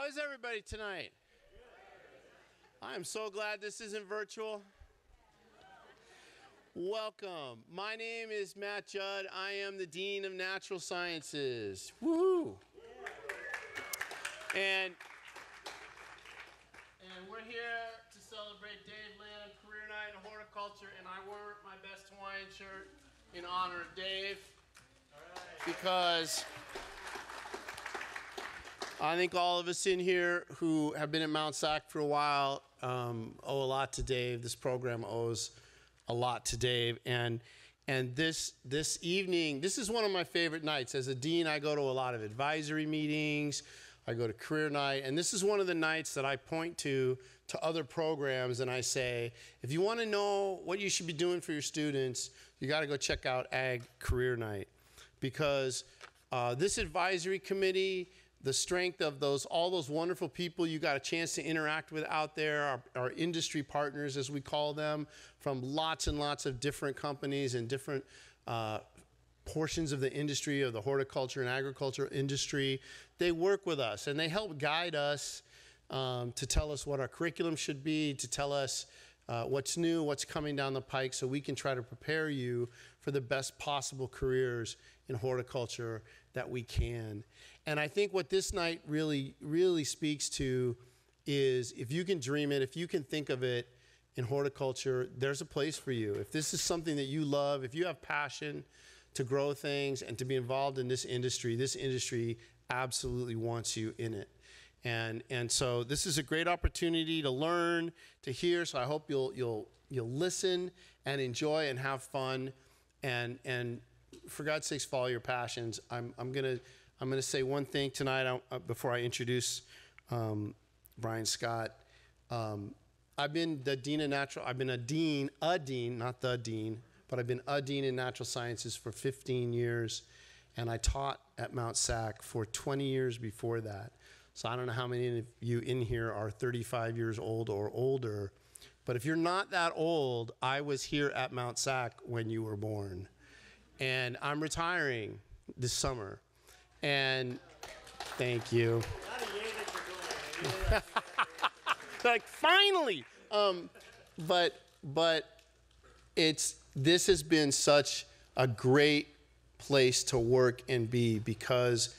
How is everybody tonight? I'm so glad this isn't virtual. Welcome. My name is Matt Judd. I am the Dean of Natural Sciences. Woo! And and we're here to celebrate Dave Lamb Career Night in Horticulture, and I wore my best Hawaiian shirt in honor of Dave because I think all of us in here who have been at Mount Sac for a while um, owe a lot to Dave. This program owes a lot to Dave, and and this this evening, this is one of my favorite nights. As a dean, I go to a lot of advisory meetings. I go to career night, and this is one of the nights that I point to to other programs, and I say, if you want to know what you should be doing for your students, you got to go check out Ag Career Night, because uh, this advisory committee the strength of those all those wonderful people you got a chance to interact with out there our, our, industry partners as we call them from lots and lots of different companies and different uh, portions of the industry of the horticulture and agriculture industry. They work with us and they help guide us um, to tell us what our curriculum should be to tell us uh, what's new what's coming down the pike so we can try to prepare you for the best possible careers in horticulture that we can and I think what this night really, really speaks to is if you can dream it, if you can think of it in horticulture, there's a place for you. If this is something that you love, if you have passion to grow things and to be involved in this industry, this industry absolutely wants you in it. And, and so this is a great opportunity to learn, to hear. So I hope you'll, you'll, you'll listen and enjoy and have fun. And, and for God's sakes, follow your passions. I'm, I'm going to I'm to say one thing tonight uh, before I introduce um, Brian Scott. Um, I've been the dean of natural. I've been a dean, a dean, not the dean, but I've been a dean in natural sciences for 15 years, and I taught at Mount Sac for 20 years before that. So I don't know how many of you in here are 35 years old or older, but if you're not that old, I was here at Mount Sac when you were born, and I'm retiring this summer. And thank you. like finally. Um, but but it's this has been such a great place to work and be because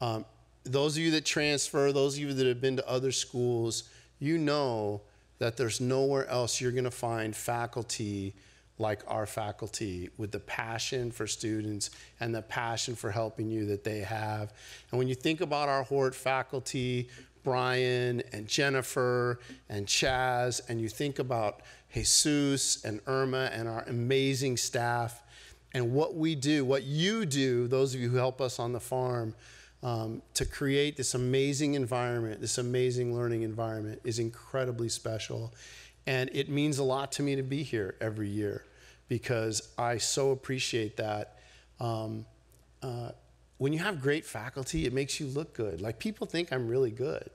um, those of you that transfer, those of you that have been to other schools, you know that there's nowhere else you're going to find faculty like our faculty with the passion for students and the passion for helping you that they have. And when you think about our Hort faculty, Brian and Jennifer and Chaz, and you think about Jesus and Irma and our amazing staff and what we do, what you do, those of you who help us on the farm, um, to create this amazing environment, this amazing learning environment is incredibly special. And it means a lot to me to be here every year because I so appreciate that. Um, uh, when you have great faculty, it makes you look good. Like people think I'm really good.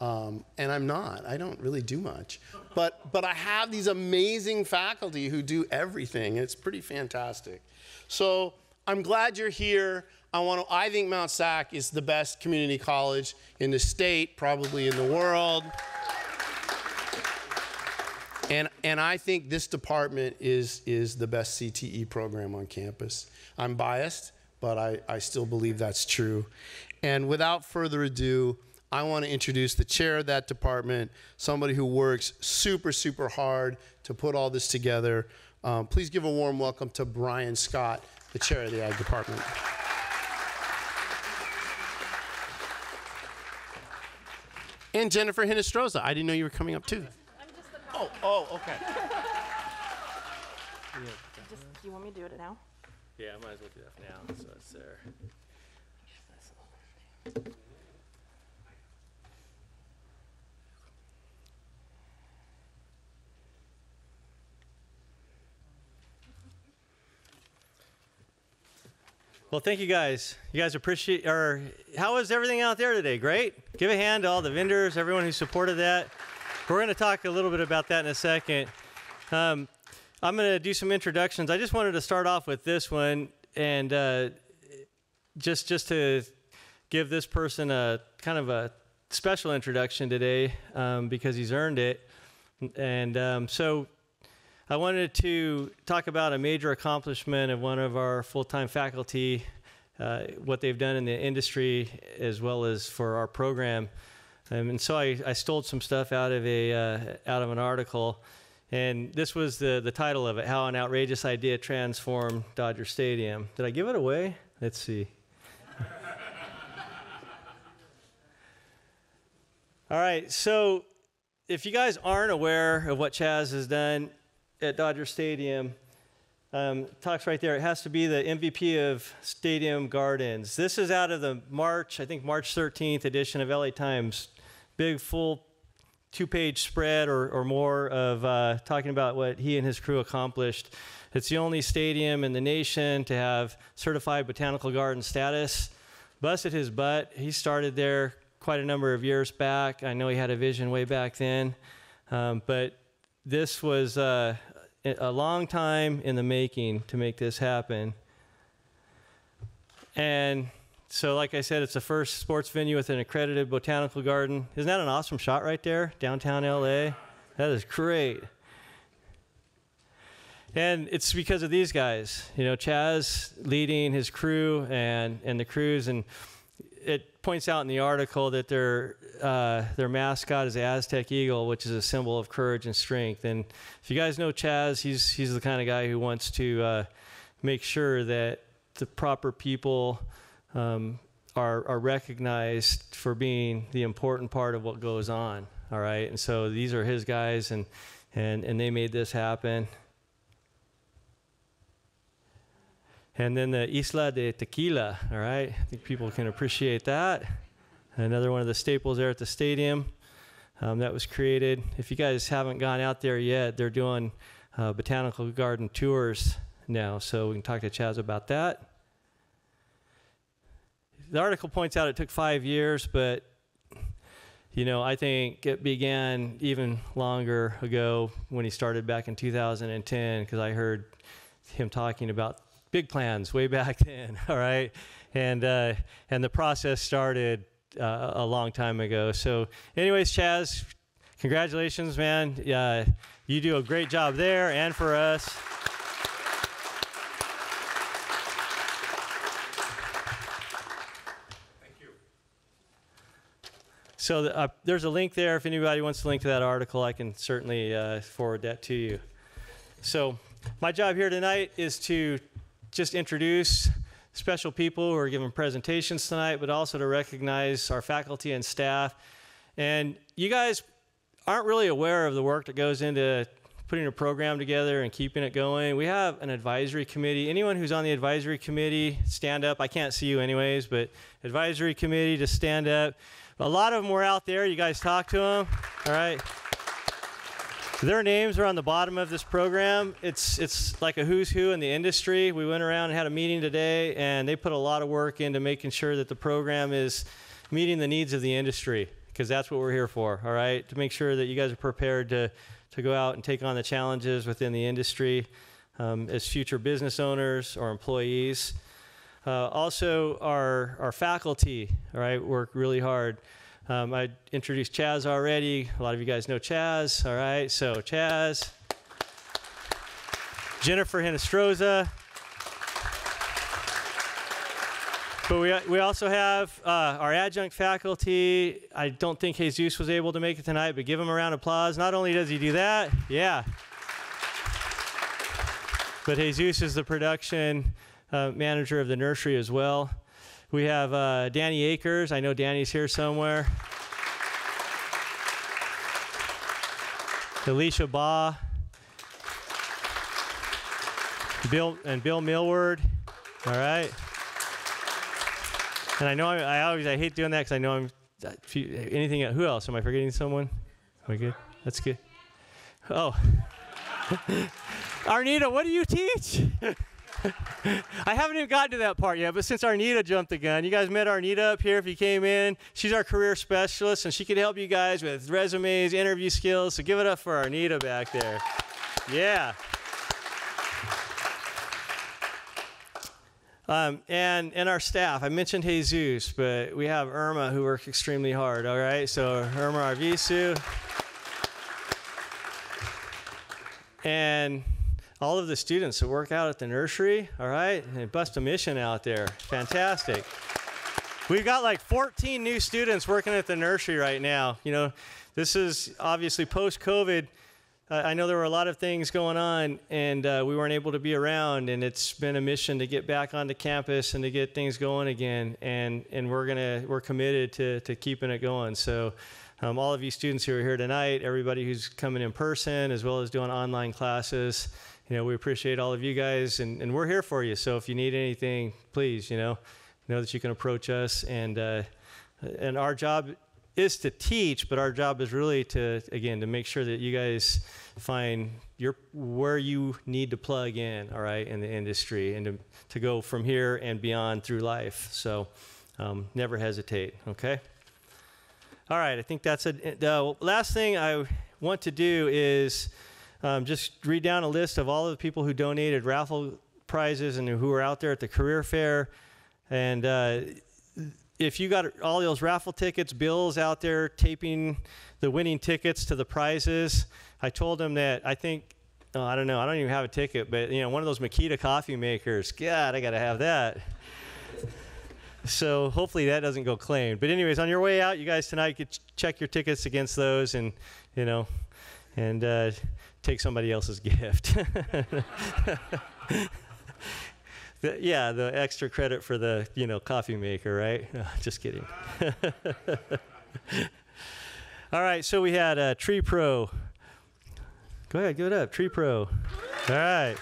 Um, and I'm not. I don't really do much. But, but I have these amazing faculty who do everything. It's pretty fantastic. So I'm glad you're here. I, want to, I think Mount Sac is the best community college in the state, probably in the world. And, and I think this department is, is the best CTE program on campus. I'm biased, but I, I still believe that's true. And without further ado, I want to introduce the chair of that department, somebody who works super, super hard to put all this together. Um, please give a warm welcome to Brian Scott, the chair of the Ag Department. And Jennifer Hinestroza. I didn't know you were coming up too. Oh, oh, okay. Just, do you want me to do it now? Yeah, I might as well do that now, so it's there. Well, thank you guys. You guys appreciate, or how was everything out there today? Great? Give a hand to all the vendors, everyone who supported that. We're going to talk a little bit about that in a second. Um, I'm going to do some introductions. I just wanted to start off with this one and uh, just just to give this person a kind of a special introduction today um, because he's earned it. And um, so I wanted to talk about a major accomplishment of one of our full time faculty, uh, what they've done in the industry as well as for our program. Um, and so I, I stole some stuff out of, a, uh, out of an article. And this was the, the title of it How an Outrageous Idea Transformed Dodger Stadium. Did I give it away? Let's see. All right, so if you guys aren't aware of what Chaz has done at Dodger Stadium, um, talks right there. It has to be the MVP of Stadium Gardens. This is out of the March, I think March 13th edition of LA Times. Big, full two page spread or, or more of uh, talking about what he and his crew accomplished. It's the only stadium in the nation to have certified botanical garden status. Busted his butt. He started there quite a number of years back. I know he had a vision way back then, um, but this was uh, a long time in the making to make this happen. And so, like I said, it's the first sports venue with an accredited botanical garden. Isn't that an awesome shot right there, downtown LA? That is great. And it's because of these guys, you know, Chaz leading his crew and, and the crews. And it points out in the article that their, uh, their mascot is the Aztec eagle, which is a symbol of courage and strength. And if you guys know Chaz, he's, he's the kind of guy who wants to uh, make sure that the proper people um, are, are recognized for being the important part of what goes on. All right. And so these are his guys, and, and, and they made this happen. And then the Isla de Tequila, all right? I think people can appreciate that. Another one of the staples there at the stadium um, that was created. If you guys haven't gone out there yet, they're doing uh, botanical garden tours now, so we can talk to Chaz about that. The article points out it took five years, but you know, I think it began even longer ago when he started back in 2010 because I heard him talking about big plans way back then. All right, and uh, and the process started uh, a long time ago. So, anyways, Chaz, congratulations, man. Uh, you do a great job there and for us. So the, uh, there's a link there. If anybody wants to link to that article, I can certainly uh, forward that to you. So my job here tonight is to just introduce special people who are giving presentations tonight, but also to recognize our faculty and staff. And you guys aren't really aware of the work that goes into putting a program together and keeping it going. We have an advisory committee. Anyone who's on the advisory committee, stand up. I can't see you anyways, but advisory committee, just stand up. A lot of them were out there. You guys talked to them. All right. Their names are on the bottom of this program. It's, it's like a who's who in the industry. We went around and had a meeting today, and they put a lot of work into making sure that the program is meeting the needs of the industry, because that's what we're here for, all right? To make sure that you guys are prepared to, to go out and take on the challenges within the industry um, as future business owners or employees. Uh, also, our, our faculty, all right, work really hard. Um, I introduced Chaz already. A lot of you guys know Chaz, all right? So, Chaz, Jennifer Hinestroza. But we, we also have uh, our adjunct faculty. I don't think Jesus was able to make it tonight, but give him a round of applause. Not only does he do that, yeah, but Jesus is the production uh, manager of the nursery as well. We have uh, Danny Akers. I know Danny's here somewhere. Alicia Baugh. Bill and Bill Millward. All right. And I know I, I always I hate doing that because I know I'm anything. Who else? Am I forgetting someone? Am I good? That's good. Oh, Arnita, what do you teach? I haven't even gotten to that part yet, but since Arnita jumped the gun, you guys met Arnita up here if you came in. She's our career specialist, and she can help you guys with resumes, interview skills. So give it up for Arnita back there. Yeah. Um, and and our staff. I mentioned Jesus, but we have Irma who works extremely hard. All right, so Irma Arvisu, and all of the students that work out at the nursery. All right, and bust a mission out there. Fantastic. We've got like 14 new students working at the nursery right now. You know, this is obviously post COVID. Uh, I know there were a lot of things going on, and uh, we weren't able to be around. And it's been a mission to get back onto campus and to get things going again. And and we're gonna we're committed to to keeping it going. So. Um, all of you students who are here tonight, everybody who's coming in person, as well as doing online classes, you know, we appreciate all of you guys, and, and we're here for you. So if you need anything, please, you know, know that you can approach us. And uh, and our job is to teach, but our job is really to again to make sure that you guys find your where you need to plug in, all right, in the industry, and to, to go from here and beyond through life. So um, never hesitate. Okay. All right, I think that's it. The last thing I want to do is um, just read down a list of all of the people who donated raffle prizes and who were out there at the career fair. And uh, if you got all those raffle tickets, Bill's out there taping the winning tickets to the prizes. I told him that I think, oh, I don't know, I don't even have a ticket, but you know, one of those Makita coffee makers. God, I got to have that. So hopefully that doesn't go claimed. But anyways, on your way out, you guys tonight could ch- check your tickets against those, and you know, and uh, take somebody else's gift. the, yeah, the extra credit for the you know coffee maker, right? No, just kidding. All right, so we had uh, Tree Pro. Go ahead, give it up, Tree Pro. All right.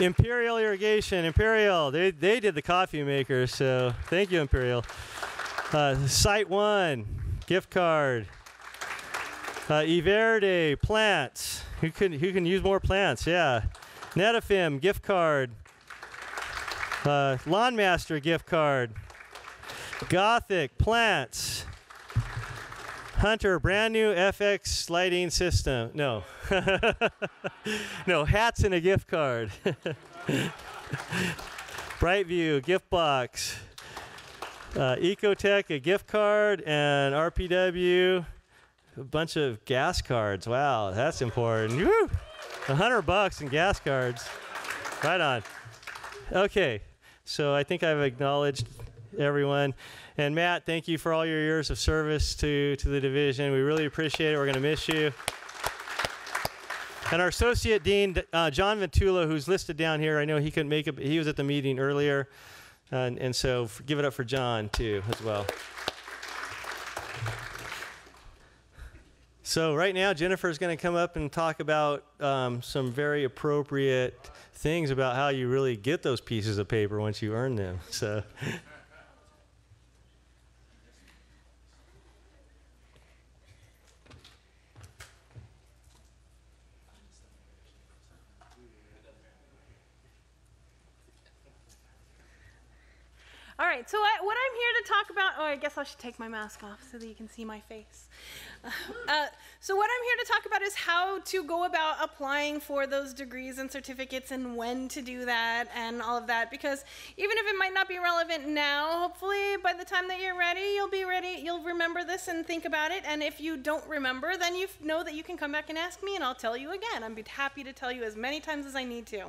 Imperial Irrigation, Imperial, they, they did the coffee maker, so thank you, Imperial. Uh, SiteOne, gift card. Uh, Everde, plants. Who can, who can use more plants? Yeah. Netafim, gift card. Uh, Lawnmaster, gift card. Gothic, plants. Hunter, brand new FX lighting system. No. no, hats and a gift card. Brightview, gift box. Uh, Ecotech, a gift card, and RPW, a bunch of gas cards. Wow, that's important. Woo! Hundred bucks in gas cards. Right on. Okay, so I think I've acknowledged everyone. And Matt, thank you for all your years of service to, to the division. We really appreciate it. We're going to miss you. And our associate dean, uh, John Ventula, who's listed down here, I know he couldn't make it, he was at the meeting earlier. And, and so give it up for John, too, as well. So, right now, Jennifer's going to come up and talk about um, some very appropriate things about how you really get those pieces of paper once you earn them. So, All right, so what I'm here to talk about, oh, I guess I should take my mask off so that you can see my face. Uh, so, what I'm here to talk about is how to go about applying for those degrees and certificates and when to do that and all of that. Because even if it might not be relevant now, hopefully by the time that you're ready, you'll be ready, you'll remember this and think about it. And if you don't remember, then you know that you can come back and ask me and I'll tell you again. I'd be happy to tell you as many times as I need to.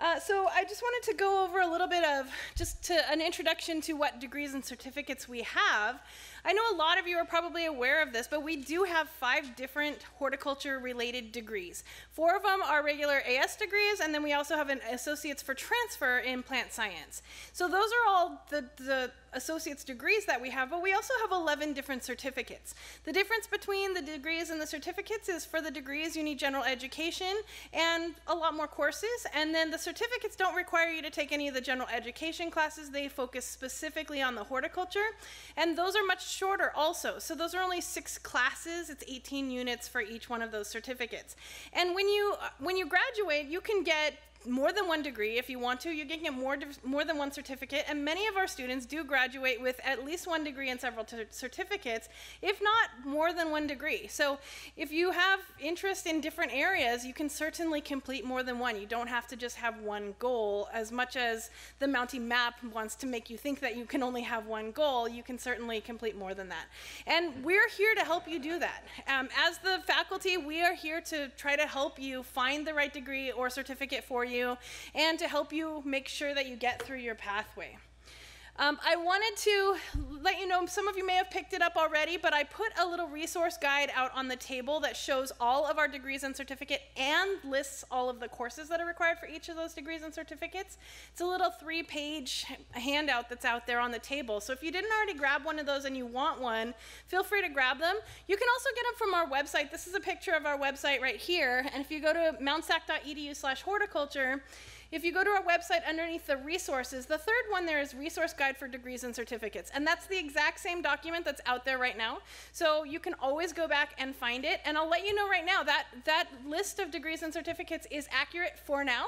Uh, so I just wanted to go over a little bit of just to, an introduction to what degrees and certificates we have. I know a lot of you are probably aware of this, but we do have five different horticulture related degrees. Four of them are regular AS degrees, and then we also have an associates for transfer in plant science. So those are all the, the associate's degrees that we have, but we also have 11 different certificates. The difference between the degrees and the certificates is for the degrees you need general education and a lot more courses, and then the certificates don't require you to take any of the general education classes. They focus specifically on the horticulture, and those are much shorter also. So those are only six classes. It's 18 units for each one of those certificates. And when you uh, when you graduate, you can get more than one degree. If you want to, you can get more, more than one certificate. And many of our students do graduate with at least one degree and several certificates, if not more than one degree. So if you have interest in different areas, you can certainly complete more than one. You don't have to just have one goal. As much as the Mountie Map wants to make you think that you can only have one goal, you can certainly complete more than that. And we're here to help you do that. Um, as the faculty, we are here to try to help you find the right degree or certificate for you and to help you make sure that you get through your pathway. Um, I wanted to let you know, some of you may have picked it up already, but I put a little resource guide out on the table that shows all of our degrees and certificate and lists all of the courses that are required for each of those degrees and certificates. It's a little three page handout that's out there on the table. So if you didn't already grab one of those and you want one, feel free to grab them. You can also get them from our website. This is a picture of our website right here. And if you go to mountsac.edu slash horticulture, if you go to our website underneath the resources, the third one there is Resource Guide for Degrees and Certificates. And that's the exact same document that's out there right now. So you can always go back and find it. And I'll let you know right now that that list of degrees and certificates is accurate for now.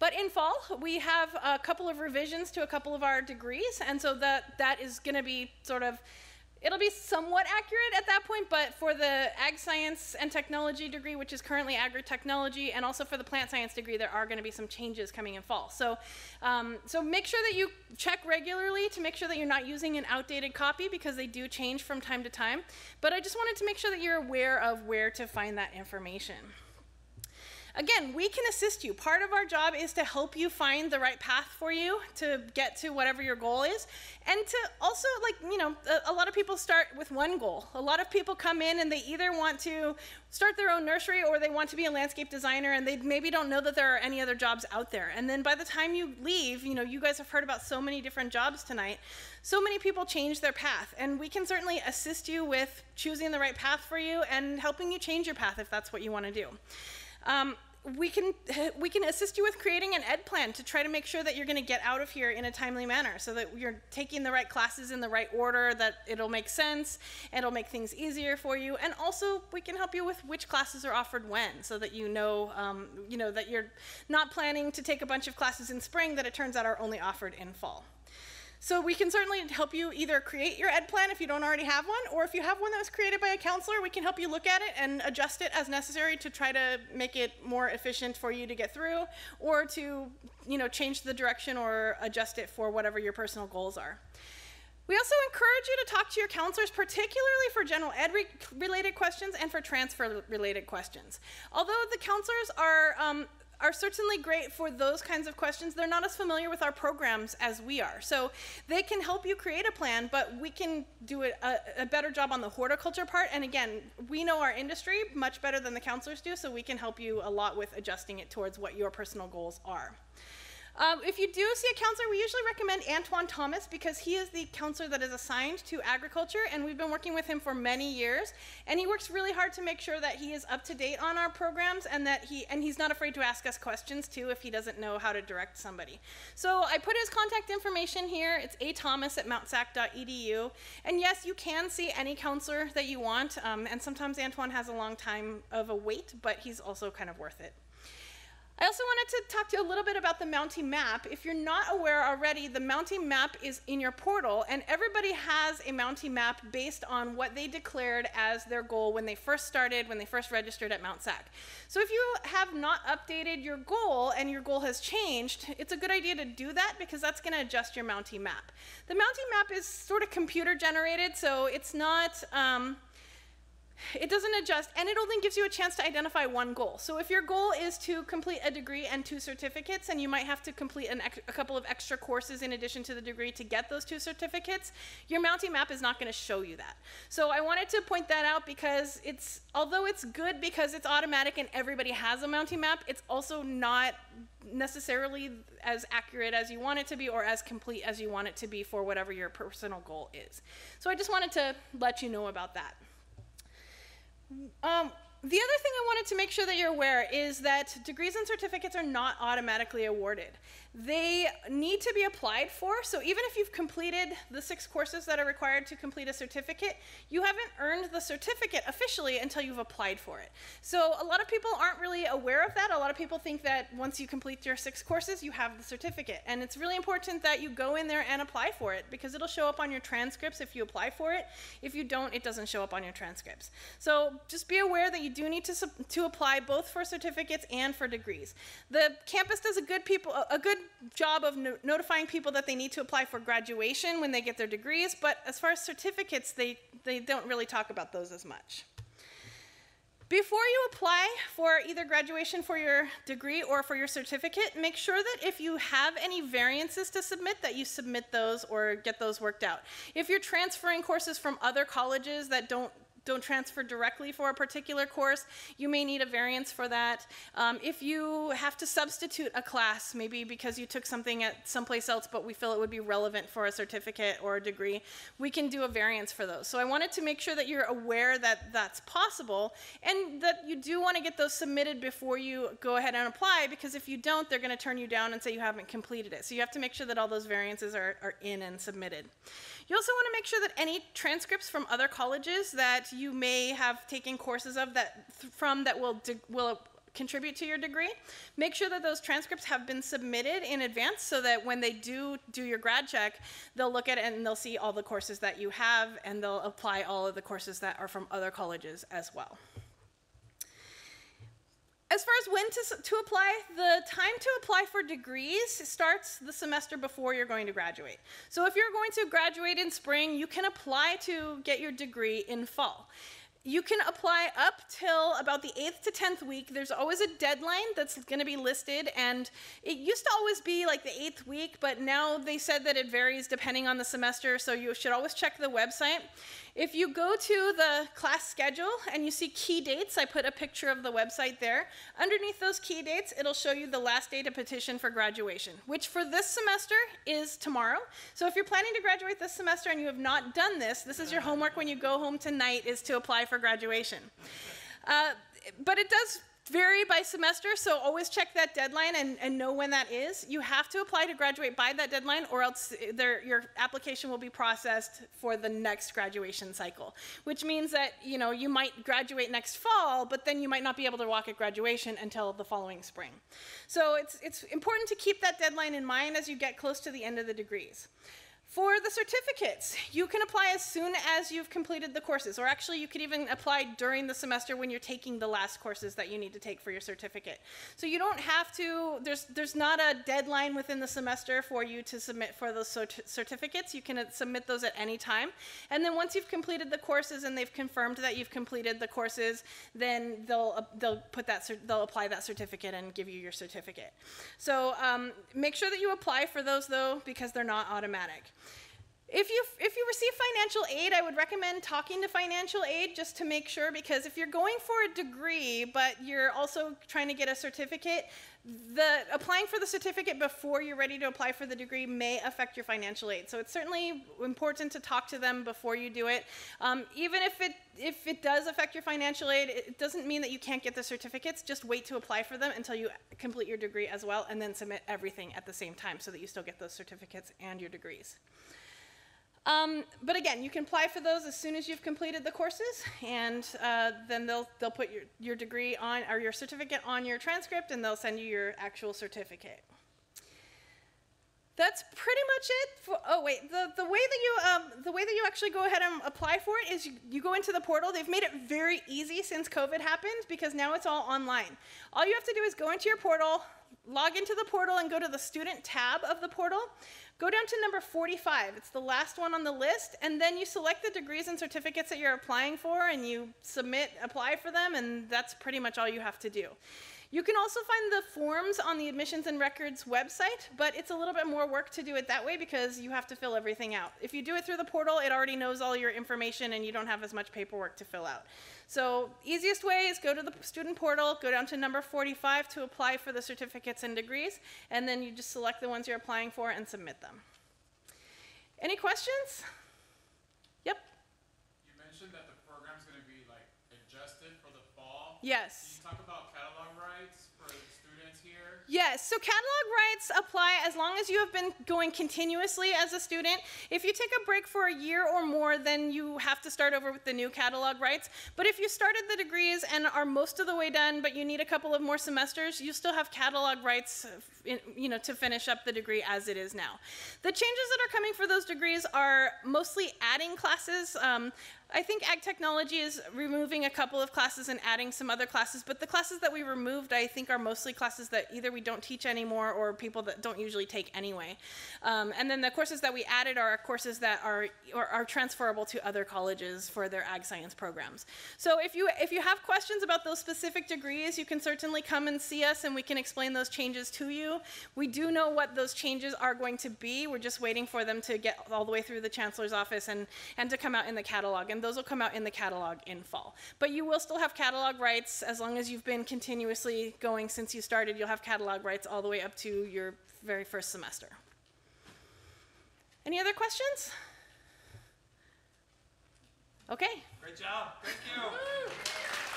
But in fall, we have a couple of revisions to a couple of our degrees. And so that, that is going to be sort of It'll be somewhat accurate at that point, but for the ag science and technology degree, which is currently agri-technology, and also for the plant science degree, there are going to be some changes coming in fall. So, um, so make sure that you check regularly to make sure that you're not using an outdated copy because they do change from time to time. But I just wanted to make sure that you're aware of where to find that information. Again, we can assist you. Part of our job is to help you find the right path for you to get to whatever your goal is. And to also, like, you know, a, a, lot of people start with one goal. A lot of people come in and they either want to start their own nursery or they want to be a landscape designer and they maybe don't know that there are any other jobs out there. And then by the time you leave, you know, you guys have heard about so many different jobs tonight. So many people change their path. And we can certainly assist you with choosing the right path for you and helping you change your path if that's what you want to do. Um, we can we can assist you with creating an ed plan to try to make sure that you're going to get out of here in a timely manner so that you're taking the right classes in the right order that it'll make sense it'll make things easier for you and also we can help you with which classes are offered when so that you know um, you know that you're not planning to take a bunch of classes in spring that it turns out are only offered in fall so we can certainly help you either create your ed plan if you don't already have one, or if you have one that was created by a counselor, we can help you look at it and adjust it as necessary to try to make it more efficient for you to get through, or to you know change the direction or adjust it for whatever your personal goals are. We also encourage you to talk to your counselors, particularly for general ed re related questions and for transfer related questions. Although the counselors are um, are certainly great for those kinds of questions. They're not as familiar with our programs as we are. So they can help you create a plan, but we can do a, uh, a, better job on the horticulture part. And again, we know our industry much better than the counselors do, so we can help you a lot with adjusting it towards what your personal goals are. Um, if you do see a counselor, we usually recommend Antoine Thomas because he is the counselor that is assigned to agriculture, and we've been working with him for many years. And he works really hard to make sure that he is up to date on our programs, and that he and he's not afraid to ask us questions too if he doesn't know how to direct somebody. So I put his contact information here. It's a thomas at mountsac.edu. And yes, you can see any counselor that you want. Um, and sometimes Antoine has a long time of a wait, but he's also kind of worth it. I also wanted to talk to you a little bit about the Mountie Map. If you're not aware already, the Mountie Map is in your portal, and everybody has a Mountie Map based on what they declared as their goal when they first started, when they first registered at Mount Sac. So if you have not updated your goal and your goal has changed, it's a good idea to do that because that's going to adjust your Mountie Map. The Mountie Map is sort of computer generated, so it's not. Um, it doesn't adjust, and it only gives you a chance to identify one goal. So if your goal is to complete a degree and two certificates, and you might have to complete a couple of extra courses in addition to the degree to get those two certificates, your Mountie map is not going to show you that. So I wanted to point that out because it's, although it's good because it's automatic and everybody has a Mountie map, it's also not necessarily as accurate as you want it to be or as complete as you want it to be for whatever your personal goal is. So I just wanted to let you know about that. Um, the other thing I wanted to make sure that you're aware is that degrees and certificates are not automatically awarded. They need to be applied for. So even if you've completed the six courses that are required to complete a certificate, you haven't earned the certificate officially until you've applied for it. So a lot of people aren't really aware of that. A lot of people think that once you complete your six courses, you have the certificate. And it's really important that you go in there and apply for it because it'll show up on your transcripts if you apply for it. If you don't, it doesn't show up on your transcripts. So just be aware that you do need to, to apply both for certificates and for degrees. The campus does a good people a good job of no notifying people that they need to apply for graduation when they get their degrees, but as far as certificates, they, they don't really talk about those as much. Before you apply for either graduation for your degree or for your certificate, make sure that if you have any variances to submit, that you submit those or get those worked out. If you're transferring courses from other colleges that don't don't transfer directly for a particular course, you may need a variance for that. Um, if you have to substitute a class, maybe because you took something at someplace else, but we feel it would be relevant for a certificate or a degree, we can do a variance for those. So I wanted to make sure that you're aware that that's possible and that you do want to get those submitted before you go ahead and apply because if you don't, they're going to turn you down and say you haven't completed it. So you have to make sure that all those variances are, are in and submitted. You also want to make sure that any transcripts from other colleges that you may have taken courses of that from that will will contribute to your degree, make sure that those transcripts have been submitted in advance so that when they do do your grad check, they'll look at it and they'll see all the courses that you have and they'll apply all of the courses that are from other colleges as well. As far as when to, to apply, the time to apply for degrees starts the semester before you're going to graduate. So if you're going to graduate in spring, you can apply to get your degree in fall. You can apply up till about the 8th to 10th week. There's always a deadline that's going to be listed, and it used to always be like the 8th week, but now they said that it varies depending on the semester, so you should always check the website. If you go to the class schedule and you see key dates, I put a picture of the website there. Underneath those key dates, it'll show you the last day to petition for graduation, which for this semester is tomorrow. So if you're planning to graduate this semester and you have not done this, this is your homework when you go home tonight is to apply for graduation. Uh, but it does vary by semester, so always check that deadline and, and know when that is. You have to apply to graduate by that deadline, or else your application will be processed for the next graduation cycle. Which means that you know you might graduate next fall, but then you might not be able to walk at graduation until the following spring. So it's it's important to keep that deadline in mind as you get close to the end of the degrees. For the certificates, you can apply as soon as you've completed the courses, or actually you could even apply during the semester when you're taking the last courses that you need to take for your certificate. So you don't have to, there's, there's not a deadline within the semester for you to submit for those cert certificates. You can submit those at any time. And then once you've completed the courses and they've confirmed that you've completed the courses, then they'll, uh, they'll put that, they'll apply that certificate and give you your certificate. So um, make sure that you apply for those though, because they're not automatic. If you, if you receive financial aid, I would recommend talking to financial aid just to make sure because if you're going for a degree but you're also trying to get a certificate, the applying for the certificate before you're ready to apply for the degree may affect your financial aid. So it's certainly important to talk to them before you do it. Um, even if it if it does affect your financial aid, it doesn't mean that you can't get the certificates. Just wait to apply for them until you complete your degree as well, and then submit everything at the same time so that you still get those certificates and your degrees. Um, but again, you can apply for those as soon as you've completed the courses, and uh, then they'll they'll put your, your degree on or your certificate on your transcript, and they'll send you your actual certificate. That's pretty much it. For, oh wait, the, the way that you um, the way that you actually go ahead and apply for it is you, you go into the portal. They've made it very easy since COVID happened because now it's all online. All you have to do is go into your portal, log into the portal, and go to the student tab of the portal. Go down to number 45. It's the last one on the list, and then you select the degrees and certificates that you're applying for, and you submit, apply for them, and that's pretty much all you have to do. You can also find the forms on the Admissions and Records website, but it's a little bit more work to do it that way because you have to fill everything out. If you do it through the portal, it already knows all your information and you don't have as much paperwork to fill out. So easiest way is go to the student portal, go down to number 45 to apply for the certificates and degrees, and then you just select the ones you're applying for and submit them. Any questions? Yep. You mentioned that the program's going to be like adjusted for the fall Yes. Talk about catalog rights for the students here. Yes, so catalog rights apply as long as you have been going continuously as a student. If you take a break for a year or more, then you have to start over with the new catalog rights. But if you started the degrees and are most of the way done, but you need a couple of more semesters, you still have catalog rights, uh, you know, to finish up the degree as it is now. The changes that are coming for those degrees are mostly adding classes. Um, I think ag technology is removing a couple of classes and adding some other classes, but the classes that we removed, I think, are mostly classes that either we don't teach anymore or people that don't usually take anyway. Um, and then the courses that we added are courses that are, are, are transferable to other colleges for their ag science programs. So if you if you have questions about those specific degrees, you can certainly come and see us, and we can explain those changes to you. We do know what those changes are going to be. We're just waiting for them to get all the way through the chancellor's office and and to come out in the catalog. And those will come out in the catalog in fall. But you will still have catalog rights as long as you've been continuously going since you started. You'll have catalog rights all the way up to your very first semester. Any other questions? Okay. Great job. Thank you.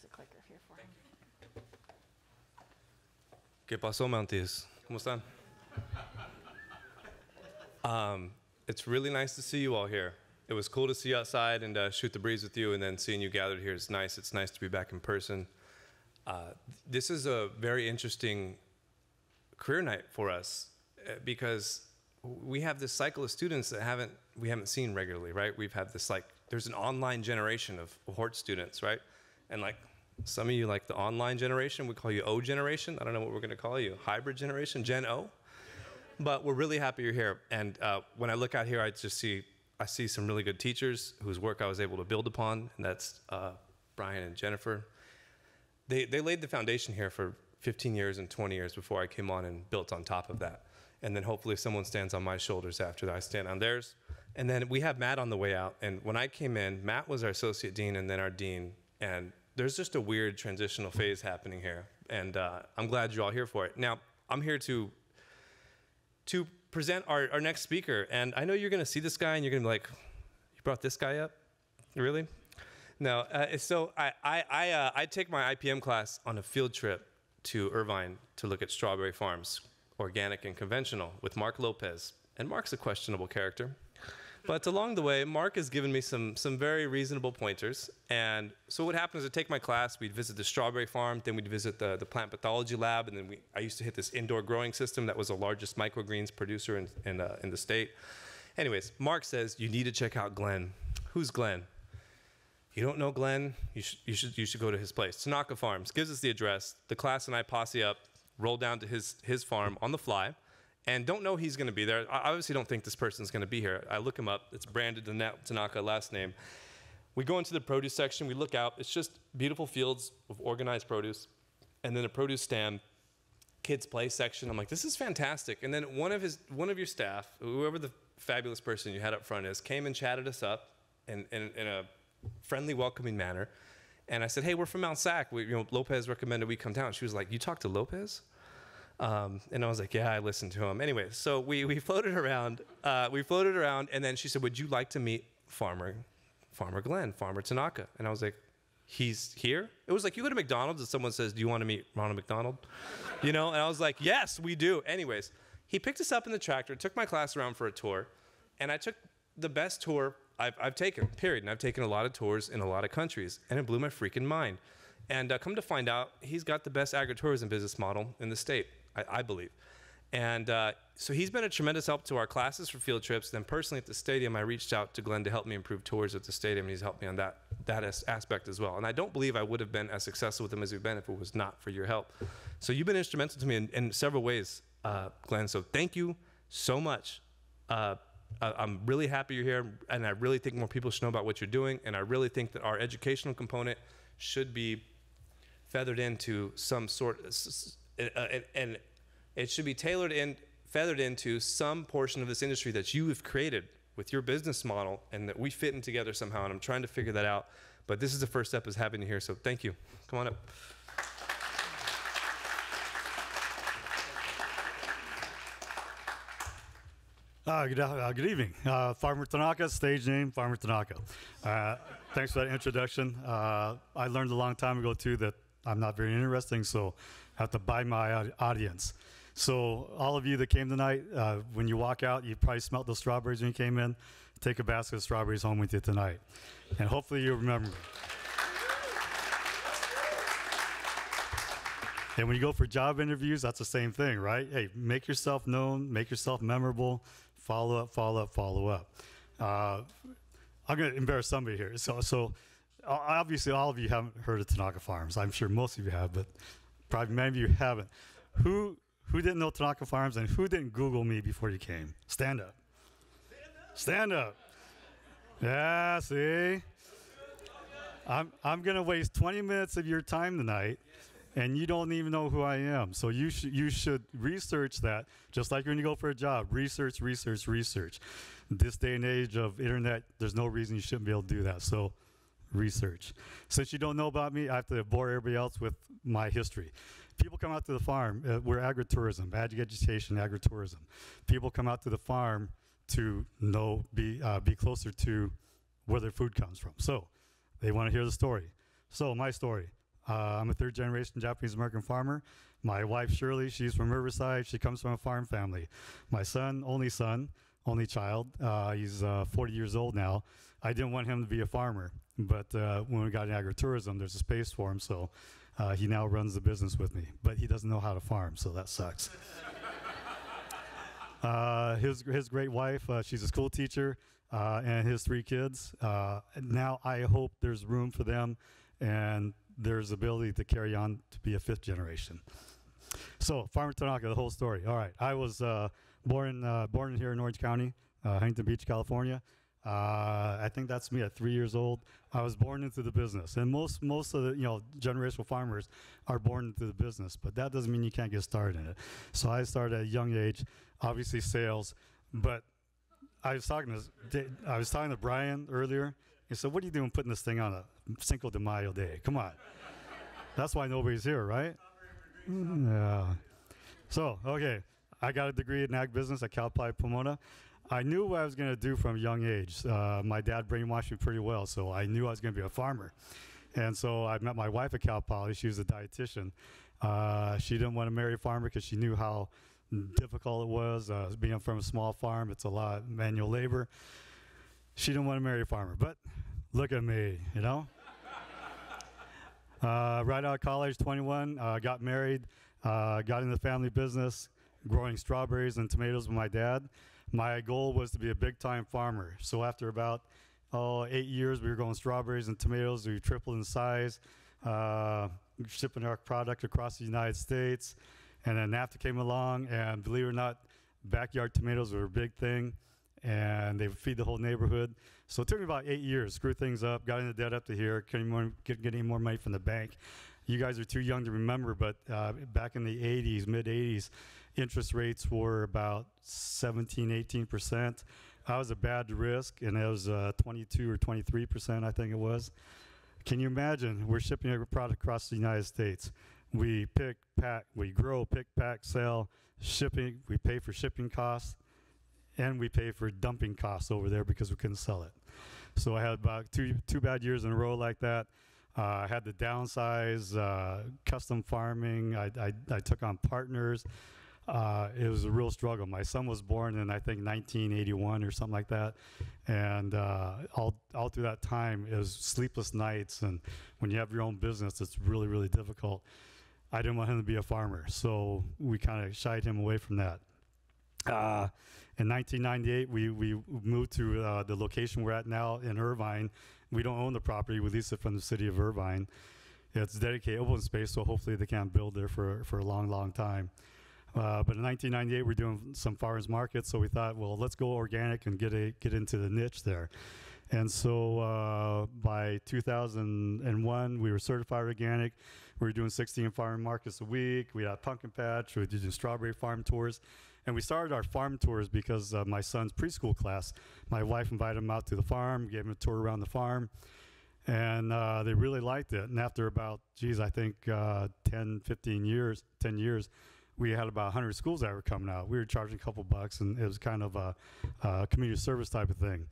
There's a clicker here for him. ¿Qué pasó, Mounties? ¿Cómo están? Um, it's really nice to see you all here. It was cool to see you outside and uh, shoot the breeze with you, and then seeing you gathered here is nice. It's nice to be back in person. Uh, this is a very interesting career night for us uh, because we have this cycle of students that haven't we haven't seen regularly, right? We've had this like there's an online generation of Hort students, right? And like some of you like the online generation, we call you O generation. I don't know what we're going to call you, hybrid generation, Gen O. But we're really happy you're here. And uh, when I look out here, I just see I see some really good teachers whose work I was able to build upon, and that's uh, Brian and Jennifer. They they laid the foundation here for 15 years and 20 years before I came on and built on top of that. And then hopefully someone stands on my shoulders after that. I stand on theirs. And then we have Matt on the way out. And when I came in, Matt was our associate dean and then our dean. And there's just a weird transitional phase happening here. And uh, I'm glad you're all here for it. Now, I'm here to to present our, our next speaker. And I know you're going to see this guy and you're going to be like, you brought this guy up? Really? No. Uh, so I, I, I, uh, I take my IPM class on a field trip to Irvine to look at strawberry farms, organic and conventional, with Mark Lopez. And Mark's a questionable character. But along the way, Mark has given me some, some very reasonable pointers. And so what happens is I'd take my class, we'd visit the strawberry farm, then we'd visit the, the plant pathology lab, and then we, I used to hit this indoor growing system that was the largest microgreens producer in, in, uh, in the state. Anyways, Mark says, you need to check out Glenn. Who's Glenn? You don't know Glenn? You should, you should, you should go to his place. Tanaka Farms gives us the address. The class and I posse up, roll down to his, his farm on the fly, and don't know he's going to be there. I obviously don't think this person's going to be here. I look him up. It's branded Danette Tanaka, last name. We go into the produce section. We look out. It's just beautiful fields of organized produce, and then a produce stand, kids play section. I'm like, this is fantastic. And then one of his, one of your staff, whoever the fabulous person you had up front is, came and chatted us up in, in, in a friendly, welcoming manner. And I said, hey, we're from Mount Sac. We, you know, Lopez recommended we come down. She was like, you talked to Lopez? Um, and I was like, yeah, I listened to him. Anyway, so we, we floated around. Uh, we floated around, and then she said, would you like to meet Farmer, Farmer Glenn, Farmer Tanaka? And I was like, he's here? It was like you go to McDonald's and someone says, do you want to meet Ronald McDonald? You know? And I was like, yes, we do. Anyways, he picked us up in the tractor, took my class around for a tour, and I took the best tour I've, I've taken, period. And I've taken a lot of tours in a lot of countries, and it blew my freaking mind. And uh, come to find out, he's got the best agritourism business model in the state, I, I believe. And uh, so he's been a tremendous help to our classes for field trips. Then personally at the stadium, I reached out to Glenn to help me improve tours at the stadium, and he's helped me on that that as- aspect as well. And I don't believe I would have been as successful with him as we've been if it was not for your help. So you've been instrumental to me in, in several ways, uh, Glenn. So thank you so much. Uh, I'm really happy you're here, and I really think more people should know about what you're doing. And I really think that our educational component should be feathered into some sort, s- uh, and, and it should be tailored and feathered into some portion of this industry that you have created with your business model, and that we fit in together somehow. And I'm trying to figure that out. But this is the first step is having you here. So thank you. Come on up. Uh, good, uh, good evening. Uh, Farmer Tanaka, stage name Farmer Tanaka. Uh, thanks for that introduction. Uh, I learned a long time ago, too, that I'm not very interesting, so have to buy my audience. So, all of you that came tonight, uh, when you walk out, you probably smelled those strawberries when you came in. Take a basket of strawberries home with you tonight. And hopefully, you remember me. And when you go for job interviews, that's the same thing, right? Hey, make yourself known, make yourself memorable, follow up, follow up, follow up. Uh, I'm going to embarrass somebody here. So, so obviously, all of you haven't heard of Tanaka Farms. I'm sure most of you have, but probably many of you haven't. Who who didn't know Tanaka Farms and who didn't Google me before you came? Stand up. Stand up. Yeah, see? I'm, I'm going to waste 20 minutes of your time tonight, and you don't even know who I am. So you, sh- you should research that, just like when you go for a job. Research, research, research. This day and age of internet, there's no reason you shouldn't be able to do that. So research. Since you don't know about me, I have to bore everybody else with my history. People come out to the farm. Uh, we're agritourism, ag education, agritourism. People come out to the farm to know, be, uh, be closer to where their food comes from. So they want to hear the story. So my story. Uh, I'm a third generation Japanese American farmer. My wife Shirley, she's from Riverside. She comes from a farm family. My son, only son, only child. Uh, he's uh, 40 years old now. I didn't want him to be a farmer, but uh, when we got in agritourism, there's a space for him, so uh, he now runs the business with me. But he doesn't know how to farm, so that sucks. Uh, his his great wife, uh, she's a school teacher, uh, and his three kids. Uh, now I hope there's room for them, and there's ability to carry on to be a fifth generation. So Farmer Tanaka, the whole story. All right, I was uh, born uh, born here in Orange County, uh, Huntington Beach, California. Uh, I think that's me at three years old. I was born into the business, and most most of the you know generational farmers are born into the business, but that doesn't mean you can't get started in it. So I started at a young age, obviously sales, but I was talking to I was talking to Brian earlier. He said, "What are you doing putting this thing on a Cinco de Mayo day? Come on, that's why nobody's here, right?" Yeah. So, okay, I got a degree in ag business at Cal Poly Pomona. I knew what I was going to do from a young age. Uh, my dad brainwashed me pretty well, so I knew I was going to be a farmer. And so I met my wife at Cal Poly. She was a dietitian. Uh, she didn't want to marry a farmer because she knew how difficult it was. Uh, being from a small farm, it's a lot of manual labor. She didn't want to marry a farmer, but look at me, you know? Uh, right out of college, 21, uh, got married, uh, got into the family business, growing strawberries and tomatoes with my dad. My goal was to be a big time farmer. So after about oh, eight years, we were growing strawberries and tomatoes. We tripled in size, uh, shipping our product across the United States. And then NAFTA came along, and believe it or not, backyard tomatoes were a big thing, and they would feed the whole neighborhood. So it took me about eight years, screw things up, got into debt up to here, couldn't get, get any more money from the bank. You guys are too young to remember, but uh, back in the 80s, mid 80s, interest rates were about 17, 18 percent. I was a bad risk, and it was uh, 22 or 23 percent, I think it was. Can you imagine? We're shipping a product across the United States. We pick, pack, we grow, pick, pack, sell, shipping. We pay for shipping costs, and we pay for dumping costs over there because we couldn't sell it. So I had about two two bad years in a row like that. Uh, I had to downsize, uh, custom farming. I, I, I took on partners. Uh, it was a real struggle. My son was born in I think 1981 or something like that, and uh, all all through that time it was sleepless nights. And when you have your own business, it's really really difficult. I didn't want him to be a farmer, so we kind of shied him away from that. Uh, in 1998, we, we moved to uh, the location we're at now in Irvine. We don't own the property, we lease it from the city of Irvine. It's dedicated open space, so hopefully they can't build there for, for a long, long time. Uh, but in 1998, we're doing some farmers markets, so we thought, well, let's go organic and get a get into the niche there. And so uh, by 2001, we were certified organic. We were doing 16 farm markets a week. We had pumpkin patch. We were doing strawberry farm tours. And we started our farm tours because my son's preschool class, my wife invited him out to the farm, gave him a tour around the farm, and uh, they really liked it. And after about, geez, I think uh, 10, 15 years, 10 years, we had about 100 schools that were coming out. We were charging a couple bucks, and it was kind of a, a community service type of thing.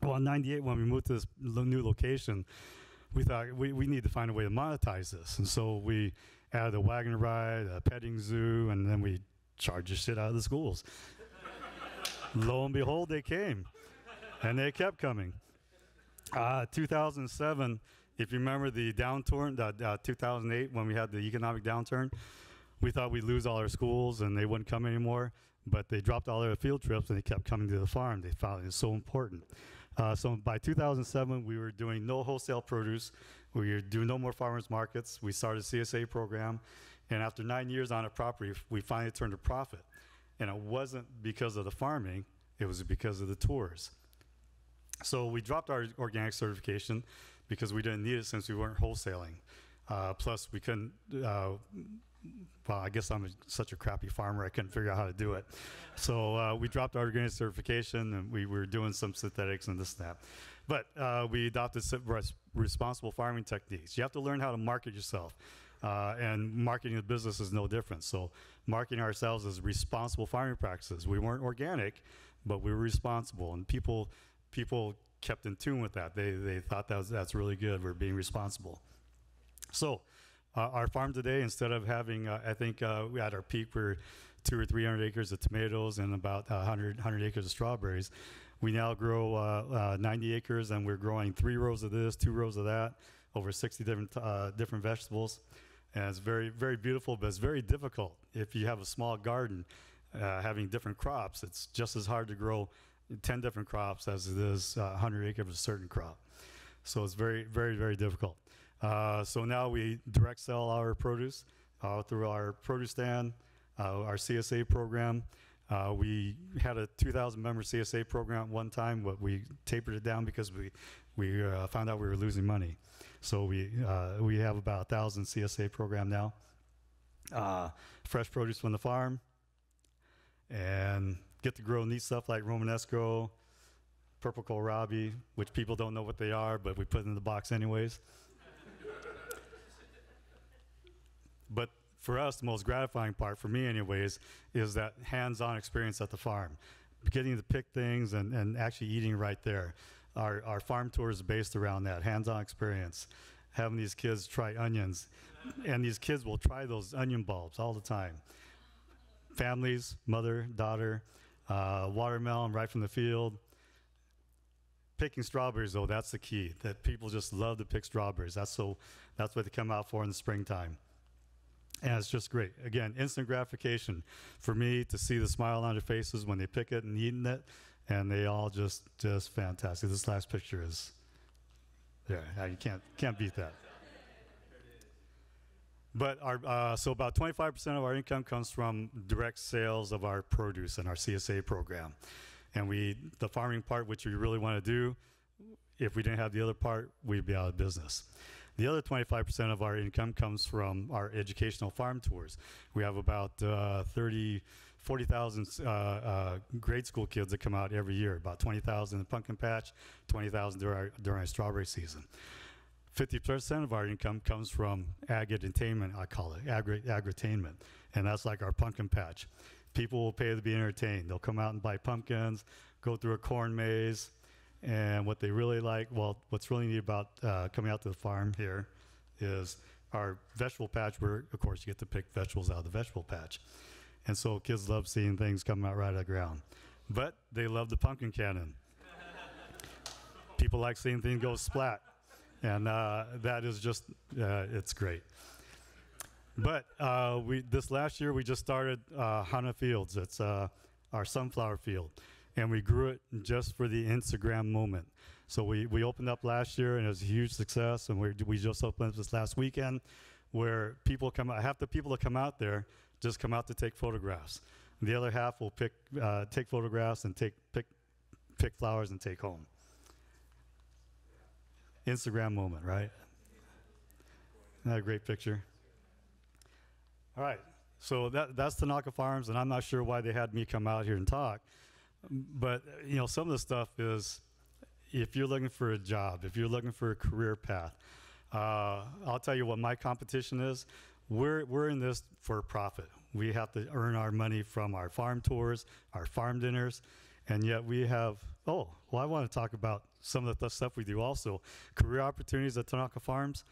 Well, in 98, when we moved to this new location, we thought we, we need to find a way to monetize this. And so we added a wagon ride, a petting zoo, and then we charged the shit out of the schools. Lo and behold, they came. And they kept coming. Uh, 2007, if you remember the downturn, the, uh, 2008, when we had the economic downturn, we thought we'd lose all our schools and they wouldn't come anymore. But they dropped all their field trips and they kept coming to the farm. They found it so important. Uh, so by 2007, we were doing no wholesale produce. We were doing no more farmers markets. We started a CSA program. And after nine years on a property, we finally turned a profit. And it wasn't because of the farming, it was because of the tours. So we dropped our organic certification because we didn't need it since we weren't wholesaling. Uh, plus, we couldn't. Uh, well, I guess I'm a, such a crappy farmer. I couldn't figure out how to do it. So uh, we dropped our organic certification, and we were doing some synthetics and this and that. But uh, we adopted responsible farming techniques. You have to learn how to market yourself. Uh, and marketing the business is no different. So, marketing ourselves as responsible farming practices. We weren't organic, but we were responsible, and people people kept in tune with that. They they thought that was, that's really good. We're being responsible. So, uh, our farm today, instead of having, uh, I think uh, we at our peak, we're two or three hundred acres of tomatoes and about 100, 100 acres of strawberries. We now grow uh, uh, 90 acres, and we're growing three rows of this, two rows of that, over 60 different uh, different vegetables. And it's very, very beautiful, but it's very difficult if you have a small garden. Having different crops, it's just as hard to grow 10 different crops as it is uh, 100 acres of a certain crop. So it's very, very, very difficult. Uh, so now we direct sell our produce uh, through our produce stand, uh, our CSA program. Uh, we had a 2,000 member CSA program at one time, but we tapered it down because we we uh, found out we were losing money. So we uh, we have about a thousand CSA program now. Fresh produce from the farm, and get to grow neat stuff like Romanesco, purple kohlrabi, which people don't know what they are, but we put in the box anyways. But for us, the most gratifying part, for me anyways, is that hands-on experience at the farm. Getting to pick things and, and actually eating right there. Our, our farm tour is based around that, hands-on experience. Having these kids try onions. and these kids will try those onion bulbs all the time. Families, mother, daughter, uh, watermelon right from the field. Picking strawberries, though, that's the key. That people just love to pick strawberries. That's so. That's what they come out for in the springtime and it's just great. Again, instant gratification for me to see the smile on their faces when they pick it and eating it, and they all just just fantastic. This last picture is, yeah, you can't can't beat that. But our uh, so about 25% of our income comes from direct sales of our produce and our CSA program, and we the farming part, which we really want to do. If we didn't have the other part, we'd be out of business. The other 25% of our income comes from our educational farm tours. We have about uh, 30, 40,000 uh, uh, grade school kids that come out every year, about 20,000 in the pumpkin patch, 20,000 during our, during our strawberry season. 50% of our income comes from ag entertainment, I call it, agri- and that's like our pumpkin patch. People will pay to be entertained. They'll come out and buy pumpkins, go through a corn maze, and what they really like, well, what's really neat about uh, coming out to the farm here is our vegetable patch, where, of course, you get to pick vegetables out of the vegetable patch. And so kids love seeing things coming out right out of the ground. But they love the pumpkin cannon. People like seeing things go splat. And uh, that is just, uh, it's great. But uh, we this last year we just started uh, Hana Fields. It's uh, our sunflower field, and we grew it just for the Instagram moment. So we, we opened up last year, and it was a huge success. And we we just opened up this last weekend, where people come out. Half the people that come out there just come out to take photographs. The other half will pick, uh, take photographs and take pick, pick flowers and take home. Instagram moment, right? That a great picture? All right, so that, that's Tanaka Farms, and I'm not sure why they had me come out here and talk. But, you know, some of the stuff is if you're looking for a job, if you're looking for a career path, uh, I'll tell you what my competition is. We're, we're in this for profit. We have to earn our money from our farm tours, our farm dinners, and yet we have, oh, well, I want to talk about some of the th- stuff we do also. Career opportunities at Tanaka Farms.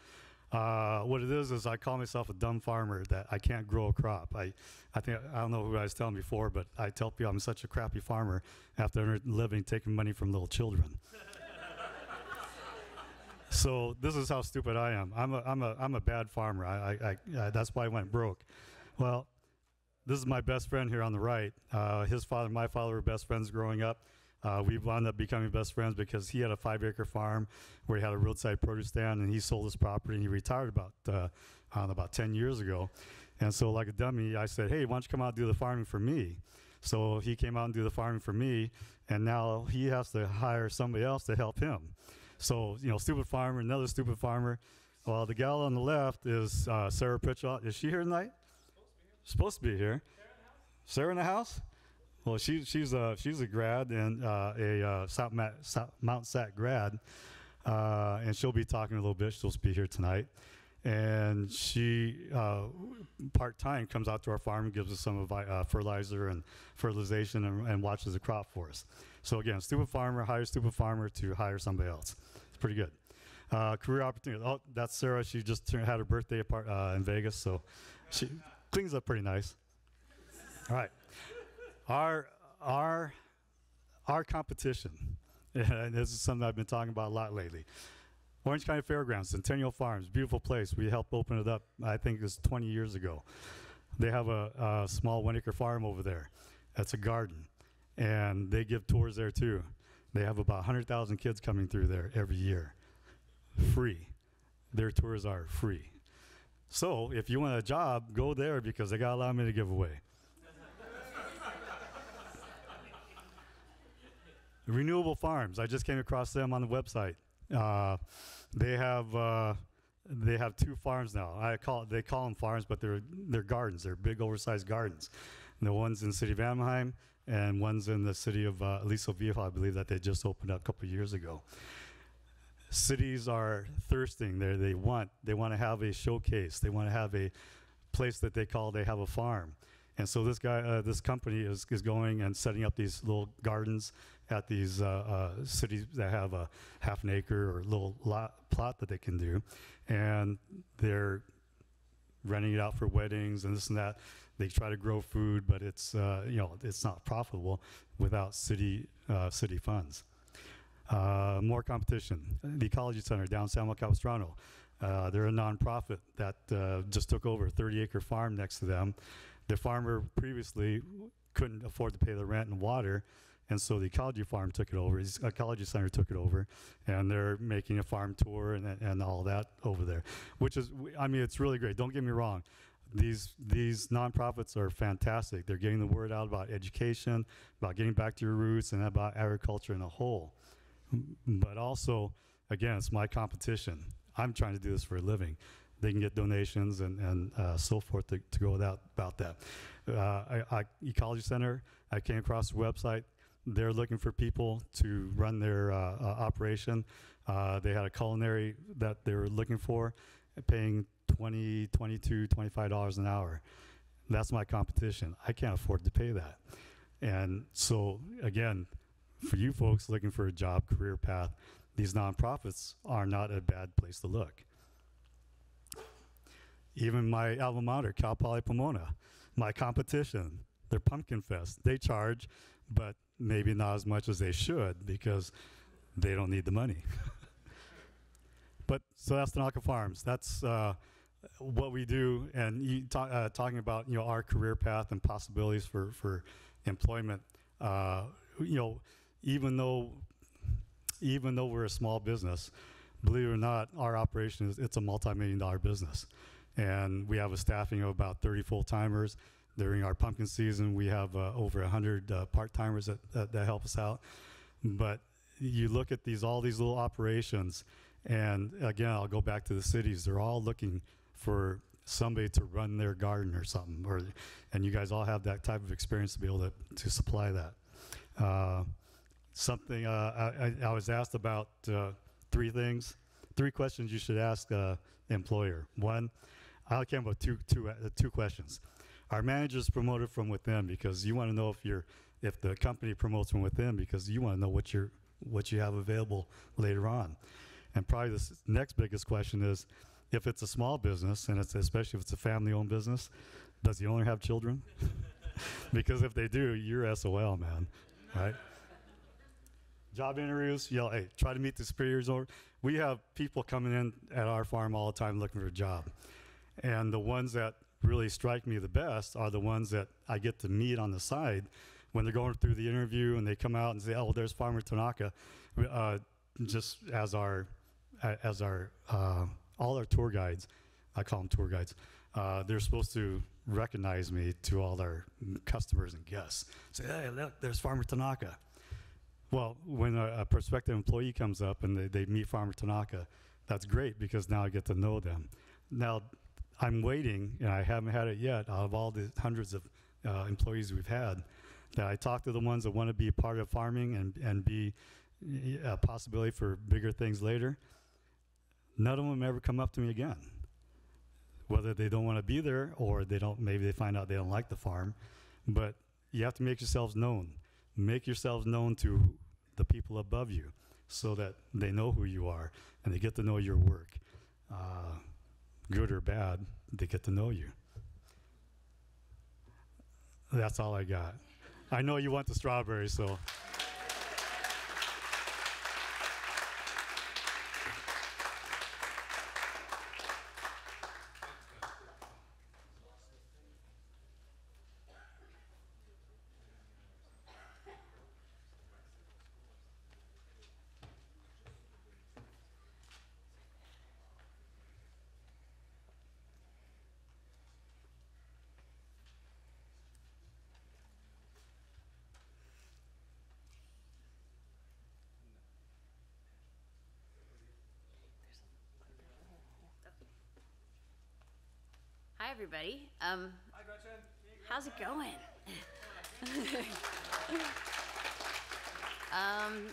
Uh, what it is is I call myself a dumb farmer that I can't grow a crop. I, I think I don't know who I was telling before, but I tell people I'm such a crappy farmer after living taking money from little children. so this is how stupid I am. I'm a, I'm a, I'm a bad farmer. I, I, I, that's why I went broke. Well, this is my best friend here on the right. Uh, his father and my father were best friends growing up. Uh, we wound up becoming best friends because he had a five acre farm where he had a roadside produce stand and he sold his property and he retired about, uh, uh, about 10 years ago. And so, like a dummy, I said, Hey, why don't you come out and do the farming for me? So he came out and do the farming for me, and now he has to hire somebody else to help him. So, you know, stupid farmer, another stupid farmer. Well, the gal on the left is uh, Sarah Pritchett. Is she here tonight? Supposed to be here. Sarah in the house? Well, she, she's a she's a grad and uh, a uh, South, Ma- South Mount Sac grad, uh, and she'll be talking a little bit. She'll be here tonight, and she uh, part time comes out to our farm and gives us some of uh, fertilizer and fertilization and, and watches the crop for us. So again, stupid farmer hires stupid farmer to hire somebody else. It's pretty good. Uh, career opportunity. Oh, that's Sarah. She just turned, had her birthday apart, in Vegas, so she cleans up pretty nice. All right our our our competition and this is something i've been talking about a lot lately. Orange county fairgrounds centennial farms beautiful place. We helped open it up i think it was 20 years ago. They have a, a small one acre farm over there. That's a garden and they give tours there too. They have about 100000 kids coming through there every year. Free. Their tours are free. So if you want a job go there because they got a lot of money to give away Renewable Farms. I just came across them on the website. Uh, they have uh, they have two farms now. I call they call them farms, but they're they're gardens. They're big, oversized gardens. And the one's in the city of Anaheim, and one's in the city of uh, Aliso Viejo, I believe that they just opened up a couple years ago. Cities are thirsting. They they want they want to have a showcase. They want to have a place that they call they have a farm. And so this guy, uh, this company is, is going and setting up these little gardens at these uh, uh, cities that have a half an acre or little lot, plot that they can do, and they're renting it out for weddings and this and that. They try to grow food, but it's uh, you know it's not profitable without city uh, city funds. Uh, more competition. The Ecology Center down San Capistrano. Uh, they're a nonprofit that just took over a 30 acre farm next to them. The farmer previously couldn't afford to pay the rent and water, and so the ecology farm took it over. His ecology center took it over, and they're making a farm tour and, and all that over there, which is, I mean, it's really great. Don't get me wrong. These these nonprofits are fantastic. They're getting the word out about education, about getting back to your roots, and about agriculture in a whole. But also, again, it's my competition. I'm trying to do this for a living. They can get donations and, and uh, so forth to, to go without, about that. Uh, I, I, Ecology Center, I came across the website they're looking for people to run their uh, uh, operation. Uh, they had a culinary that they were looking for, paying 20, 22, 25 dollars an hour. That's my competition. I can't afford to pay that. And so again, for you folks looking for a job, career path, these nonprofits are not a bad place to look. Even my alma mater, Cal Poly Pomona, my competition, their Pumpkin Fest, they charge, but maybe not as much as they should because they don't need the money. but so that's Tanaka Farms. That's uh, what we do, and you talk, uh, talking about you know our career path and possibilities for for employment. Uh, you know, even though even though we're a small business, believe it or not, our operation is it's a multi-million dollar business, and we have a staffing of about 30 full timers During our pumpkin season, we have uh, over 100 uh, part timers that, that, that help us out. But you look at these all these little operations, and again, I'll go back to the cities. They're all looking for somebody to run their garden or something, or and you guys all have that type of experience to be able to, to supply that. Uh, something uh, I, I- was asked about uh, three things, three questions you should ask uh, employer. One, I came up with two, two, two questions. Our managers promoted from within because you want to know if you're if the company promotes from within because you want to know what you're what you have available later on. And probably the next biggest question is if it's a small business and it's especially if it's a family-owned business, does the owner have children? because if they do, you're SOL, man, right? Job interviews, know, hey, try to meet the superiors. Or we have people coming in at our farm all the time looking for a job, and the ones that really strike me the best are the ones that I get to meet on the side when they're going through the interview and they come out and say, "Oh, there's Farmer Tanaka," uh, just as our as our uh, all our tour guides, I call them tour guides. Uh, they're supposed to recognize me to all our customers and guests. Say, "Hey, look, there's Farmer Tanaka." Well, when a, a prospective employee comes up and they, they meet Farmer Tanaka, that's great because now I get to know them. Now, I'm waiting, and I haven't had it yet, out of all the hundreds of uh, employees we've had, that I talk to the ones that want to be a part of farming and, and be a possibility for bigger things later. None of them ever come up to me again. Whether they don't want to be there or they don't, maybe they find out they don't like the farm. But you have to make yourselves known. Make yourselves known to the people above you so that they know who you are and they get to know your work. Uh, good or bad, they get to know you. That's all I got. I know you want the strawberries, so. Hi, everybody. Um, Hi, Gretchen. How's it going? um,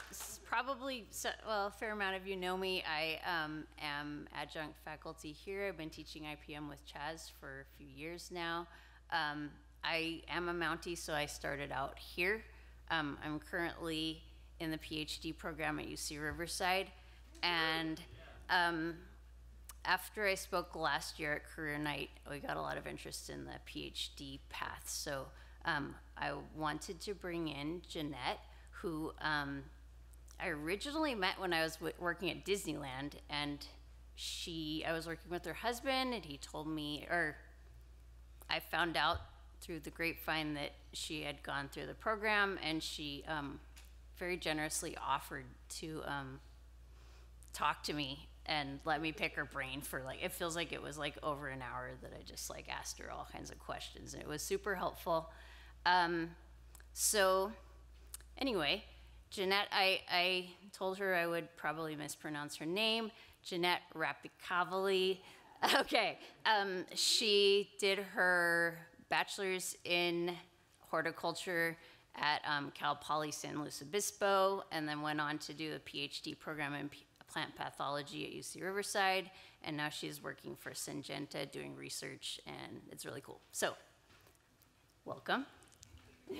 probably, so, well, a fair amount of you know me. I um, am adjunct faculty here. I've been teaching IPM with Chaz for a few years now. Um, I am a Mountie, so I started out here. Um, I'm currently in the PhD program at UC Riverside, and um, after I spoke last year at Career Night, we got a lot of interest in the PhD path. So um, I wanted to bring in Jeanette, who um, I originally met when I was working at Disneyland, and she I was working with her husband, and he told me, or I found out through the grapevine that she had gone through the program, and she um, very generously offered to um, talk to me and let me pick her brain for like it feels like it was like over an hour that I just like asked her all kinds of questions and it was super helpful. Um, so anyway, Jeanette, I, I told her I would probably mispronounce her name, Jeanette Rapicavoli. Okay, um, she did her bachelor's in horticulture at um, Cal Poly San Luis Obispo, and then went on to do a PhD program in plant pathology at UC Riverside, and now she's working for Syngenta doing research, and it's really cool. So, welcome.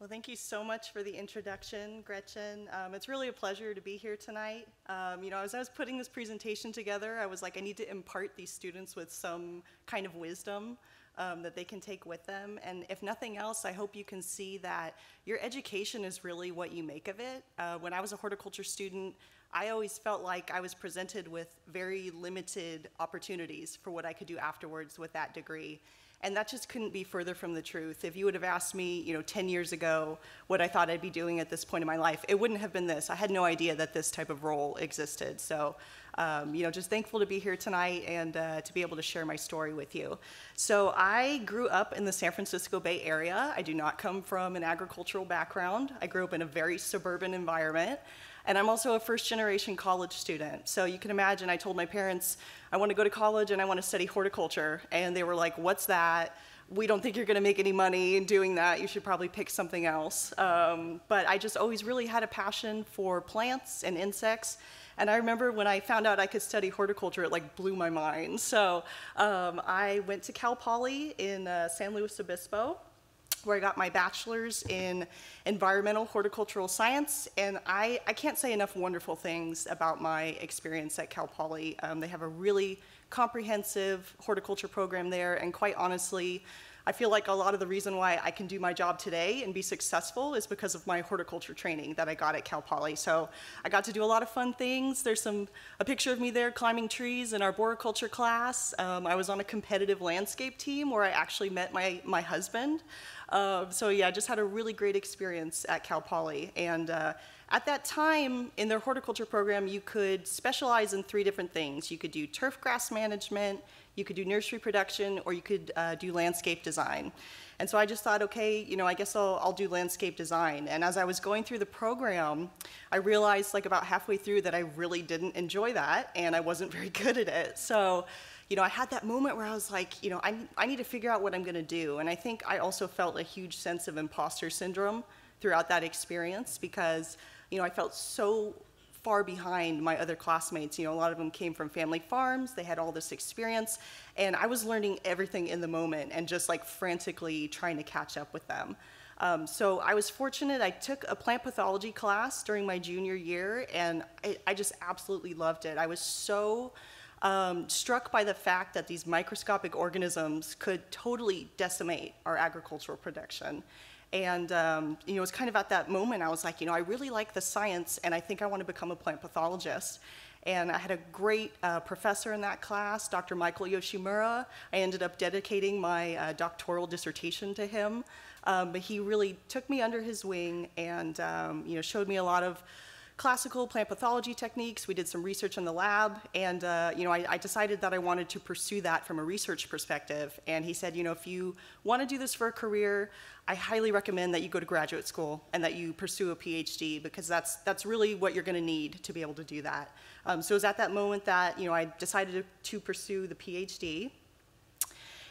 Well, thank you so much for the introduction, Gretchen. Um, it's really a pleasure to be here tonight. Um, you know, as I was putting this presentation together, I was like, I need to impart these students with some kind of wisdom um, that they can take with them. And if nothing else, I hope you can see that your education is really what you make of it. Uh, when I was a horticulture student, I always felt like I was presented with very limited opportunities for what I could do afterwards with that degree. And that just couldn't be further from the truth. If you would have asked me, you know, 10 years ago what I thought I'd be doing at this point in my life, it wouldn't have been this. I had no idea that this type of role existed. So, um, you know, just thankful to be here tonight and uh, to be able to share my story with you. So, I grew up in the San Francisco Bay Area. I do not come from an agricultural background. I grew up in a very suburban environment. And I'm also a first generation college student. So you can imagine, I told my parents, I want to go to college and I want to study horticulture. And they were like, What's that? We don't think you're going to make any money in doing that. You should probably pick something else. Um, but I just always really had a passion for plants and insects. And I remember when I found out I could study horticulture, it like blew my mind. So um, I went to Cal Poly in uh, San Luis Obispo where I got my bachelor's in environmental horticultural science. And I, I can't say enough wonderful things about my experience at Cal Poly. Um, they have a really comprehensive horticulture program there, and quite honestly, I feel like a lot of the reason why I can do my job today and be successful is because of my horticulture training that I got at Cal Poly. So I got to do a lot of fun things. There's some a picture of me there climbing trees in our arboriculture class. Um, I was on a competitive landscape team where I actually met my my husband. Uh, so yeah, I just had a really great experience at Cal Poly. And uh, at that time, in their horticulture program, you could specialize in three different things. You could do turf grass management, you could do nursery production, or you could uh, do landscape design. And so I just thought, okay, you know, I guess I'll, I'll do landscape design. And as I was going through the program, I realized like about halfway through that I really didn't enjoy that and I wasn't very good at it. So, you know, I had that moment where I was like, you know, I, I need to figure out what I'm going to do. And I think I also felt a huge sense of imposter syndrome throughout that experience because, you know, I felt so far behind my other classmates. You know, a lot of them came from family farms, they had all this experience, and I was learning everything in the moment and just like frantically trying to catch up with them. Um, so I was fortunate. I took a plant pathology class during my junior year, and I, I just absolutely loved it. I was so um, struck by the fact that these microscopic organisms could totally decimate our agricultural production. And um, you know, it was kind of at that moment I was like, you know, I really like the science, and I think I want to become a plant pathologist. And I had a great uh, professor in that class, Dr. Michael Yoshimura. I ended up dedicating my uh, doctoral dissertation to him. Um, but he really took me under his wing and um, you know showed me a lot of classical plant pathology techniques. We did some research in the lab, and uh, you know, I, I, decided that I wanted to pursue that from a research perspective. And he said, you know, if you want to do this for a career, I highly recommend that you go to graduate school and that you pursue a PhD because that's that's really what you're going to need to be able to do that. Um, so it was at that moment that you know I decided to, to pursue the PhD.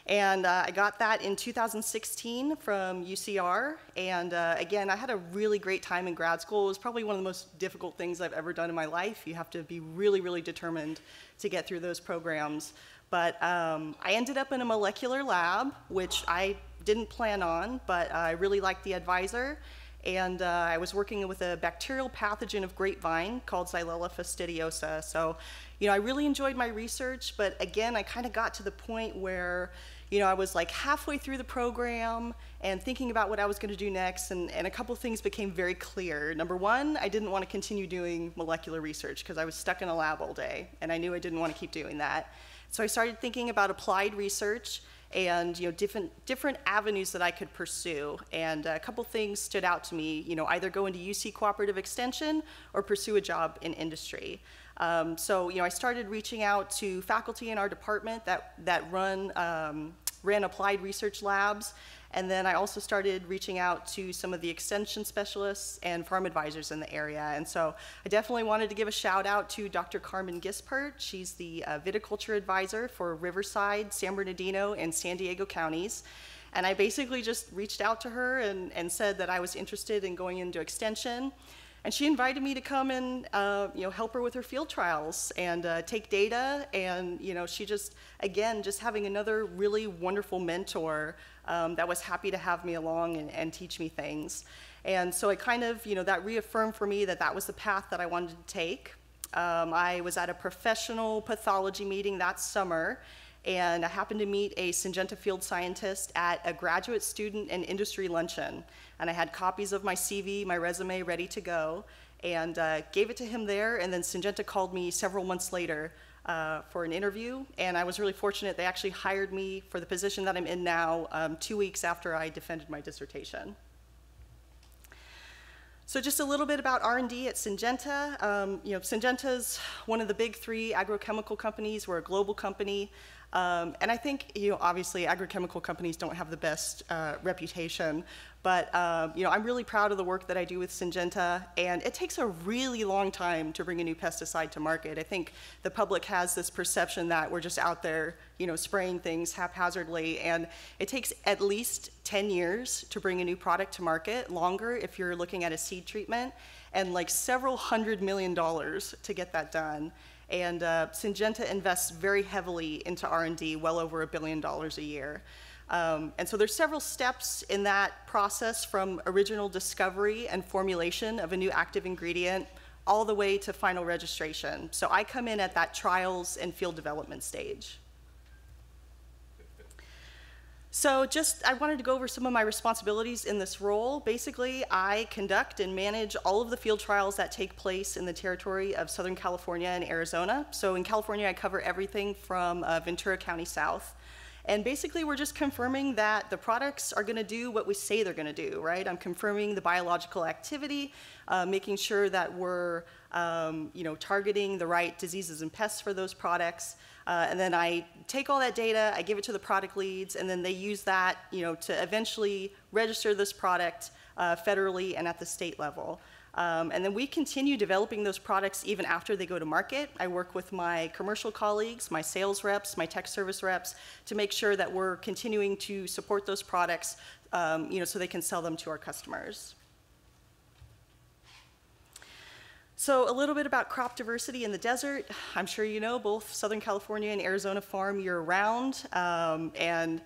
And uh, I got that in 2016 from UCR. And uh, again, I had a really great time in grad school. It was probably one of the most difficult things I've ever done in my life. You have to be really, really determined to get through those programs. But um, I ended up in a molecular lab, which I didn't plan on, but I really liked the advisor. And uh, I was working with a bacterial pathogen of grapevine called Xylella fastidiosa. So, you know, I really enjoyed my research, but again, I kind of got to the point where, you know, I was like halfway through the program and thinking about what I was going to do next, and, and a couple things became very clear. Number one, I didn't want to continue doing molecular research because I was stuck in a lab all day, and I knew I didn't want to keep doing that. So I started thinking about applied research and you know different different avenues that I could pursue. And a couple things stood out to me. You know, either go into UC Cooperative Extension or pursue a job in industry. Um, so you know, I started reaching out to faculty in our department that that run um, ran applied research labs and then I also started reaching out to some of the extension specialists and farm advisors in the area. And so I definitely wanted to give a shout out to Dr. Carmen Gispert. She's the uh, viticulture advisor for Riverside, San Bernardino, and San Diego counties. And I basically just reached out to her and, and said that I was interested in going into extension. And she invited me to come and uh, you know help her with her field trials and uh, take data. And you know she just again just having another really wonderful mentor um, that was happy to have me along and, and teach me things. And so it kind of you know that reaffirmed for me that that was the path that I wanted to take. Um, I was at a professional pathology meeting that summer, and I happened to meet a Syngenta field scientist at a graduate student and industry luncheon. And I had copies of my CV, my resume ready to go. and uh, gave it to him there. And then Syngenta called me several months later uh, for an interview, and I was really fortunate. They actually hired me for the position that I'm in now um, two weeks after I defended my dissertation. So just a little bit about R&D at Syngenta. Um, you know, Syngenta's one of the big three agrochemical companies. We're a global company. Um, and I think, you know, obviously agrochemical companies don't have the best uh, reputation, but, um, you know, I'm really proud of the work that I do with Syngenta, and it takes a really long time to bring a new pesticide to market. I think the public has this perception that we're just out there, you know, spraying things haphazardly, and it takes at least 10 years to bring a new product to market, longer if you're looking at a seed treatment, and like several hundred million dollars to get that done and uh, Syngenta invests very heavily into R&D, well over a billion dollars a year. Um, and so there's several steps in that process from original discovery and formulation of a new active ingredient all the way to final registration. So I come in at that trials and field development stage. So just, I wanted to go over some of my responsibilities in this role. Basically, I conduct and manage all of the field trials that take place in the territory of Southern California and Arizona. So in California, I cover everything from uh, Ventura County South. And basically, we're just confirming that the products are going to do what we say they're going to do, right? I'm confirming the biological activity, uh, making sure that we're, um, you know, targeting the right diseases and pests for those products. Uh, and then I take all that data, I give it to the product leads, and then they use that, you know, to eventually register this product uh, federally and at the state level. Um, and then we continue developing those products even after they go to market. I work with my commercial colleagues, my sales reps, my tech service reps to make sure that we're continuing to support those products, um, you know, so they can sell them to our customers. So a little bit about crop diversity in the desert. I'm sure you know both Southern California and Arizona farm year-round, um, and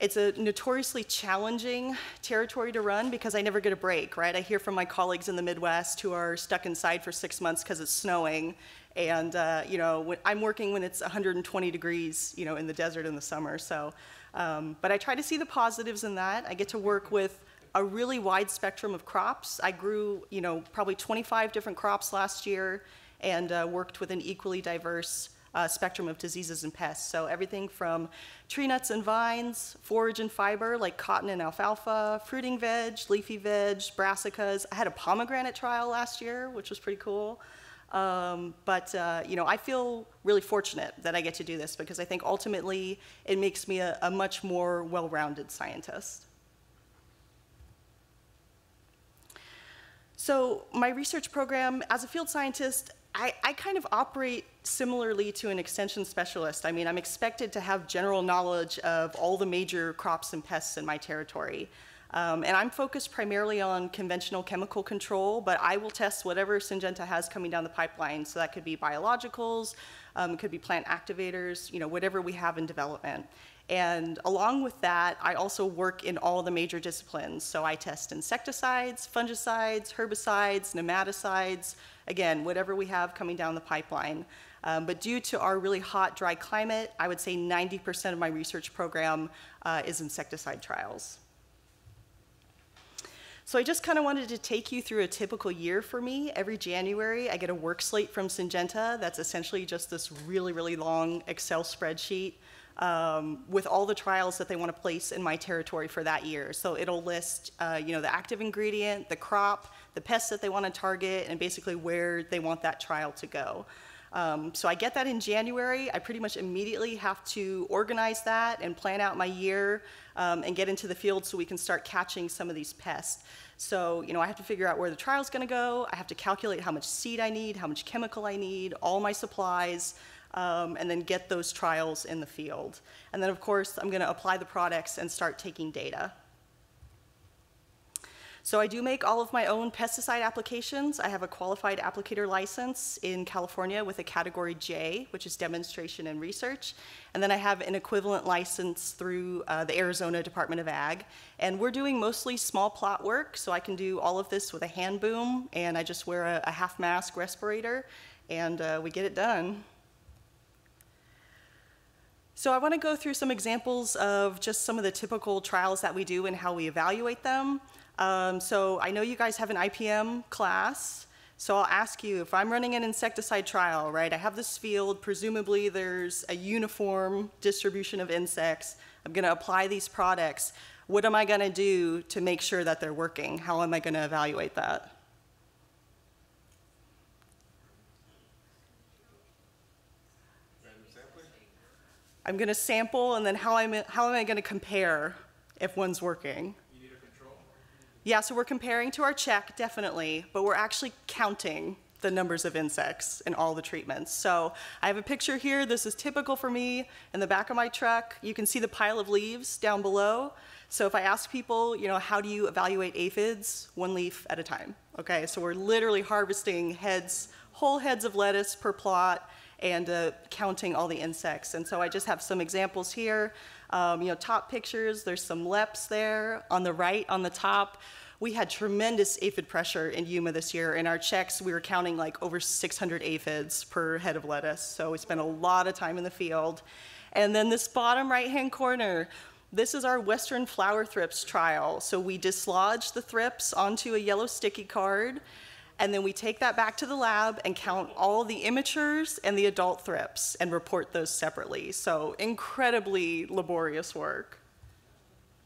it's a notoriously challenging territory to run because I never get a break, right? I hear from my colleagues in the Midwest who are stuck inside for six months because it's snowing, and uh, you know I'm working when it's 120 degrees, you know, in the desert in the summer. So, um, but I try to see the positives in that. I get to work with a really wide spectrum of crops. I grew, you know, probably 25 different crops last year and uh, worked with an equally diverse uh, spectrum of diseases and pests. So everything from tree nuts and vines, forage and fiber like cotton and alfalfa, fruiting veg, leafy veg, brassicas. I had a pomegranate trial last year, which was pretty cool. Um, but uh, you know, I feel really fortunate that I get to do this because I think ultimately it makes me a, a much more well-rounded scientist. So my research program, as a field scientist, I, I, kind of operate similarly to an extension specialist. I mean, I'm expected to have general knowledge of all the major crops and pests in my territory. Um, and I'm focused primarily on conventional chemical control, but I will test whatever Syngenta has coming down the pipeline. So that could be biologicals, um, could be plant activators, you know, whatever we have in development. And along with that, I also work in all the major disciplines. So I test insecticides, fungicides, herbicides, nematicides, again, whatever we have coming down the pipeline. Um, but due to our really hot, dry climate, I would say 90% of my research program uh, is insecticide trials. So I just kind of wanted to take you through a typical year for me. Every January, I get a work slate from Syngenta that's essentially just this really, really long Excel spreadsheet um, with all the trials that they want to place in my territory for that year. So it'll list, uh, you know, the active ingredient, the crop, the pests that they want to target, and basically where they want that trial to go. Um, so I get that in January. I pretty much immediately have to organize that and plan out my year um, and get into the field so we can start catching some of these pests. So, you know, I have to figure out where the trial's going to go. I have to calculate how much seed I need, how much chemical I need, all my supplies, um, and then get those trials in the field. And then, of course, I'm going to apply the products and start taking data. So I do make all of my own pesticide applications. I have a qualified applicator license in California with a category J, which is demonstration and research. And then I have an equivalent license through uh, the Arizona Department of Ag. And we're doing mostly small plot work, so I can do all of this with a hand boom, and I just wear a, a half mask respirator, and uh, we get it done. So I want to go through some examples of just some of the typical trials that we do and how we evaluate them. Um, so I know you guys have an IPM class. So I'll ask you, if I'm running an insecticide trial, right, I have this field, presumably there's a uniform distribution of insects, I'm gonna apply these products, what am I gonna do to make sure that they're working? How am I gonna evaluate that? I'm gonna sample, and then how am I, how am I gonna compare if one's working? Yeah, so we're comparing to our check, definitely, but we're actually counting the numbers of insects in all the treatments. So I have a picture here. This is typical for me in the back of my truck. You can see the pile of leaves down below. So if I ask people, you know, how do you evaluate aphids? One leaf at a time. Okay, so we're literally harvesting heads, whole heads of lettuce per plot and uh, counting all the insects. And so I just have some examples here. Um, you know, top pictures, there's some leps there. On the right, on the top, we had tremendous aphid pressure in Yuma this year. In our checks, we were counting like over 600 aphids per head of lettuce. So we spent a lot of time in the field. And then this bottom right-hand corner, this is our Western flower thrips trial. So we dislodge the thrips onto a yellow sticky card, and then we take that back to the lab and count all the immatures and the adult thrips and report those separately. So incredibly laborious work.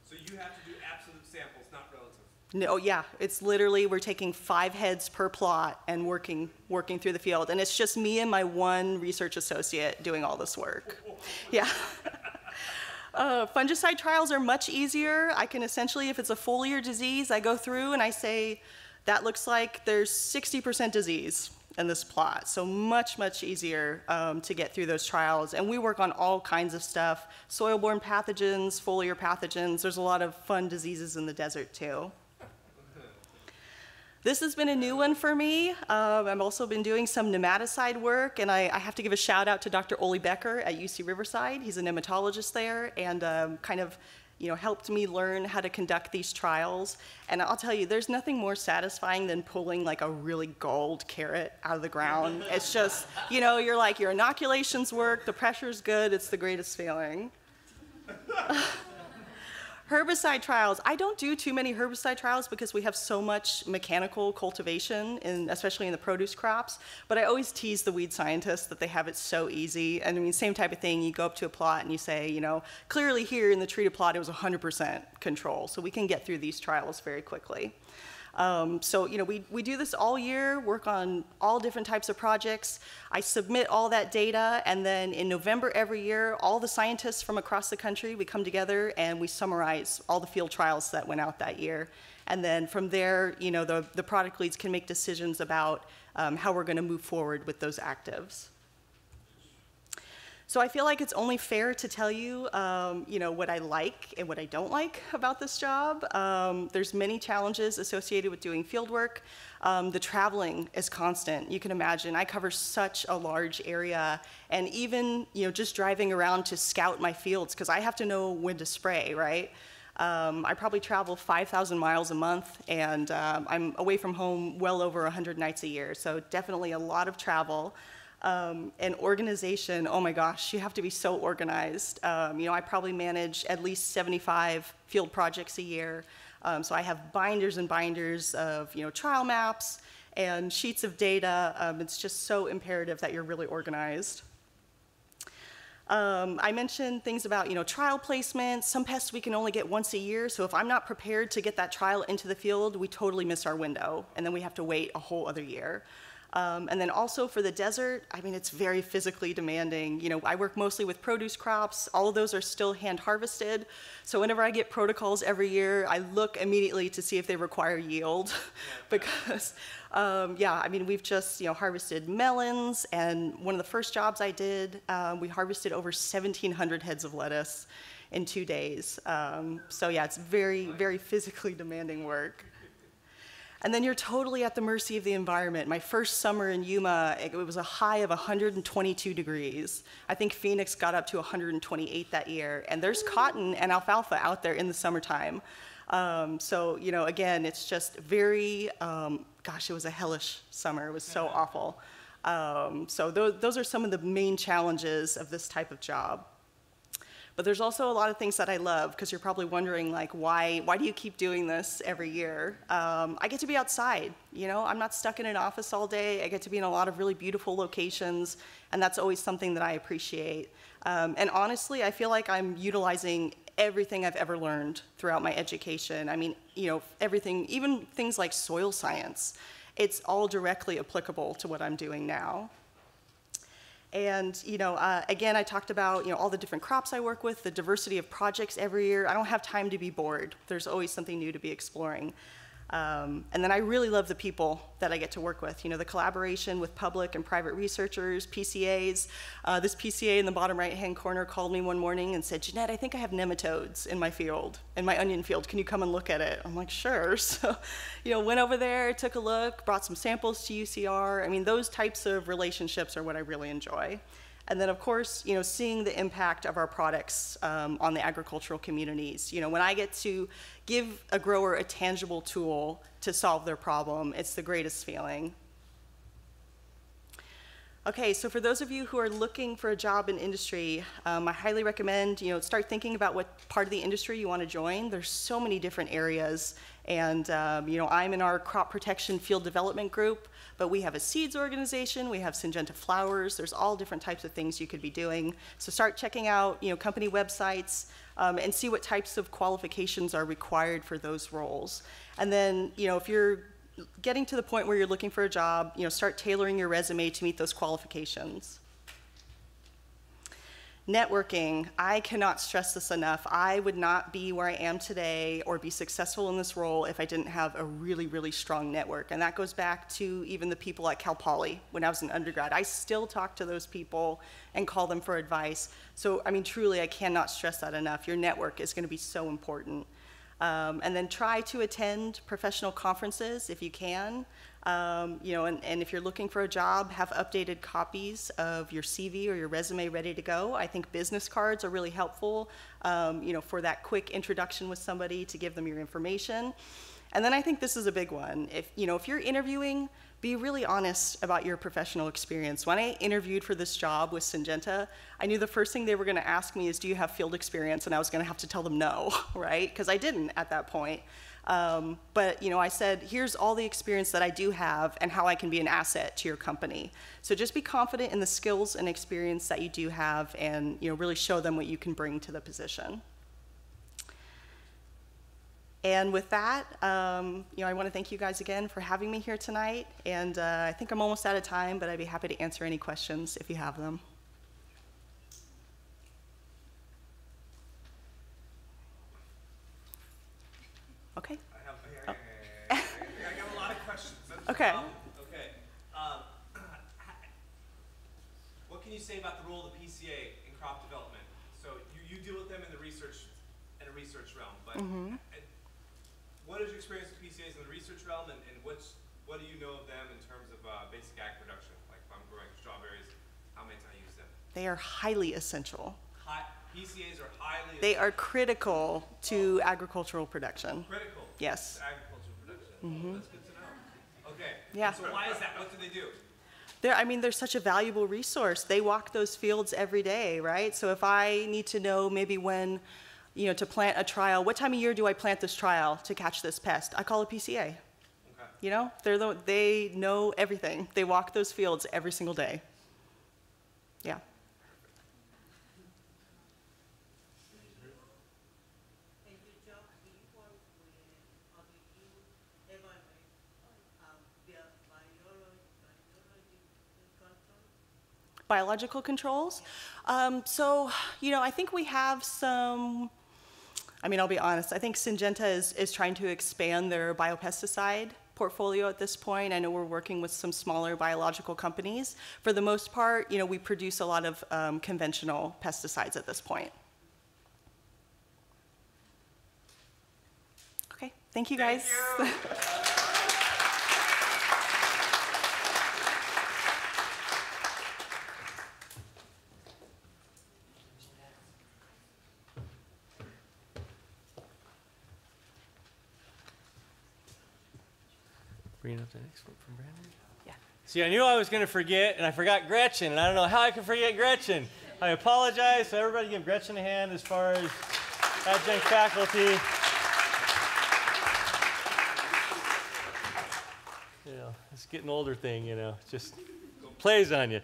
So you have to do absolute samples, not relative. No, yeah, it's literally we're taking five heads per plot and working working through the field, and it's just me and my one research associate doing all this work. Yeah. Uh, fungicide trials are much easier. I can essentially, if it's a foliar disease, I go through and I say, that looks like there's 60% disease in this plot. So much, much easier um, to get through those trials. And we work on all kinds of stuff, soil-borne pathogens, foliar pathogens. There's a lot of fun diseases in the desert too. This has been a new one for me. Um, I've also been doing some nematicide work, and I, I, have to give a shout out to Dr. Ole Becker at UC Riverside. He's a nematologist there, and um, kind of you know, helped me learn how to conduct these trials. And I'll tell you, there's nothing more satisfying than pulling like a really galled carrot out of the ground. it's just, you know, you're like, your inoculations work, the pressure's good, it's the greatest feeling. Herbicide trials. I don't do too many herbicide trials because we have so much mechanical cultivation, in, especially in the produce crops. But I always tease the weed scientists that they have it so easy. And I mean, same type of thing. You go up to a plot and you say, you know, clearly here in the treated plot it was 100% control. So we can get through these trials very quickly. Um, so, you know, we, we do this all year, work on all different types of projects. I submit all that data, and then in November every year, all the scientists from across the country, we come together and we summarize all the field trials that went out that year. And then from there, you know, the, the product leads can make decisions about um, how we're going to move forward with those actives. So I feel like it's only fair to tell you, um, you know, what I like and what I don't like about this job. Um, there's many challenges associated with doing field work. Um, the traveling is constant. You can imagine I cover such a large area, and even you know just driving around to scout my fields because I have to know when to spray, right? Um, I probably travel 5,000 miles a month, and um, I'm away from home well over 100 nights a year. So definitely a lot of travel. Um, organization, oh my gosh, you have to be so organized. Um, you know, I probably manage at least 75 field projects a year. Um, so I have binders and binders of, you know, trial maps and sheets of data. Um, it's just so imperative that you're really organized. Um, I mentioned things about, you know, trial placement. Some pests we can only get once a year, so if I'm not prepared to get that trial into the field, we totally miss our window, and then we have to wait a whole other year. Um, and then also for the desert, I mean, it's very physically demanding. You know, I work mostly with produce crops. All of those are still hand harvested. So whenever I get protocols every year, I look immediately to see if they require yield. because, um, yeah, I mean, we've just, you know, harvested melons. And one of the first jobs I did, uh, we harvested over 1,700 heads of lettuce in two days. Um, so yeah, it's very, very physically demanding work. And then you're totally at the mercy of the environment. My first summer in Yuma, it was a high of 122 degrees. I think Phoenix got up to 128 that year. And there's cotton and alfalfa out there in the summertime. Um, so, you know, again, it's just very, um, gosh, it was a hellish summer. It was so awful. Um, so, th those are some of the main challenges of this type of job. But there's also a lot of things that I love because you're probably wondering like why why do you keep doing this every year? Um, I get to be outside. You know, I'm not stuck in an office all day. I get to be in a lot of really beautiful locations, and that's always something that I appreciate. Um, and honestly, I feel like I'm utilizing everything I've ever learned throughout my education. I mean, you know, everything, even things like soil science, it's all directly applicable to what I'm doing now. And, you know, uh, again, I talked about, you know, all the different crops I work with, the diversity of projects every year. I don't have time to be bored. There's always something new to be exploring. Um, and then I really love the people that I get to work with. You know, the collaboration with public and private researchers, PCAs. Uh, this PCA in the bottom right-hand corner called me one morning and said, Jeanette, I think I have nematodes in my field, in my onion field. Can you come and look at it? I'm like, sure. So, you know, went over there, took a look, brought some samples to UCR. I mean, those types of relationships are what I really enjoy. And then, of course, you know, seeing the impact of our products um, on the agricultural communities. You know, when I get to give a grower a tangible tool to solve their problem, it's the greatest feeling. Okay, so for those of you who are looking for a job in industry, um, I highly recommend, you know, start thinking about what part of the industry you want to join. There's so many different areas, and, um, you know, I'm in our crop protection field development group, but we have a seeds organization, we have Syngenta flowers, there's all different types of things you could be doing. So start checking out, you know, company websites um, and see what types of qualifications are required for those roles. And then, you know, if you're getting to the point where you're looking for a job, you know, start tailoring your resume to meet those qualifications. Networking, I cannot stress this enough. I would not be where I am today or be successful in this role if I didn't have a really, really strong network. And that goes back to even the people at Cal Poly when I was an undergrad. I still talk to those people and call them for advice. So, I mean, truly, I cannot stress that enough. Your network is going to be so important. Um, and then try to attend professional conferences if you can. Um, you know, and, and if you're looking for a job, have updated copies of your CV or your resume ready to go. I think business cards are really helpful, um, you know, for that quick introduction with somebody to give them your information. And then I think this is a big one. If, you know, if you're interviewing, be really honest about your professional experience. When I interviewed for this job with Syngenta, I knew the first thing they were going to ask me is, do you have field experience? And I was going to have to tell them no, right? Because I didn't at that point. Um, but you know, I said, here's all the experience that I do have and how I can be an asset to your company. So just be confident in the skills and experience that you do have, and you know, really show them what you can bring to the position. And with that, um, you know, I want to thank you guys again for having me here tonight. And uh, I think I'm almost out of time, but I'd be happy to answer any questions if you have them. Okay. I have, I, I, I, I, I got a lot of questions. That's Okay. Okay. Um, what can you say about the role of the PCA in crop development? So you, you deal with them in the research, in a research realm, but Mm-hmm. uh, what is your experience with PCAs in the research realm, and, and what's what do you know of them in terms of uh, basic ag production? Like if I'm growing strawberries, how many might I use them? They are highly essential. PCAs are highly They are critical to oh. agricultural production. critical. Yes. To agricultural production. Oh, that's good to know. Okay. Yeah. So why is that? What do they do? They're, I mean, they're such a valuable resource. They walk those fields every day, right? So if I need to know maybe when, you know, to plant a trial, what time of year do I plant this trial to catch this pest? I call a PCA. Okay. You know, they're the, they know everything. They walk those fields every single day. Yeah. Biological controls. Um, so, you know, I think we have some. I mean, I'll be honest. I think Syngenta is, is trying to expand their biopesticide portfolio at this point. I know we're working with some smaller biological companies. For the most part, you know, we produce a lot of um, conventional pesticides at this point. Okay, thank you guys. Bringing up the next one from Brandon. Yeah. See, I knew I was going to forget, and I forgot Gretchen, and I don't know how I can forget Gretchen. I apologize. So everybody give Gretchen a hand as far as adjunct faculty. You know, it's getting older thing, you know, just plays on you.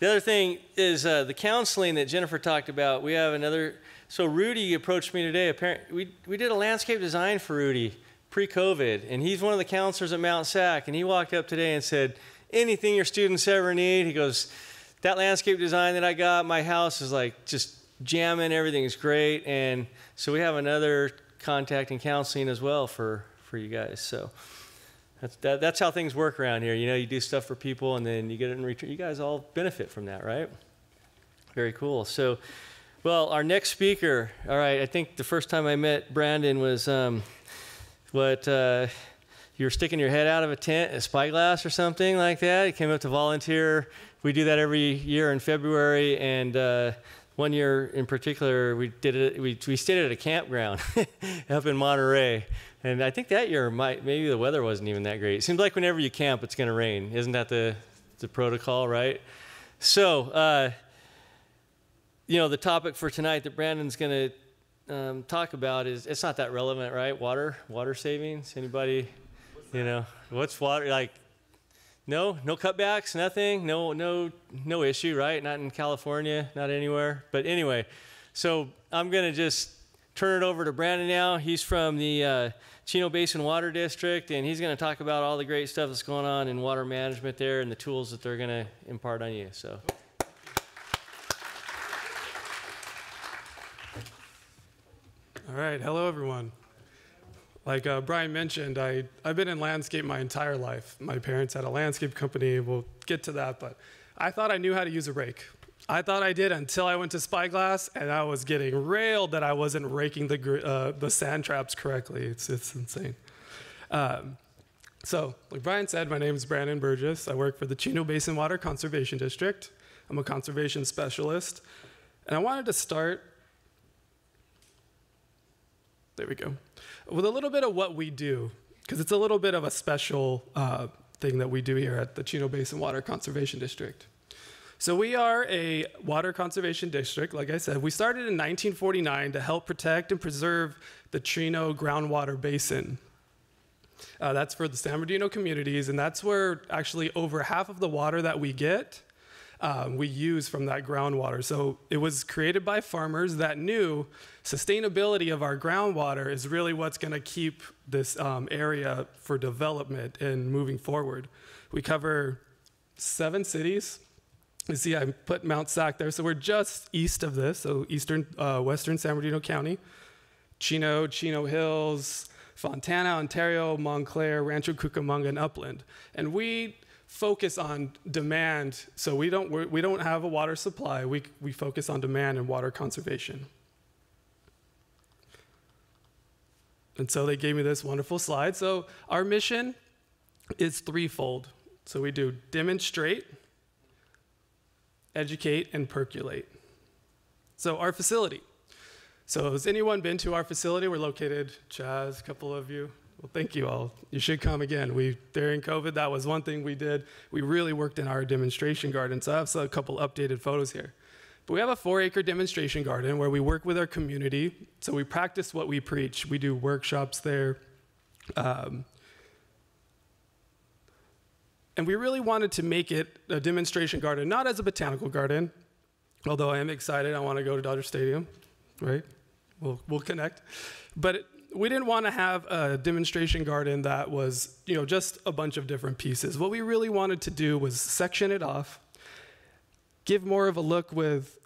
The other thing is uh, the counseling that Jennifer talked about. We have another. So Rudy approached me today. Apparently, we we did a landscape design for Rudy pre-COVID, and he's one of the counselors at Mount Sac. And he walked up today and said, "Anything your students ever need." He goes, "That landscape design that I got, my house is like just jamming. Everything is great." And so we have another contact and counseling as well for for you guys. So. That's, that, that's how things work around here. You know, you do stuff for people and then you get it in return. You guys all benefit from that, right? Very cool. So, well, our next speaker, all right, I think the first time I met Brandon was um, what, uh, you're sticking your head out of a tent a Spyglass or something like that. He came up to volunteer. We do that every year in February. And uh, one year in particular, we did it, we, we stayed at a campground up in Monterey. And I think that year might maybe the weather wasn't even that great. It seems like whenever you camp, it's going to rain. Isn't that the the protocol, right? So, uh, you know, the topic for tonight that Brandon's going to um, talk about is it's not that relevant, right? Water, water savings. Anybody, you know, what's water like? No, no cutbacks, nothing, no, no, no issue, right? Not in California, not anywhere. But anyway, so I'm to just turn it over to Brandon now. He's from the uh, Chino Basin Water District, and he's going to talk about all the great stuff that's going on in water management there and the tools that they're going to impart on you. So. All right, hello everyone. Like uh, Brian mentioned, I, I've been in landscape my entire life. My parents had a landscape company, we'll get to that, but I thought I knew how to use a rake. I thought I did until I went to Spyglass and I was getting railed that I wasn't raking the, uh, the sand traps correctly. It's, it's insane. Um, so, like Brian said, my name is Brandon Burgess. I work for the Chino Basin Water Conservation District. I'm a conservation specialist. And I wanted to start, there we go, with a little bit of what we do, because it's a little bit of a special uh, thing that we do here at the Chino Basin Water Conservation District. So we are a water conservation district, like I said. We started in 1949 to help protect and preserve the Chino groundwater basin. Uh, that's for the San Bernardino communities, and that's where actually over half of the water that we get, um, we use from that groundwater. So it was created by farmers that knew sustainability of our groundwater is really what's going to keep this um, area for development and moving forward. We cover seven cities, you see, I put Mount Sac there, so we're just east of this, so eastern, uh, western San Bernardino County. Chino, Chino Hills, Fontana, Ontario, Montclair, Rancho Cucamonga, and Upland. And we focus on demand, so we don't, we do not have a water supply. We, we focus on demand and water conservation. And so they gave me this wonderful slide. So our mission is threefold. So we do demonstrate, educate, and percolate. So, our facility. So, has anyone been to our facility? We're located, Chaz, a couple of you. Well, thank you all. You should come again. We during COVID, that was one thing we did. We really worked in our demonstration garden. So I have a couple updated photos here. But we have a four-acre demonstration garden where we work with our community. So we practice what we preach. We do workshops there. Um, and we really wanted to make it a demonstration garden, not as a botanical garden, although I am excited. I want to go to Dodger Stadium, right? We'll, we'll connect. But it, we didn't want to have a demonstration garden that was, you know, just a bunch of different pieces. What we really wanted to do was section it off, give more of a look with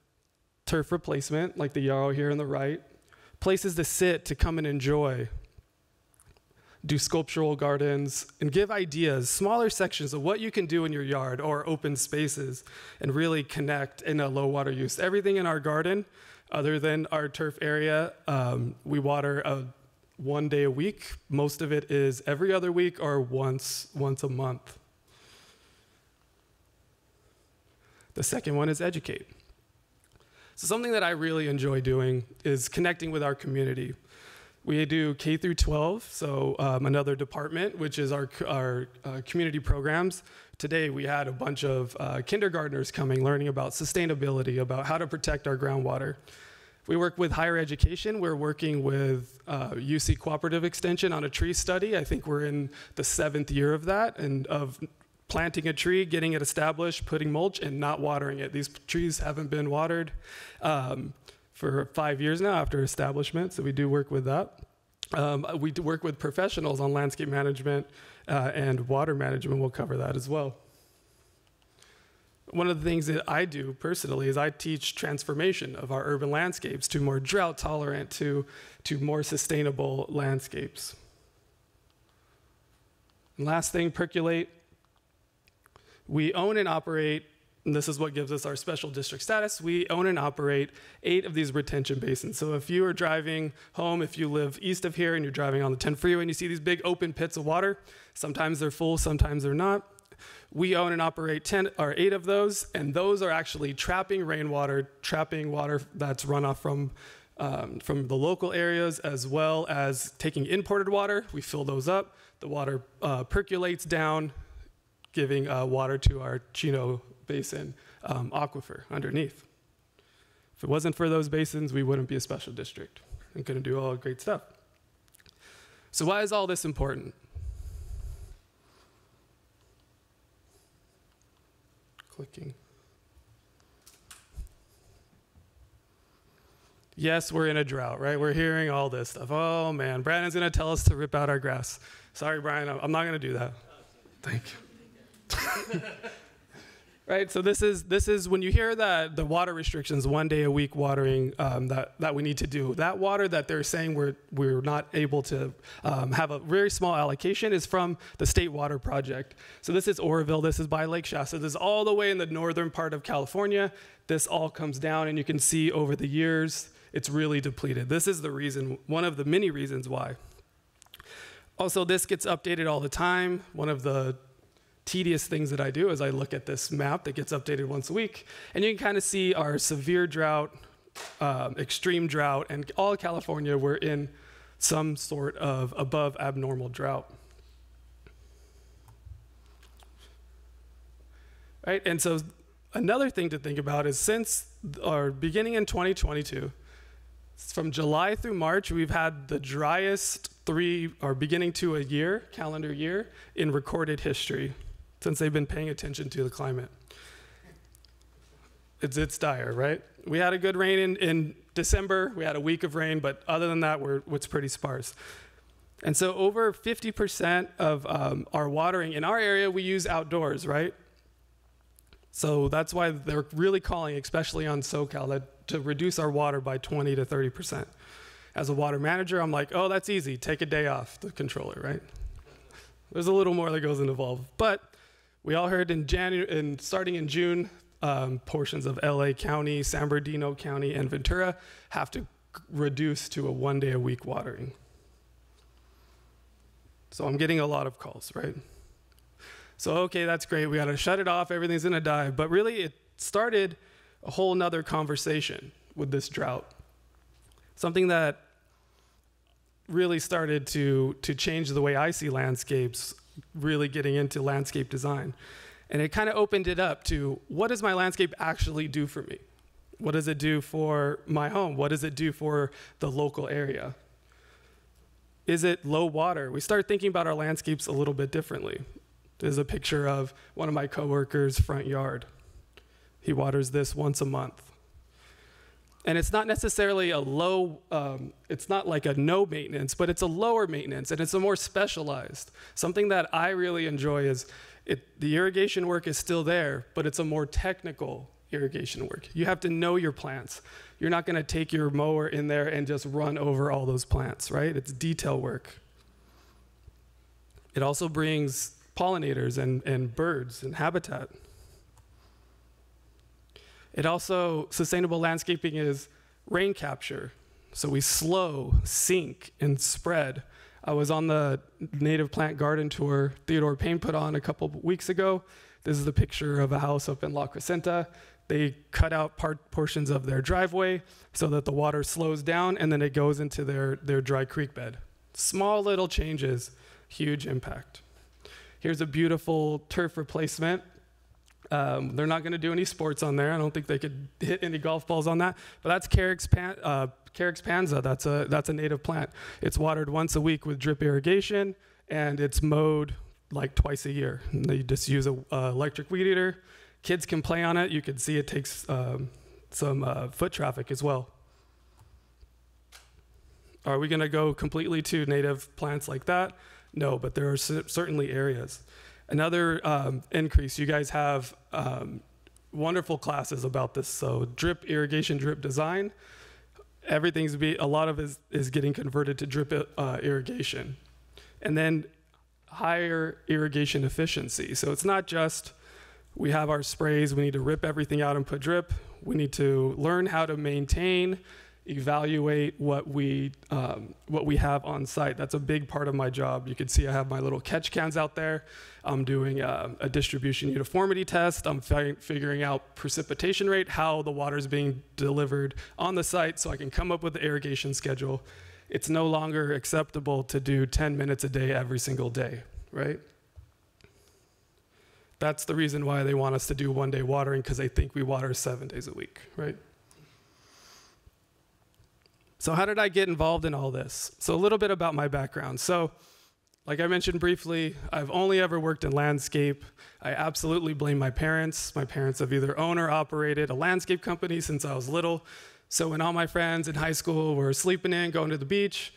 turf replacement, like the yarrow here on the right, places to sit to come and enjoy, do sculptural gardens, and give ideas, smaller sections of what you can do in your yard or open spaces, and really connect in a low water use. Everything in our garden, other than our turf area, um, we water a, one day a week. Most of it is every other week or once once a month. The second one is educate. So something that I really enjoy doing is connecting with our community. We do K through 12, so um, another department, which is our, our uh, community programs. Today we had a bunch of uh, kindergartners coming, learning about sustainability, about how to protect our groundwater. We work with higher education. We're working with uh, UC Cooperative Extension on a tree study. I think we're in the seventh year of that and of planting a tree, getting it established, putting mulch, and not watering it. These trees haven't been watered um, for five years now after establishment, so we do work with that. Um, we do work with professionals on landscape management uh, and water management. We'll cover that as well. One of the things that I do personally is I teach transformation of our urban landscapes to more drought tolerant, to, to more sustainable landscapes. And last thing, percolate. We own and operate and this is what gives us our special district status. We own and operate eight of these retention basins. So if you are driving home, if you live east of here and you're driving on the 10 freeway and you see these big open pits of water, sometimes they're full, sometimes they're not. We own and operate 10 or eight of those, and those are actually trapping rainwater, trapping water that's runoff from um, from the local areas, as well as taking imported water. We fill those up. The water uh, percolates down, giving uh, water to our Chino basin um, aquifer underneath. If it wasn't for those basins, we wouldn't be a special district and couldn't do all the great stuff. So, why is all this important? Clicking. Yes, we're in a drought, right? We're hearing all this stuff. Oh man, Brandon's gonna tell us to rip out our grass. Sorry, Brian, I'm not gonna do that. Thank you. right? So this is this is when you hear that the water restrictions, one day a week watering um, that that we need to do. That water that they're saying we're we're not able to um, have a very small allocation is from the state water project. So this is Oroville. This is by Lake Shasta. This is all the way in the northern part of California. This all comes down, and you can see over the years it's really depleted. This is the reason, one of the many reasons why. Also, this gets updated all the time. One of the tedious things that I do is I look at this map that gets updated once a week, and you can kind of see our severe drought, um, extreme drought, and all California, we're in some sort of above abnormal drought. Right, and so another thing to think about is since our beginning in 2022, from July through March, we've had the driest three, or beginning to a year, calendar year, in recorded history since they've been paying attention to the climate. It's, it's dire, right? We had a good rain in, in December. We had a week of rain, but other than that, we're, it's pretty sparse. And so, over 50% of um, our watering in our area, we use outdoors, right? So, that's why they're really calling, especially on SoCal, that to reduce our water by 20 to 30%. As a water manager, I'm like, oh, that's easy. Take a day off the controller, right? There's a little more that goes involved. But we all heard in January, in, starting in June, um, portions of LA County, San Bernardino County, and Ventura have to reduce to a one day a week watering. So I'm getting a lot of calls, right? So, okay, that's great. We got to shut it off. Everything's going to die. But really, it started a whole nother conversation with this drought. Something that really started to, to change the way I see landscapes really getting into landscape design. And it kind of opened it up to what does my landscape actually do for me? What does it do for my home? What does it do for the local area? Is it low water? We start thinking about our landscapes a little bit differently. There's a picture of one of my coworkers' front yard. He waters this once a month and it's not necessarily a low um, it's not like a no maintenance but it's a lower maintenance and it's a more specialized. Something that i really enjoy is it, the irrigation work is still there but it's a more technical irrigation work. You have to know your plants. You're not going to take your mower in there and just run over all those plants right? It's detail work. It also brings pollinators and, and birds and habitat it also, sustainable landscaping is rain capture. So we slow, sink, and spread. I was on the native plant garden tour Theodore Payne put on a couple weeks ago. This is the picture of a house up in La Crescenta. They cut out part portions of their driveway so that the water slows down and then it goes into their, their dry creek bed. Small little changes, huge impact. Here's a beautiful turf replacement. Um, they're not going to do any sports on there. I don't think they could hit any golf balls on that. But that's Carex, pan, uh, Carex pansa. That's a, that's a native plant. It's watered once a week with drip irrigation, and it's mowed like twice a year. And they just use a uh, electric weed eater. Kids can play on it. You can see it takes um, some uh, foot traffic as well. Are we going to go completely to native plants like that? No, but there are certainly areas. Another um, increase, you guys have um, wonderful classes about this. So drip irrigation, drip design, everything's be a lot of is is getting converted to drip uh, irrigation, and then higher irrigation efficiency. So it's not just we have our sprays, we need to rip everything out and put drip. We need to learn how to maintain evaluate what we um, what we have on site. That's a big part of my job. You can see I have my little catch cans out there. I'm doing uh, a distribution uniformity test. I'm fi- figuring out precipitation rate, how the water is being delivered on the site, so I can come up with the irrigation schedule. It's no longer acceptable to do 10 minutes a day every single day, right? That's the reason why they want us to do one day watering because they think we water seven days a week, right? So, how did I get involved in all this? So, a little bit about my background. So, like I mentioned briefly, I've only ever worked in landscape. I absolutely blame my parents. My parents have either owned or operated a landscape company since I was little. So, when all my friends in high school were sleeping in, going to the beach,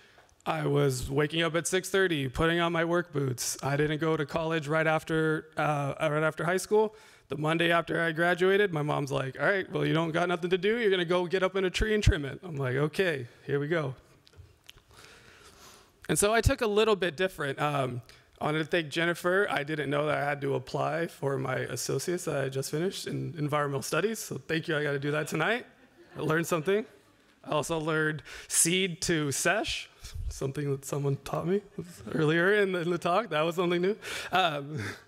I was waking up at 6:30, putting on my work boots. I didn't go to college right after uh, right after high school the Monday after I graduated, my mom's like, all right, well, you don't got nothing to do. You're going to go get up in a tree and trim it. I'm like, okay, here we go. And so I took a little bit different. Um, I wanted to thank Jennifer. I didn't know that I had to apply for my associates that I just finished in environmental studies. So thank you. I got to do that tonight. I learned something. I also learned seed to sesh, something that someone taught me earlier in the, in the talk. That was something new. Um,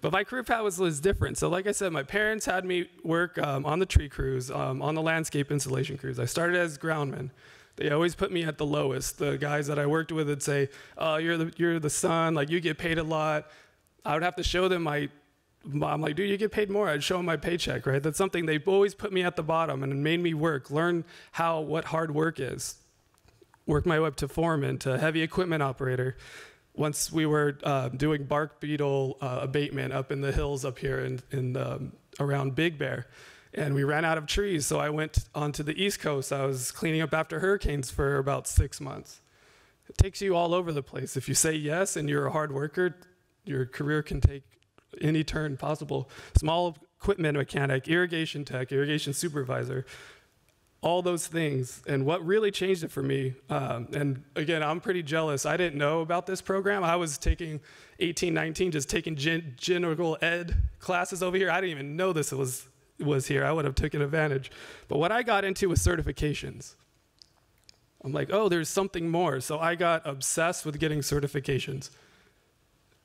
but my career path was, was different. So, like I said, my parents had me work um, on the tree crews, um, on the landscape installation crews. I started as groundman. They always put me at the lowest. The guys that I worked with would say, "Oh, you're the you're the son. Like you get paid a lot." I would have to show them my. I'm like, dude, you get paid more. I'd show them my paycheck, right? That's something they've always put me at the bottom and made me work, learn how what hard work is. Work my way up to foreman, to heavy equipment operator once we were uh, doing bark beetle uh, abatement up in the hills up here in, in um, around Big Bear, and we ran out of trees. So I went onto the East Coast. I was cleaning up after hurricanes for about six months. It takes you all over the place. If you say yes and you're a hard worker, your career can take any turn possible. Small equipment mechanic, irrigation tech, irrigation supervisor, all those things. And what really changed it for me, um, and again, I'm pretty jealous. I didn't know about this program. I was taking 18, 19, just taking gen- general ed classes over here. I didn't even know this was, was here. I would have taken advantage. But what I got into was certifications. I'm like, oh, there's something more. So I got obsessed with getting certifications.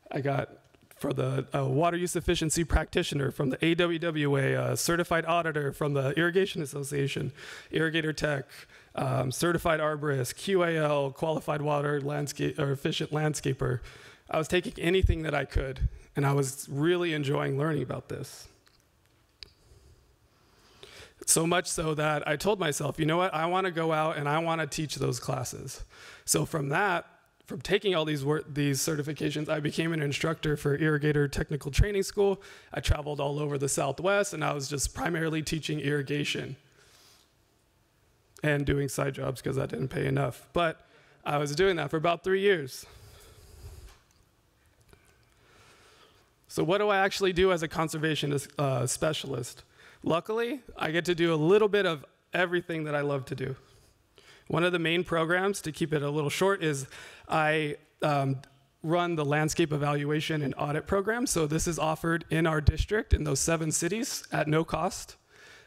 I got for the uh, water use efficiency practitioner from the AWWA, uh, certified auditor from the Irrigation Association, irrigator tech, um, certified arborist, QWEL, qualified water landscape or efficient landscaper. I was taking anything that I could, and I was really enjoying learning about this. So much so that I told myself, you know what, I want to go out and I want to teach those classes. So from that, from taking all these these certifications, I became an instructor for Irrigator Technical Training School. I traveled all over the Southwest, and I was just primarily teaching irrigation and doing side jobs because that didn't pay enough. But I was doing that for about three years. So, what do I actually do as a conservation uh, specialist? Luckily, I get to do a little bit of everything that I love to do. One of the main programs, to keep it a little short, is I um, run the landscape evaluation and audit program. So this is offered in our district in those seven cities at no cost.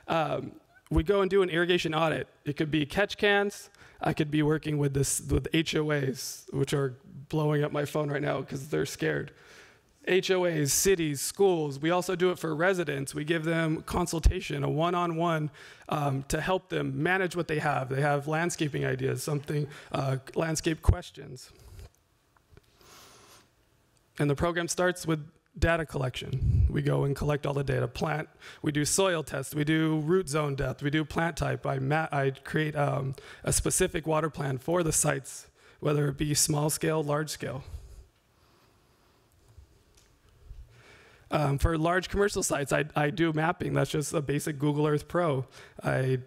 Um, we go and do an irrigation audit. It could be catch cans. I could be working with this with HOAs, which are blowing up my phone right now because they're scared. HOAs, cities, schools. We also do it for residents. We give them consultation, a one-on-one um, to help them manage what they have. They have landscaping ideas, something, uh, landscape questions. And the program starts with data collection. We go and collect all the data. Plant, we do soil tests, we do root zone depth, we do plant type. I, I create um, a specific water plan for the sites, whether it be small scale, large scale. Um, for large commercial sites, I, I do mapping. That's just a basic Google Earth Pro. I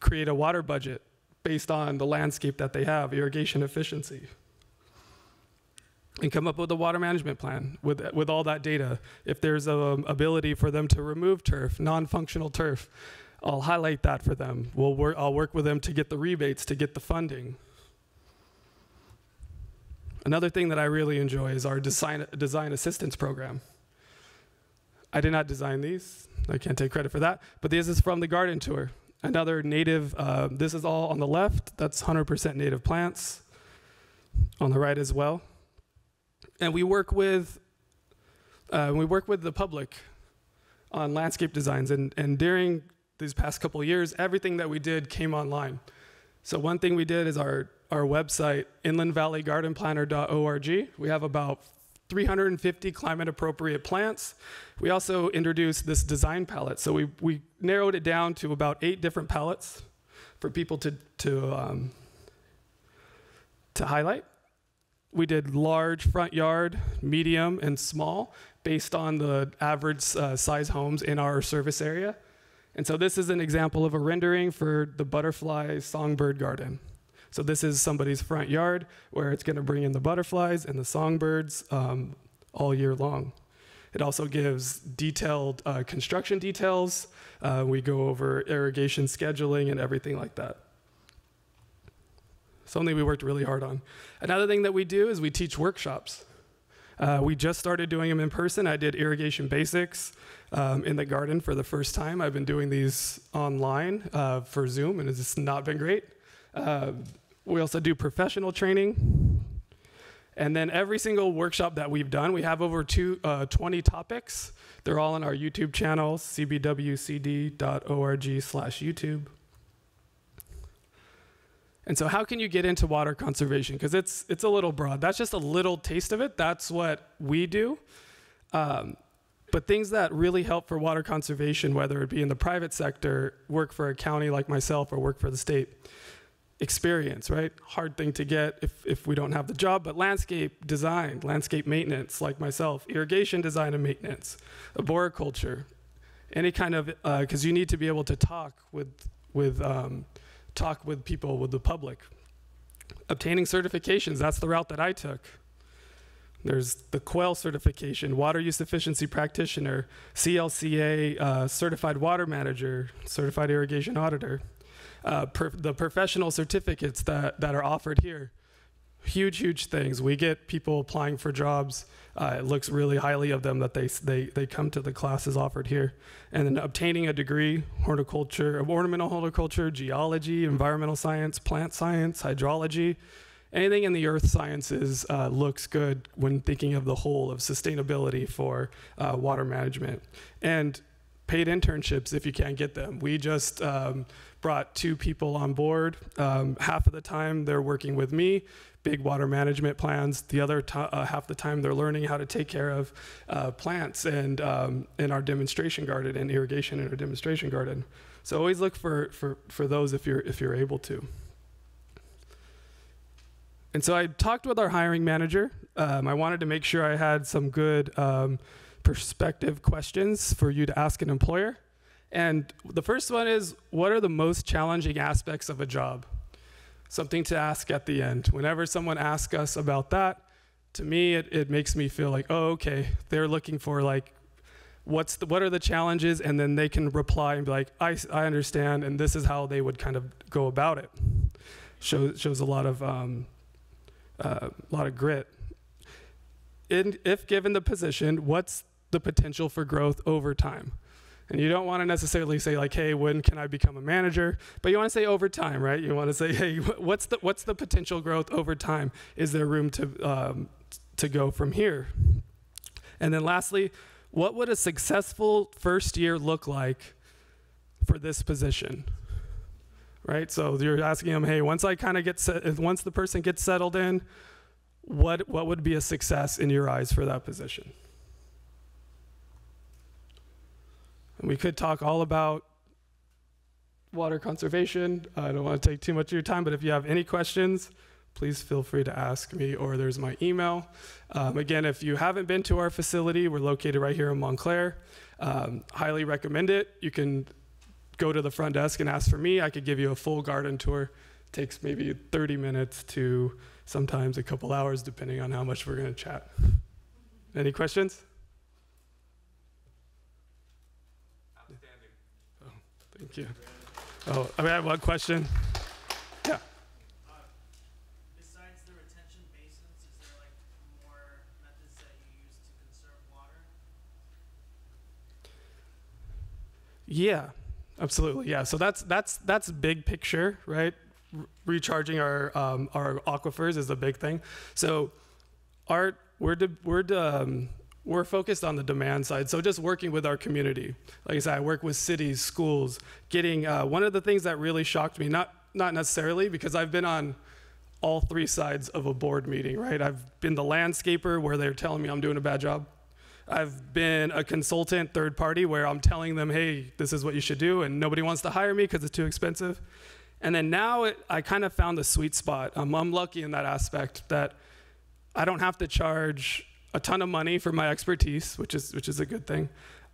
create a water budget based on the landscape that they have, irrigation efficiency, and come up with a water management plan with, with all that data. If there's an ability for them to remove turf, non-functional turf, I'll highlight that for them. We'll work, I'll work with them to get the rebates, to get the funding. Another thing that I really enjoy is our design, design assistance program. I did not design these. I can't take credit for that. But this is from the garden tour. Another native, uh, this is all on the left. That's 100% native plants. On the right as well. And we work with, uh, we work with the public on landscape designs. And, and during these past couple years, everything that we did came online. So one thing we did is our, our website, inlandvalleygardenplanner.org. We have about 350 climate appropriate plants. We also introduced this design palette. So we, we narrowed it down to about eight different palettes for people to, to, um, to highlight. We did large front yard, medium, and small based on the average uh, size homes in our service area. And so this is an example of a rendering for the butterfly songbird garden. So this is somebody's front yard where it's going to bring in the butterflies and the songbirds um, all year long. It also gives detailed uh, construction details. Uh, we go over irrigation scheduling and everything like that. Something we worked really hard on. Another thing that we do is we teach workshops. Uh, we just started doing them in person. I did irrigation basics um, in the garden for the first time. I've been doing these online uh, for Zoom, and it's not been great. Uh, we also do professional training. And then every single workshop that we've done, we have over two, uh, 20 topics. They're all on our YouTube channel, cbwcd.org slash YouTube. And so how can you get into water conservation? Because it's, it's a little broad. That's just a little taste of it. That's what we do. Um, but things that really help for water conservation, whether it be in the private sector, work for a county like myself, or work for the state, experience, right? Hard thing to get if, if we don't have the job, but landscape design, landscape maintenance, like myself, irrigation design and maintenance, arboriculture, any kind of, because uh, you need to be able to talk with, with, um, talk with people, with the public. Obtaining certifications, that's the route that I took. There's the QWEL certification, Water Use Efficiency Practitioner, CLCA uh, Certified Water Manager, Certified Irrigation Auditor uh, per, the professional certificates that, that are offered here. Huge, huge things. We get people applying for jobs. Uh, it looks really highly of them that they, they, they come to the classes offered here. And then obtaining a degree, horticulture, ornamental horticulture, geology, environmental science, plant science, hydrology, anything in the earth sciences uh, looks good when thinking of the whole of sustainability for uh, water management. And paid internships if you can't get them. We just um, brought two people on board. Um, half of the time they're working with me, big water management plans. The other uh, half the time they're learning how to take care of uh, plants and um, in our demonstration garden and irrigation in our demonstration garden. So always look for, for, for those if you're, if you're able to. And so I talked with our hiring manager. Um, I wanted to make sure I had some good um, perspective questions for you to ask an employer. And the first one is what are the most challenging aspects of a job? Something to ask at the end. Whenever someone asks us about that, to me, it, it makes me feel like, oh, okay, they're looking for like, what's the, what are the challenges? And then they can reply and be like, I, I understand, and this is how they would kind of go about it. Shows, shows a lot of, um, uh, lot of grit. In, if given the position, what's the potential for growth over time? And you don't want to necessarily say like, hey, when can I become a manager? But you want to say over time, right? You want to say, hey, what's the what's the potential growth over time? Is there room to um, to go from here? And then lastly, what would a successful first year look like for this position? Right? So you're asking them, hey, once I kind of get set, once the person gets settled in, what, what would be a success in your eyes for that position? And we could talk all about water conservation. I don't want to take too much of your time, but if you have any questions, please feel free to ask me, or there's my email. Um, again, if you haven't been to our facility, we're located right here in Montclair. Um, highly recommend it. You can go to the front desk and ask for me. I could give you a full garden tour. takes maybe 30 minutes to sometimes a couple hours, depending on how much we're going to chat. Any questions? Outstanding. Oh, thank you. Oh, I mean, I have one question. Yeah. Besides the retention basins, is there like more methods that you use to conserve water? Yeah, absolutely. Yeah. So that's that's that's big picture, right? R- recharging our um, our aquifers is a big thing. So art we're de- we're de- um, we're focused on the demand side. So just working with our community. Like I said, I work with cities, schools. Getting uh, one of the things that really shocked me, not not necessarily because I've been on all three sides of a board meeting, right? I've been the landscaper where they're telling me I'm doing a bad job. I've been a consultant third party where I'm telling them, hey, this is what you should do, and nobody wants to hire me because it's too expensive. And then now it, I kind of found the sweet spot. Um, I'm lucky in that aspect that I don't have to charge a ton of money for my expertise, which is which is a good thing.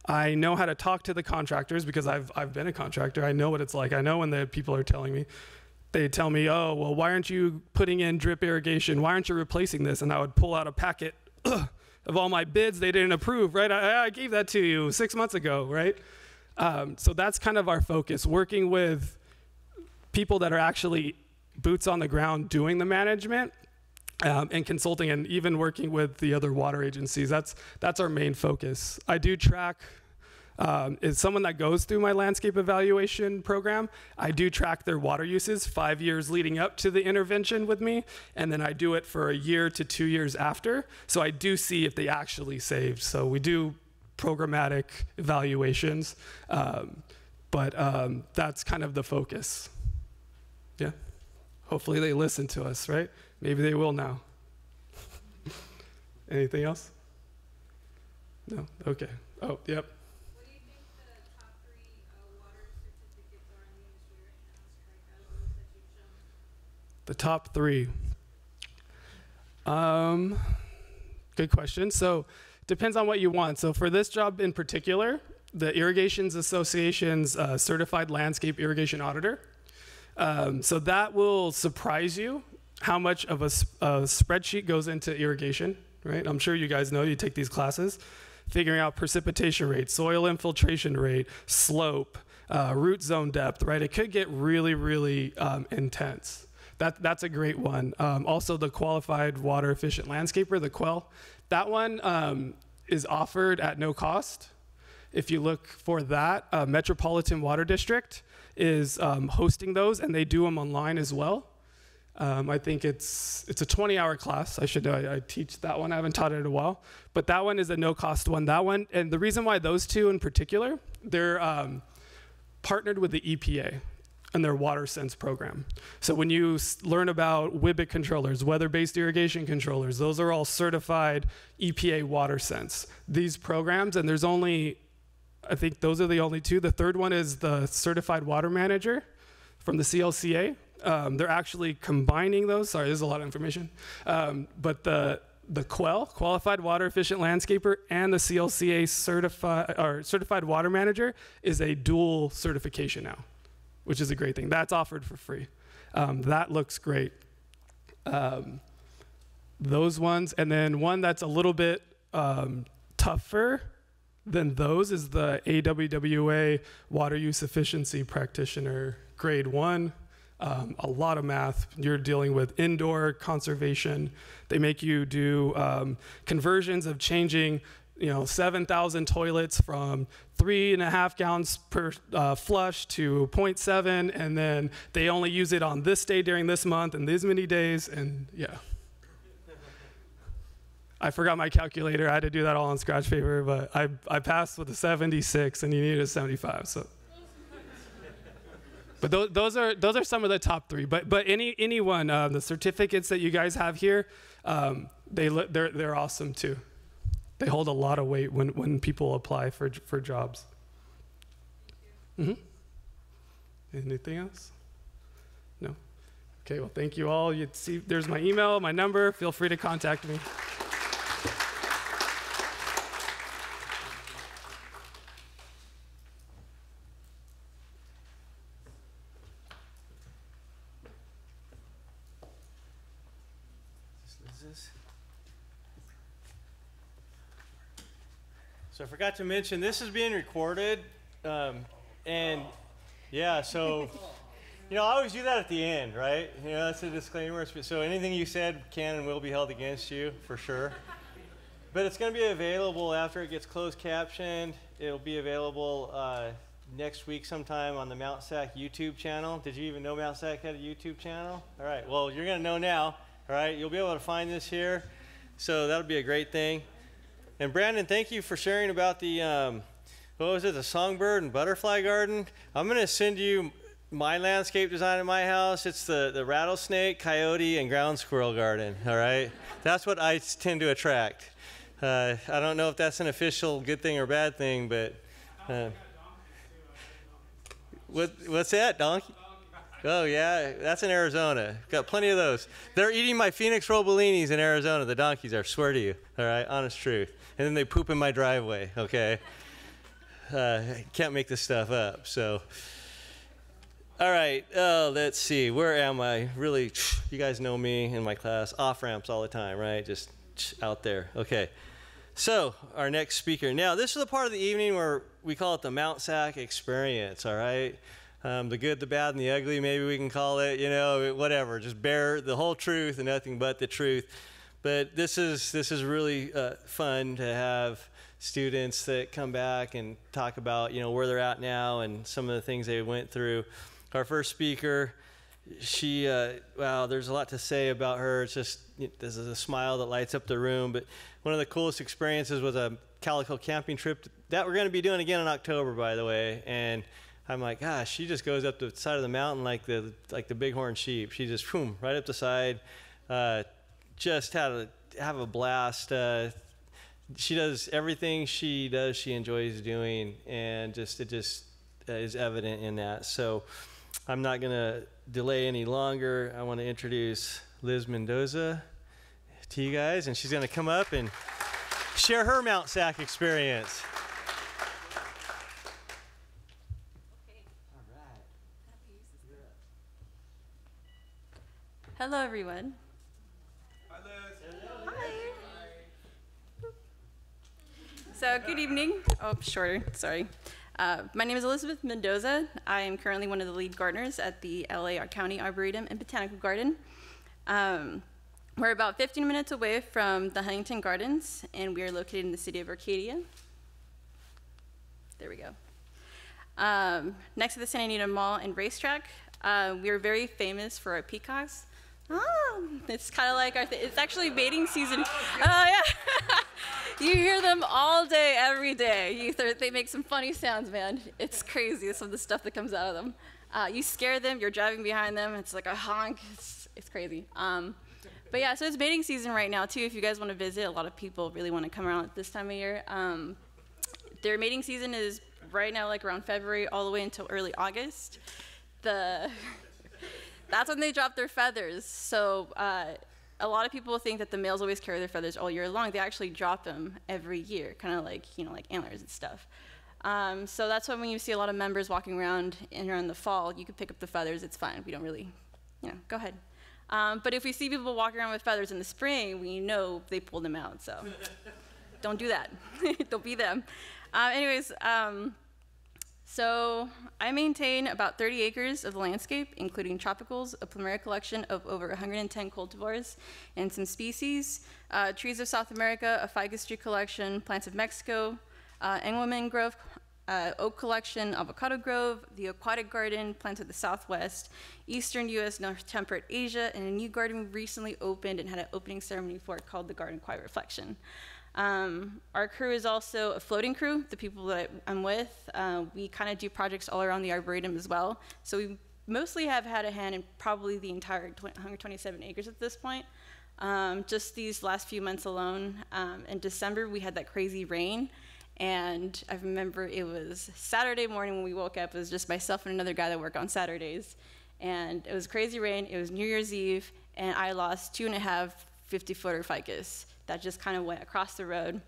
I know how to talk to the contractors because I've I've been a contractor. I know what it's like. I know when the people are telling me, they tell me, "Oh, well, why aren't you putting in drip irrigation? Why aren't you replacing this?" And I would pull out a packet of all my bids they didn't approve. Right? I, I gave that to you six months ago. Right? Um, so that's kind of our focus, working with people that are actually boots on the ground doing the management um, and consulting and even working with the other water agencies. That's, that's our main focus. I do track, um, as someone that goes through my landscape evaluation program, I do track their water uses five years leading up to the intervention with me, and then I do it for a year to two years after. So I do see if they actually saved. So we do programmatic evaluations, um, but um, that's kind of the focus. Yeah. Hopefully they listen to us, right? Maybe they will now. Anything else? No? Okay. Oh, yep. What do you think the top three uh, water certificates are in the industry right now, strike out that you've? The top three. Um, good question. So, depends on what you want. So, for this job in particular, the Irrigations Association's uh, certified landscape irrigation auditor. Um, so, that will surprise you how much of a spreadsheet goes into irrigation, right? I'm sure you guys know you take these classes. Figuring out precipitation rate, soil infiltration rate, slope, uh, root zone depth, right? It could get really, really um, intense. That, that's a great one. Um, also, the qualified water efficient landscaper, the QWEL, that one um, is offered at no cost. If you look for that, uh, Metropolitan Water District is um, hosting those, and they do them online as well. Um, I think it's it's a 20-hour class. I should. I, I teach that one. I haven't taught it in a while, but that one is a no-cost one. That one, and the reason why those two in particular, they're um, partnered with the EPA and their WaterSense program. So when you learn about WBIC controllers, weather-based irrigation controllers, those are all certified EPA WaterSense. These programs, and there's only, I think those are the only two. The third one is the certified water manager from the CLCA. Um, they're actually combining those. Sorry, there's a lot of information. Um, but the the QWEL, Qualified Water Efficient Landscaper, and the CLCA certified or certified water manager is a dual certification now, which is a great thing. That's offered for free. Um, that looks great. Um, those ones, and then one that's a little bit um, tougher than those is the AWWA Water Use Efficiency Practitioner Grade One um, a lot of math. You're dealing with indoor conservation. They make you do um, conversions of changing, you know, 7,000 toilets from three and a half gallons per uh, flush to 0.7, and then they only use it on this day during this month and these many days, and yeah. I forgot my calculator. I had to do that all on scratch paper, but I, I passed with a 76 and you needed a 75. So, but those, those are those are some of the top three. But but any anyone uh, the certificates that you guys have here, um, they they're they're awesome too. They hold a lot of weight when when people apply for for jobs. hmm Anything else? No. Okay. Well, thank you all. You see, there's my email, my number. Feel free to contact me. So I forgot to mention this is being recorded, um, and yeah, so you know I always do that at the end, right? You know that's a disclaimer. So anything you said can and will be held against you for sure. But it's going to be available after it gets closed captioned. It'll be available uh, next week sometime on the Mount Sac YouTube channel. Did you even know Mount Sac had a YouTube channel? All right. Well, you're going to know now. All right. You'll be able to find this here. So that'll be a great thing. And Brandon, thank you for sharing about the, um, what was it, the songbird and butterfly garden. I'm going to send you my landscape design in my house. It's the, the rattlesnake, coyote, and ground squirrel garden. All right. That's what I tend to attract. Uh, I don't know if that's an official good thing or bad thing, but uh, what, what's that? Donkey? Oh yeah, that's in Arizona. Got plenty of those. They're eating my Phoenix roebeleniis in Arizona. The donkeys are. Swear to you. All right, honest truth. And then they poop in my driveway. Okay. Uh, can't make this stuff up. So. All right. Oh, let's see. Where am I? Really, you guys know me in my class. Off ramps all the time, right? Just out there. Okay. So, our next speaker. Now, this is the part of the evening where we call it the Mount Sac experience, all right? Um, the good, the bad, and the ugly, maybe we can call it, you know, whatever. Just bear the whole truth and nothing but the truth. But this is, this is really uh, fun to have students that come back and talk about, you know, where they're at now and some of the things they went through. Our first speaker, she, uh, wow, there's a lot to say about her. It's just, this is a smile that lights up the room. But one of the coolest experiences was a Calico camping trip that we're going to be doing again in October, by the way. And I'm like, gosh, she just goes up the side of the mountain like the like the bighorn sheep. She just boom right up the side. Uh, just had a have a blast. Uh, she does everything she does. She enjoys doing, and just it just uh, is evident in that. So I'm not gonna delay any longer. I want to introduce Liz Mendoza to you guys, and she's gonna come up and share her Mount Sac experience. Hello, everyone. Hi, Liz. Hi. So, good evening. Oh, shorter, sorry. Uh, my name is Elizabeth Mendoza. I am currently one of the lead gardeners at the LA County Arboretum and Botanical Garden. Um, we're about 15 minutes away from the Huntington Gardens, and we are located in the city of Arcadia. There we go. Um, next to the Santa Anita Mall and Racetrack, uh, we are very famous for our peacocks. Oh, it's kind of like our th- it's actually mating season. Oh yeah, you hear them all day, every day. They make some funny sounds, man. It's crazy some of the stuff that comes out of them. Uh, you scare them. You're driving behind them. It's like a honk. It's it's crazy. Um, but yeah, so it's mating season right now too. If you guys want to visit, a lot of people really want to come around at this time of year. Um, their mating season is right now like around February all the way until early August. The that's when they drop their feathers. So uh, a lot of people think that the males always carry their feathers all year long. They actually drop them every year, kind of like you know like antlers and stuff. Um, so that's why when you see a lot of members walking around in around the fall, you can pick up the feathers. It's fine. We don't really, you know, go ahead. Um, but if we see people walking around with feathers in the spring, we know they pulled them out. So don't do that. don't be them. Uh, anyways. Um, so I maintain about 30 acres of the landscape, including tropicals, a plumeria collection of over 110 cultivars and some species, uh, trees of South America, a ficus tree collection, plants of Mexico, uh, Grove, uh, oak collection, avocado grove, the aquatic garden, plants of the southwest, eastern U.S., north temperate Asia, and a new garden recently opened and had an opening ceremony for it called the Garden Quiet Reflection. Um, our crew is also a floating crew, the people that I'm with. Uh, we kind of do projects all around the Arboretum as well. So we mostly have had a hand in probably the entire 127 acres at this point. Um, just these last few months alone, um, in December, we had that crazy rain. And I remember it was Saturday morning when we woke up. It was just myself and another guy that work on Saturdays. And it was crazy rain. It was New Year's Eve. And I lost two and a half 50 footer ficus that just kind of went across the road.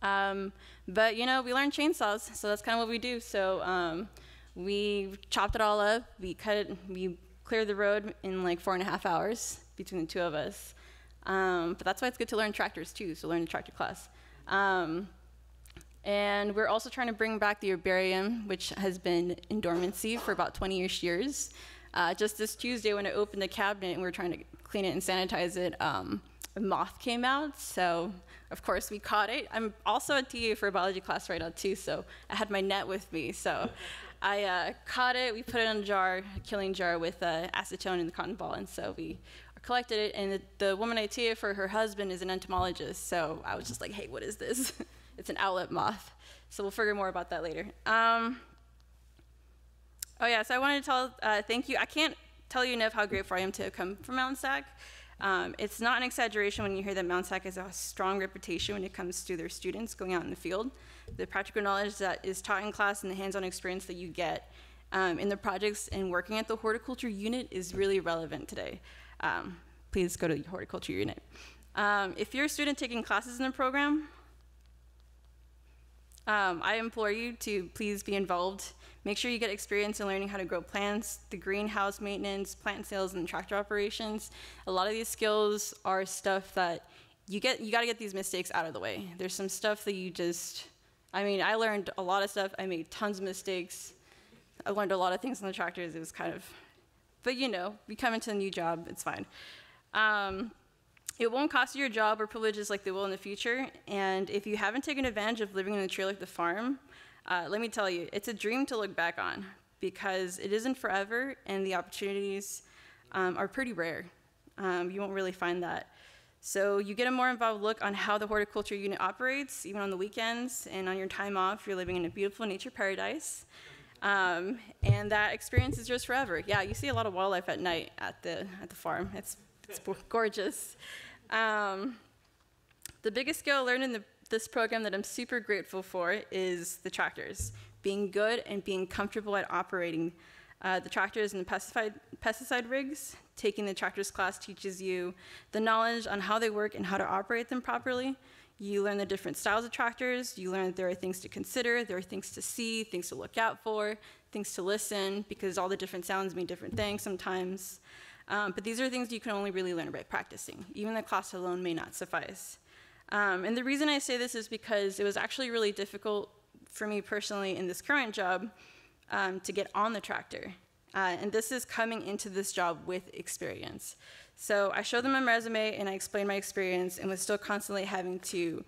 Um, but you know, we learned chainsaws, so that's kind of what we do. So um, we chopped it all up. We cut it. We cleared the road in like four and a half hours between the two of us. Um, but that's why it's good to learn tractors too. So learn the tractor class. Um, and we're also trying to bring back the herbarium, which has been in dormancy for about 20-ish years. Uh, just this Tuesday, when I opened the cabinet and we were trying to clean it and sanitize it, um, a moth came out. So, of course, we caught it. I'm also a TA for a biology class right now, too, so I had my net with me. So I uh, caught it. We put it in a jar, a killing jar with uh, acetone and the cotton ball, and so we collected it. And the, woman I TA for her husband is an entomologist, so I was just like, hey, what is this? it's an owlet moth. So we'll figure more about that later. Um, oh yeah, so I wanted to tell, uh, thank you. I can't tell you enough how grateful I am to come from Mount Sac. Um, it's not an exaggeration when you hear that Mount Sac has a strong reputation when it comes to their students going out in the field. The practical knowledge that is taught in class and the hands-on experience that you get um, in the projects and working at the horticulture unit is really relevant today. Um, please go to the horticulture unit. Um, if you're a student taking classes in the program, um, I implore you to please be involved. Make sure you get experience in learning how to grow plants, the greenhouse maintenance, plant sales, and tractor operations. A lot of these skills are stuff that you get. You got to get these mistakes out of the way. There's some stuff that you just. I mean, I learned a lot of stuff. I made tons of mistakes. I learned a lot of things on the tractors. It was kind of, but you know, we come into a new job. It's fine. Um, it won't cost you your job or privileges like they will in the future. And if you haven't taken advantage of living in the trailer at the farm, uh, let me tell you, it's a dream to look back on because it isn't forever and the opportunities um, are pretty rare. Um, you won't really find that. So you get a more involved look on how the horticulture unit operates, even on the weekends and on your time off. You're living in a beautiful nature paradise. Um, and that experience is yours forever. Yeah, you see a lot of wildlife at night at the, at the farm. It's, it's gorgeous. Um, the biggest skill I learned in the, this program that I'm super grateful for is the tractors, being good and being comfortable at operating uh, the tractors and the pesticide, pesticide rigs. Taking the tractors class teaches you the knowledge on how they work and how to operate them properly. You learn the different styles of tractors. You learn that there are things to consider, there are things to see, things to look out for, things to listen, because all the different sounds mean different things sometimes. Um, but these are things you can only really learn by practicing. Even the class alone may not suffice. Um, and the reason I say this is because it was actually really difficult for me personally in this current job um, to get on the tractor. Uh, and this is coming into this job with experience. So I showed them my resume and I explained my experience and was still constantly having to,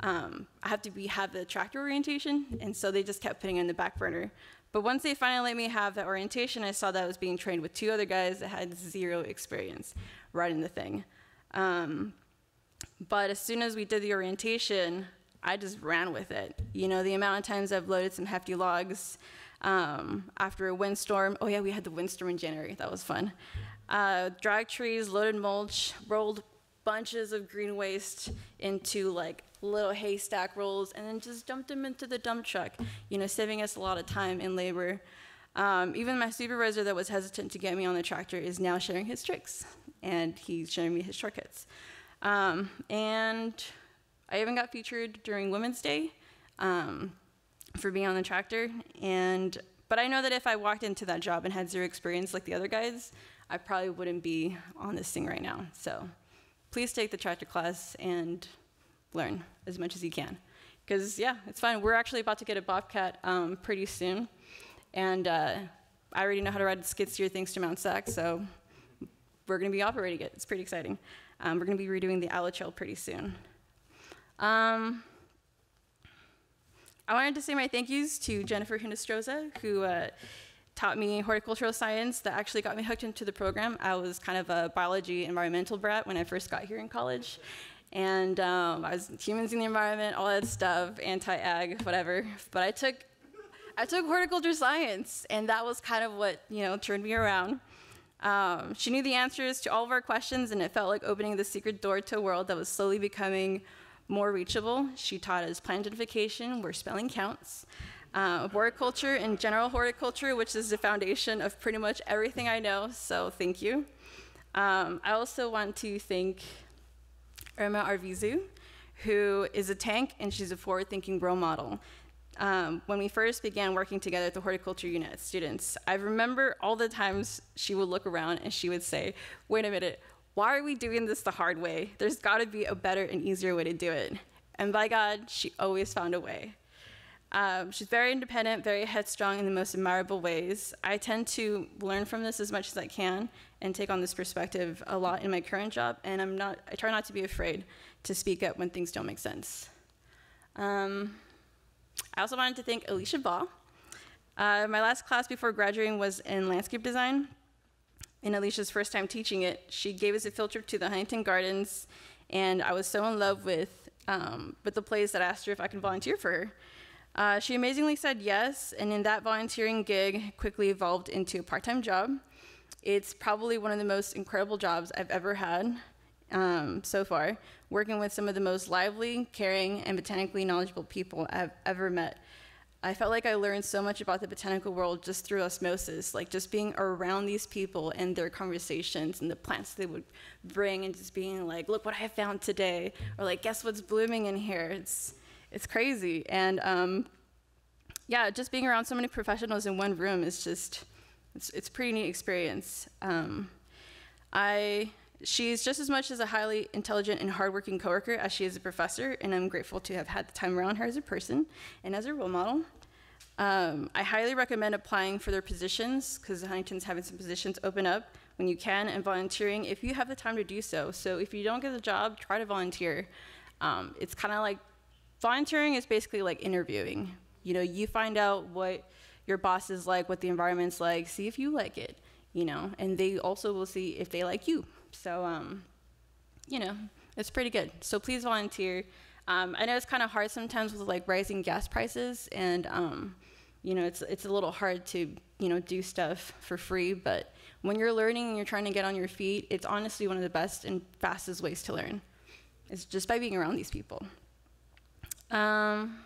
um, I have to be, have the tractor orientation. And so they just kept putting it in the back burner. But once they finally let me have that orientation, I saw that I was being trained with two other guys that had zero experience riding the thing. Um, but as soon as we did the orientation, I just ran with it. You know, the amount of times I've loaded some hefty logs um, after a windstorm. Oh yeah, we had the windstorm in January. That was fun. Uh, drag trees, loaded mulch, rolled bunches of green waste into like little haystack rolls, and then just dumped them into the dump truck. You know, saving us a lot of time and labor. Um, even my supervisor that was hesitant to get me on the tractor is now sharing his tricks, and he's showing me his shortcuts. Um, and I even got featured during Women's Day um, for being on the tractor. And but I know that if I walked into that job and had zero experience like the other guys, I probably wouldn't be on this thing right now. So please take the tractor class and learn as much as you can. Because yeah, it's fun. We're actually about to get a Bobcat um, pretty soon, and uh, I already know how to ride skid steer thanks to Mount Sac. So we're going to be operating it. It's pretty exciting. Um, we're going to be redoing the Allo pretty soon. Um, I wanted to say my thank yous to Jennifer Hinestroza, who uh, taught me horticultural science that actually got me hooked into the program. I was kind of a biology environmental brat when I first got here in college. And um, I was humans in the environment, all that stuff, anti-ag, whatever. But I took, I took horticulture science, and that was kind of what you know turned me around. Um, she knew the answers to all of our questions, and it felt like opening the secret door to a world that was slowly becoming more reachable. She taught us plant identification, where spelling counts, uh, horticulture and general horticulture, which is the foundation of pretty much everything I know, so thank you. Um, I also want to thank Irma Arvizu, who is a tank and she's a forward thinking role model. Um, when we first began working together at the horticulture unit students, I remember all the times she would look around and she would say, Wait a minute, why are we doing this the hard way? There's got to be a better and easier way to do it. And by God, she always found a way. Um, she's very independent, very headstrong in the most admirable ways. I tend to learn from this as much as I can and take on this perspective a lot in my current job, and I'm not, I try not to be afraid to speak up when things don't make sense. Um, I also wanted to thank Alicia Ball. Uh, my last class before graduating was in landscape design. In Alicia's first time teaching it, she gave us a field trip to the Huntington Gardens, and I was so in love with, um, with the place that I asked her if I could volunteer for her. Uh, she amazingly said yes, and in that volunteering gig quickly evolved into a part-time job. It's probably one of the most incredible jobs I've ever had um, so far, working with some of the most lively, caring, and botanically knowledgeable people I've ever met. I felt like I learned so much about the botanical world just through osmosis, like just being around these people and their conversations and the plants they would bring and just being like, look what I found today, or like, guess what's blooming in here. It's, it's crazy. And um, yeah, just being around so many professionals in one room is just, it's, it's a pretty neat experience. Um, I, she's just as much as a highly intelligent and hardworking coworker as she is a professor, and I'm grateful to have had the time around her as a person and as a role model. Um, I highly recommend applying for their positions because Huntington's having some positions open up when you can and volunteering if you have the time to do so. So if you don't get the job, try to volunteer. Um, it's kind of like volunteering is basically like interviewing. You know, you find out what your boss is like, what the environment's like, see if you like it, you know, and they also will see if they like you. So, um, you know, it's pretty good. So please volunteer. Um, I know it's kind of hard sometimes with like rising gas prices, and um, you know, it's it's a little hard to you know do stuff for free. But when you're learning and you're trying to get on your feet, it's honestly one of the best and fastest ways to learn. It's just by being around these people. Um,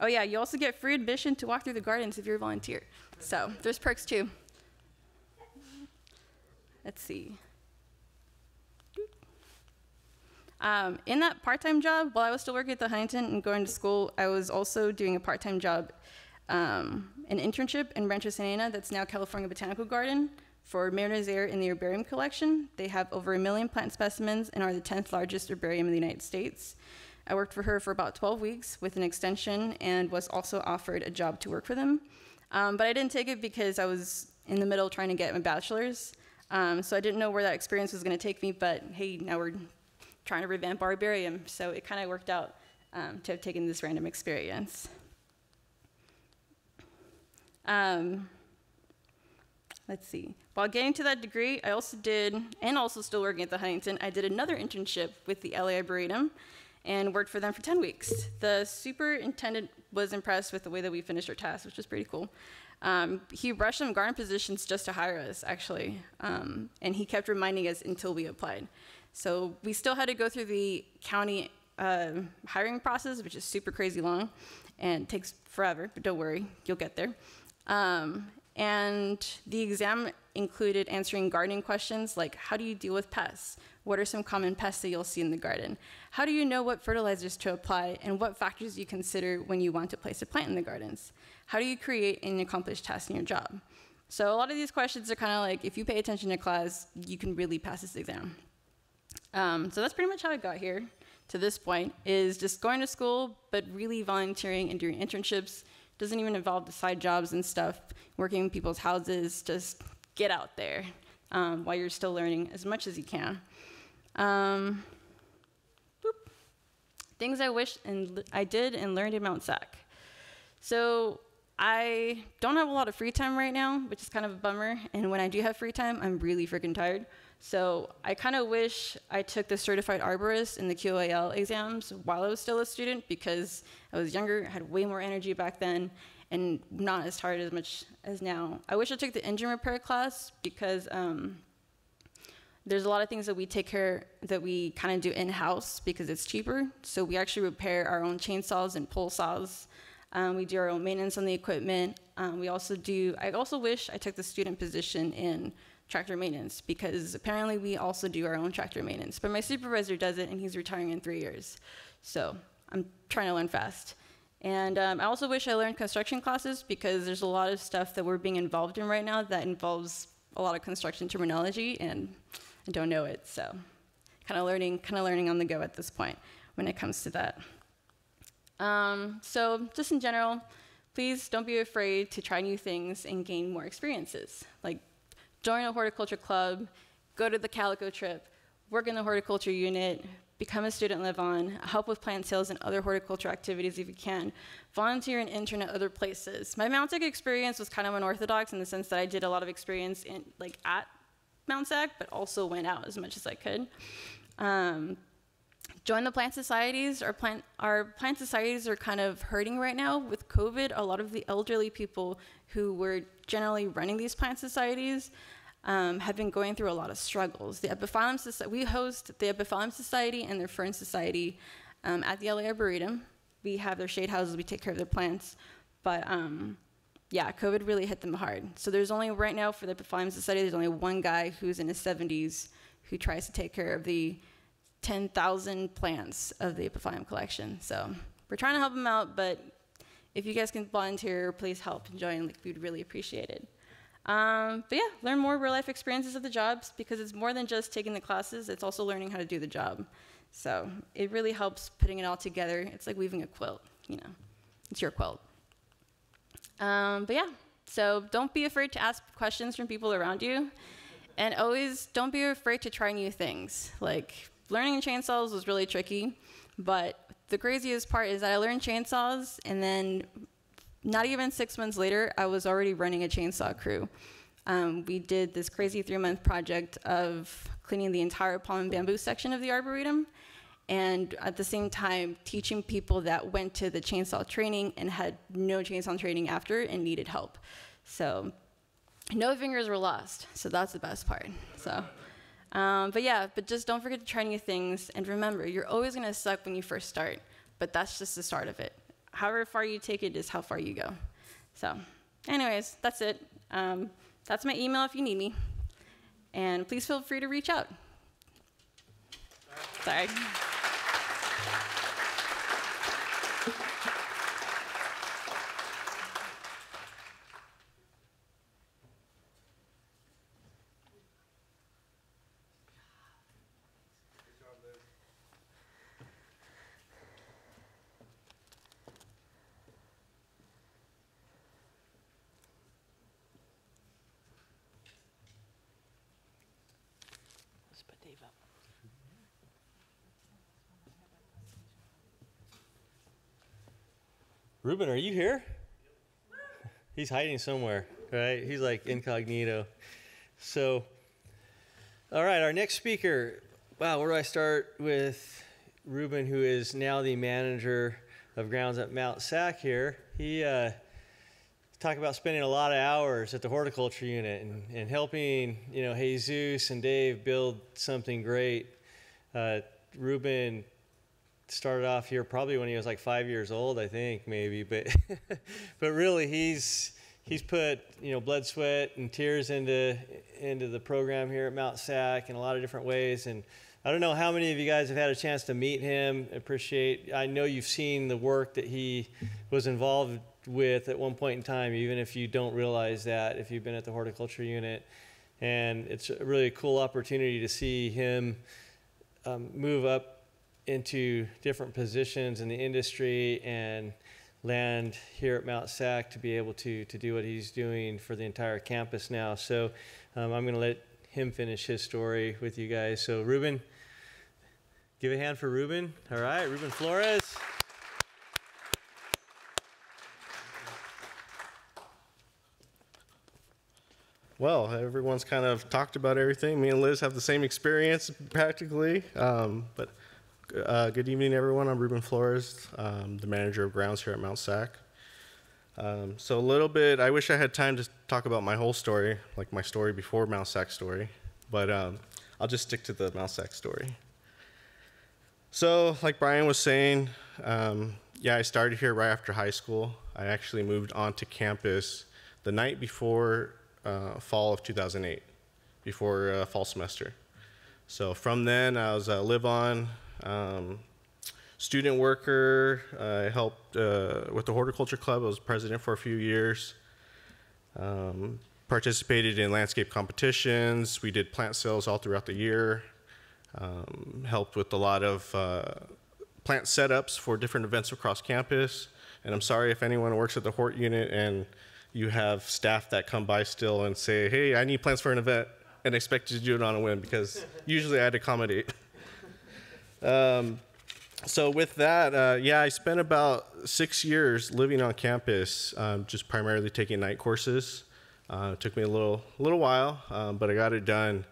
oh yeah, you also get free admission to walk through the gardens if you're a volunteer. So there's perks too. Let's see. Um, in that part-time job, while I was still working at the Huntington and going to school, I was also doing a part-time job, um, an internship in Rancho Santa that's now California Botanical Garden for Mare Nazaire in the herbarium collection. They have over a million plant specimens and are the 10th largest herbarium in the United States. I worked for her for about 12 weeks with an extension and was also offered a job to work for them. Um, but I didn't take it because I was in the middle trying to get my bachelor's. Um, so I didn't know where that experience was going to take me, but hey, now we're trying to revamp our herbarium. So it kind of worked out um, to have taken this random experience. Um, let's see. While getting to that degree, I also did, and also still working at the Huntington, I did another internship with the LA Arboretum and worked for them for 10 weeks. The superintendent was impressed with the way that we finished our task, which was pretty cool. Um, he rushed some garden positions just to hire us, actually, um, and he kept reminding us until we applied. So we still had to go through the county uh, hiring process, which is super crazy long and takes forever, but don't worry, you'll get there. Um, and the exam included answering gardening questions like how do you deal with pests? What are some common pests that you'll see in the garden? How do you know what fertilizers to apply and what factors you consider when you want to place a plant in the gardens? How do you create and accomplish tasks in your job? So a lot of these questions are kind of like if you pay attention to class, you can really pass this exam. Um, so that's pretty much how I got here to this point is just going to school, but really volunteering and doing internships. Doesn't even involve the side jobs and stuff, working in people's houses, just get out there um, while you're still learning as much as you can. Um, Things I wish and I did and learned in Mount Sac. So I don't have a lot of free time right now, which is kind of a bummer. And when I do have free time, I'm really freaking tired. So I kind of wish I took the certified arborist and the QWEL exams while I was still a student because I was younger, had way more energy back then, and not as tired as much as now. I wish I took the engine repair class because um, there's a lot of things that we take care that we kind of do in house because it's cheaper. So we actually repair our own chainsaws and pole saws. Um, we do our own maintenance on the equipment. Um, we also do. I also wish I took the student position in tractor maintenance because apparently we also do our own tractor maintenance. But my supervisor does it, and he's retiring in three years. So I'm trying to learn fast. And um, I also wish I learned construction classes because there's a lot of stuff that we're being involved in right now that involves a lot of construction terminology, and I don't know it. So kind of learning, kind of learning on the go at this point when it comes to that. Um, so just in general, please don't be afraid to try new things and gain more experiences. Like join a horticulture club, go to the Calico trip, work in the horticulture unit, become a student live on, help with plant sales and other horticulture activities if you can, volunteer and intern at other places. My Mount Sac experience was kind of unorthodox in the sense that I did a lot of experience in like at Mount Sac, but also went out as much as I could. Um, join the plant societies. Our plant, our plant societies are kind of hurting right now with COVID. A lot of the elderly people who were generally running these plant societies um, have been going through a lot of struggles. The Epiphyllum Society, we host the Epiphyllum Society and their Fern Society um, at the LA Arboretum. We have their shade houses, we take care of their plants. But um, yeah, COVID really hit them hard. So there's only, right now for the Epiphyllum Society, there's only one guy who's in his 70s who tries to take care of the 10,000 plants of the Epiphyllum collection. So we're trying to help them out, but if you guys can volunteer, please help and join. Like, we'd really appreciate it. Um, but yeah, learn more real life experiences of the jobs because it's more than just taking the classes, it's also learning how to do the job. So it really helps putting it all together. It's like weaving a quilt, you know, it's your quilt. Um, but yeah, so don't be afraid to ask questions from people around you. And always don't be afraid to try new things. Like learning chainsaws was really tricky, but the craziest part is that I learned chainsaws and then not even six months later, I was already running a chainsaw crew. Um, we did this crazy three month project of cleaning the entire palm and bamboo section of the Arboretum, and at the same time, teaching people that went to the chainsaw training and had no chainsaw training after and needed help. So, no fingers were lost, so that's the best part. So. Um, but yeah, but just don't forget to try new things. And remember, you're always going to suck when you first start, but that's just the start of it however far you take it is how far you go. So, anyways, that's it. Um, that's my email if you need me. And please feel free to reach out. Sorry. Ruben, are you here? He's hiding somewhere, right? He's like incognito. So, all right, our next speaker. Wow, where do I start with Ruben, who is now the manager of grounds at Mount Sac here? He uh, talk about spending a lot of hours at the horticulture unit and, and helping, you know, Jesus and Dave build something great. Uh, Ruben started off here probably when he was like five years old, I think maybe, but but really he's he's put you know blood, sweat, and tears into into the program here at Mount Sac in a lot of different ways. And I don't know how many of you guys have had a chance to meet him. Appreciate. I know you've seen the work that he was involved with at one point in time, even if you don't realize that if you've been at the horticulture unit. And it's really a cool opportunity to see him um, move up into different positions in the industry and land here at Mount Sac to be able to to do what he's doing for the entire campus now. So um, I'm going to let him finish his story with you guys. So Ruben, Give a hand for Ruben. All right, Ruben Flores. Well, everyone's kind of talked about everything. Me and Liz have the same experience practically. Um, but uh, good evening, everyone. I'm Ruben Flores, um, the manager of grounds here at Mount Sac. Um, so a little bit, I wish I had time to talk about my whole story, like my story before Mount Sac story, but um, I'll just stick to the Mount Sac story. So, like Brian was saying, um, yeah, I started here right after high school. I actually moved onto campus the night before uh, fall of 2008, before uh, fall semester. So from then, I was a live-on um, student worker. I helped uh, with the horticulture club. I was president for a few years. Um, participated in landscape competitions. We did plant sales all throughout the year. Um, helped with a lot of uh, plant setups for different events across campus. And I'm sorry if anyone works at the Hort unit and you have staff that come by still and say, hey, I need plants for an event, and expect you to do it on a whim because usually I'd accommodate. um, so with that, uh, yeah, I spent about six years living on campus, um, just primarily taking night courses. Uh, it took me a little, little while, um, but I got it done.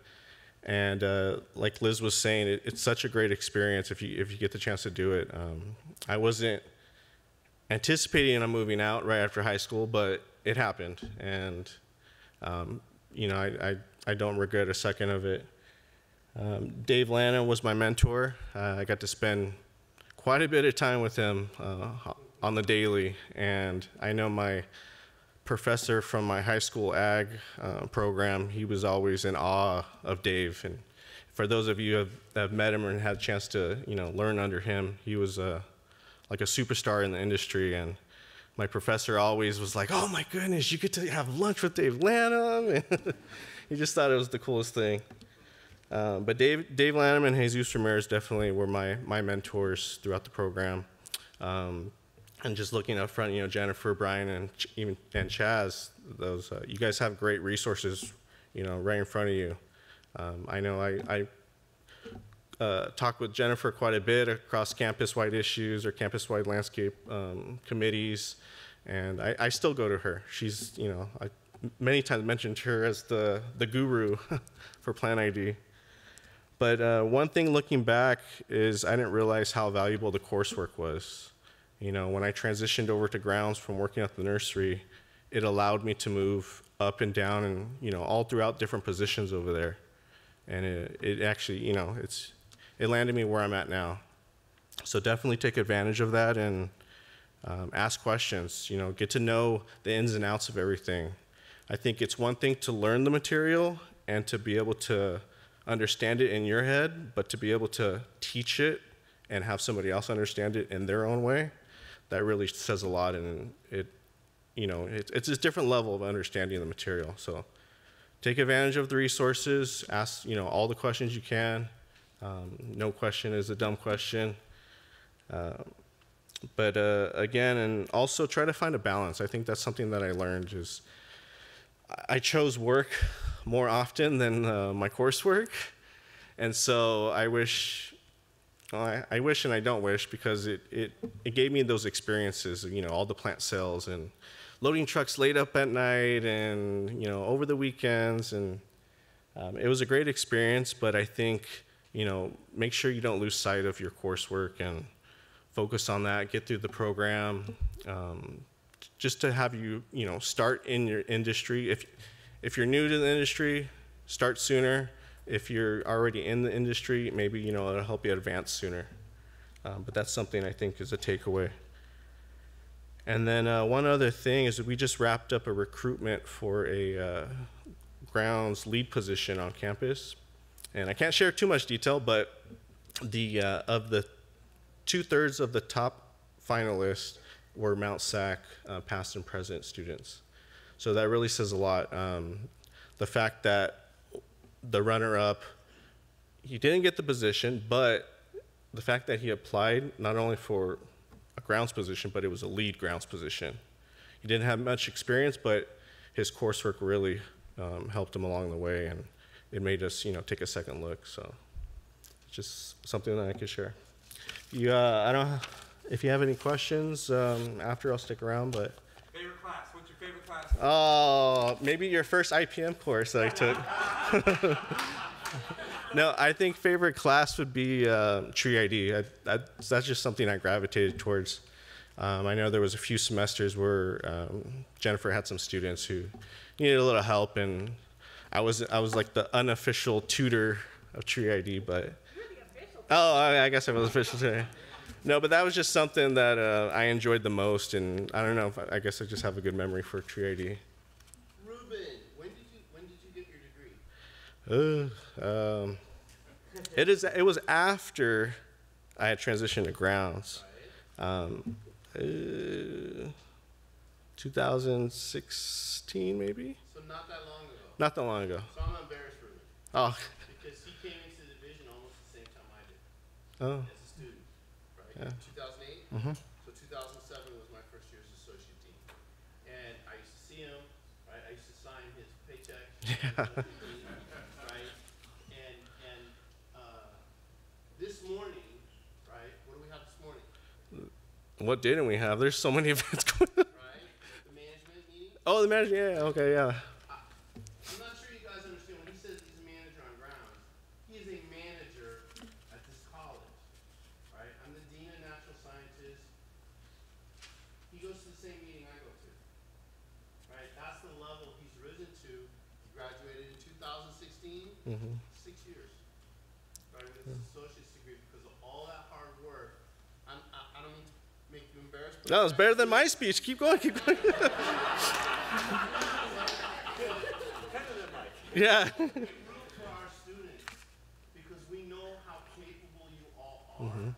And uh, like Liz was saying, it, it's such a great experience if you if you get the chance to do it. Um, I wasn't anticipating on moving out right after high school, but it happened, and um, you know I, I, I don't regret a second of it. Um, Dave Lanham was my mentor. Uh, I got to spend quite a bit of time with him uh, on the daily, and I know my professor from my high school ag uh, program. He was always in awe of Dave, and for those of you who have, met him and had a chance to you know learn under him, he was a like a superstar in the industry and my professor always was like, "Oh my goodness, you get to have lunch with Dave Lanham." he just thought it was the coolest thing. Um, but Dave, Dave Lanham and Jesus Ramirez definitely were my my mentors throughout the program. Um, and just looking up front, you know, Jennifer, Brian, and even and Chaz, those uh, you guys have great resources, you know, right in front of you. Um, I know I, I uh, talk with Jennifer quite a bit across campus-wide issues or campus-wide landscape um, committees, and I, I, still go to her. She's, you know, I many times mentioned her as the the guru for Plan ID. But uh, one thing looking back is I didn't realize how valuable the coursework was. You know, when I transitioned over to grounds from working at the nursery, it allowed me to move up and down and you know all throughout different positions over there and it, it actually you know it's it landed me where I'm at now. So definitely take advantage of that and um, ask questions. You know, get to know the ins and outs of everything. I think it's one thing to learn the material and to be able to understand it in your head, but to be able to teach it and have somebody else understand it in their own way, that really says a lot. And it, you know, it, it's a different level of understanding the material. So take advantage of the resources. Ask, you know, all the questions you can. Um, no question is a dumb question. Uh, but uh, again, and also try to find a balance. I think that's something that I learned is I chose work more often than uh, my coursework, and so I wish, well, I, I, wish and I don't wish because it, it it gave me those experiences. You know, all the plant sales and loading trucks late up at night, and you know, over the weekends, and um, it was a great experience. But I think you know, make sure you don't lose sight of your coursework and focus on that, get through the program, um, just to have you, you know, start in your industry. If, if you're new to the industry, start sooner. If you're already in the industry, maybe, you know, it'll help you advance sooner. Um, but that's something I think is a takeaway. And then uh, one other thing is that we just wrapped up a recruitment for a uh, grounds lead position on campus. And I can't share too much detail, but the uh, of the two thirds of the top finalists were Mount SAC uh, past and present students. So that really says a lot. Um, the fact that the runner up, he didn't get the position, but the fact that he applied not only for a grounds position, but it was a lead grounds position. He didn't have much experience, but his coursework really um, helped him along the way. And it made us, you know, take a second look. So just something that I could share. You, uh, I don't. If you have any questions um, after, I'll stick around. But Favorite class? What's your favorite class? oh, maybe your first IPM course that I took. no, I think favorite class would be uh, Tree ID. I, that, that's just something I gravitated towards. Um, I know there was a few semesters where um, Jennifer had some students who needed a little help, and I was I was like the unofficial tutor of Tree ID, but oh, I, I guess I was official today. No, but that was just something that uh, I enjoyed the most, and I don't know. If I, I guess I just have a good memory for Tree ID. Ruben, when did you when did you get your degree? Uh, um, it is. It was after I had transitioned to grounds. Um, uh, 2016, maybe. So not that long ago. Not that long ago. So I'm embarrassed him. Oh. Because he came into the division almost the same time I did. Oh. As a student, right? Yeah. 2008. Mhm. So 2007 was my first year as associate dean, and I used to see him. Right. I used to sign his paycheck. Yeah. Right. And and uh, this morning, right? What do we have this morning? What didn't we have? There's so many events going on. Right. The management meeting. Oh, the manager. Yeah. Okay. Yeah. I'm not sure you guys understand when he says he's a manager on grounds, he is a manager at this college. Right? I'm the dean of natural sciences. He goes to the same meeting I go to. Right? That's the level he's risen to. He graduated in 2016. Mhm. Six years. Right? With his associate's degree because of all that hard work. I'm, I, I don't mean to make you embarrassed. but That was better than my speech. Keep going. Keep going. yeah. We root for our students because we know how capable you all are. Mhm.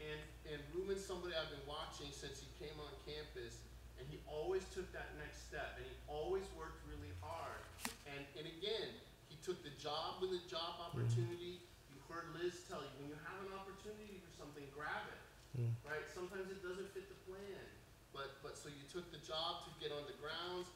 And and Ruben's somebody I've been watching since he came on campus, and he always took that next step, and he always worked really hard. And and again, he took the job with the job opportunity. You heard Liz tell you when you have an opportunity for something, grab it. Mm. Right? Sometimes it doesn't fit the plan, but but so you took the job to get on the grounds,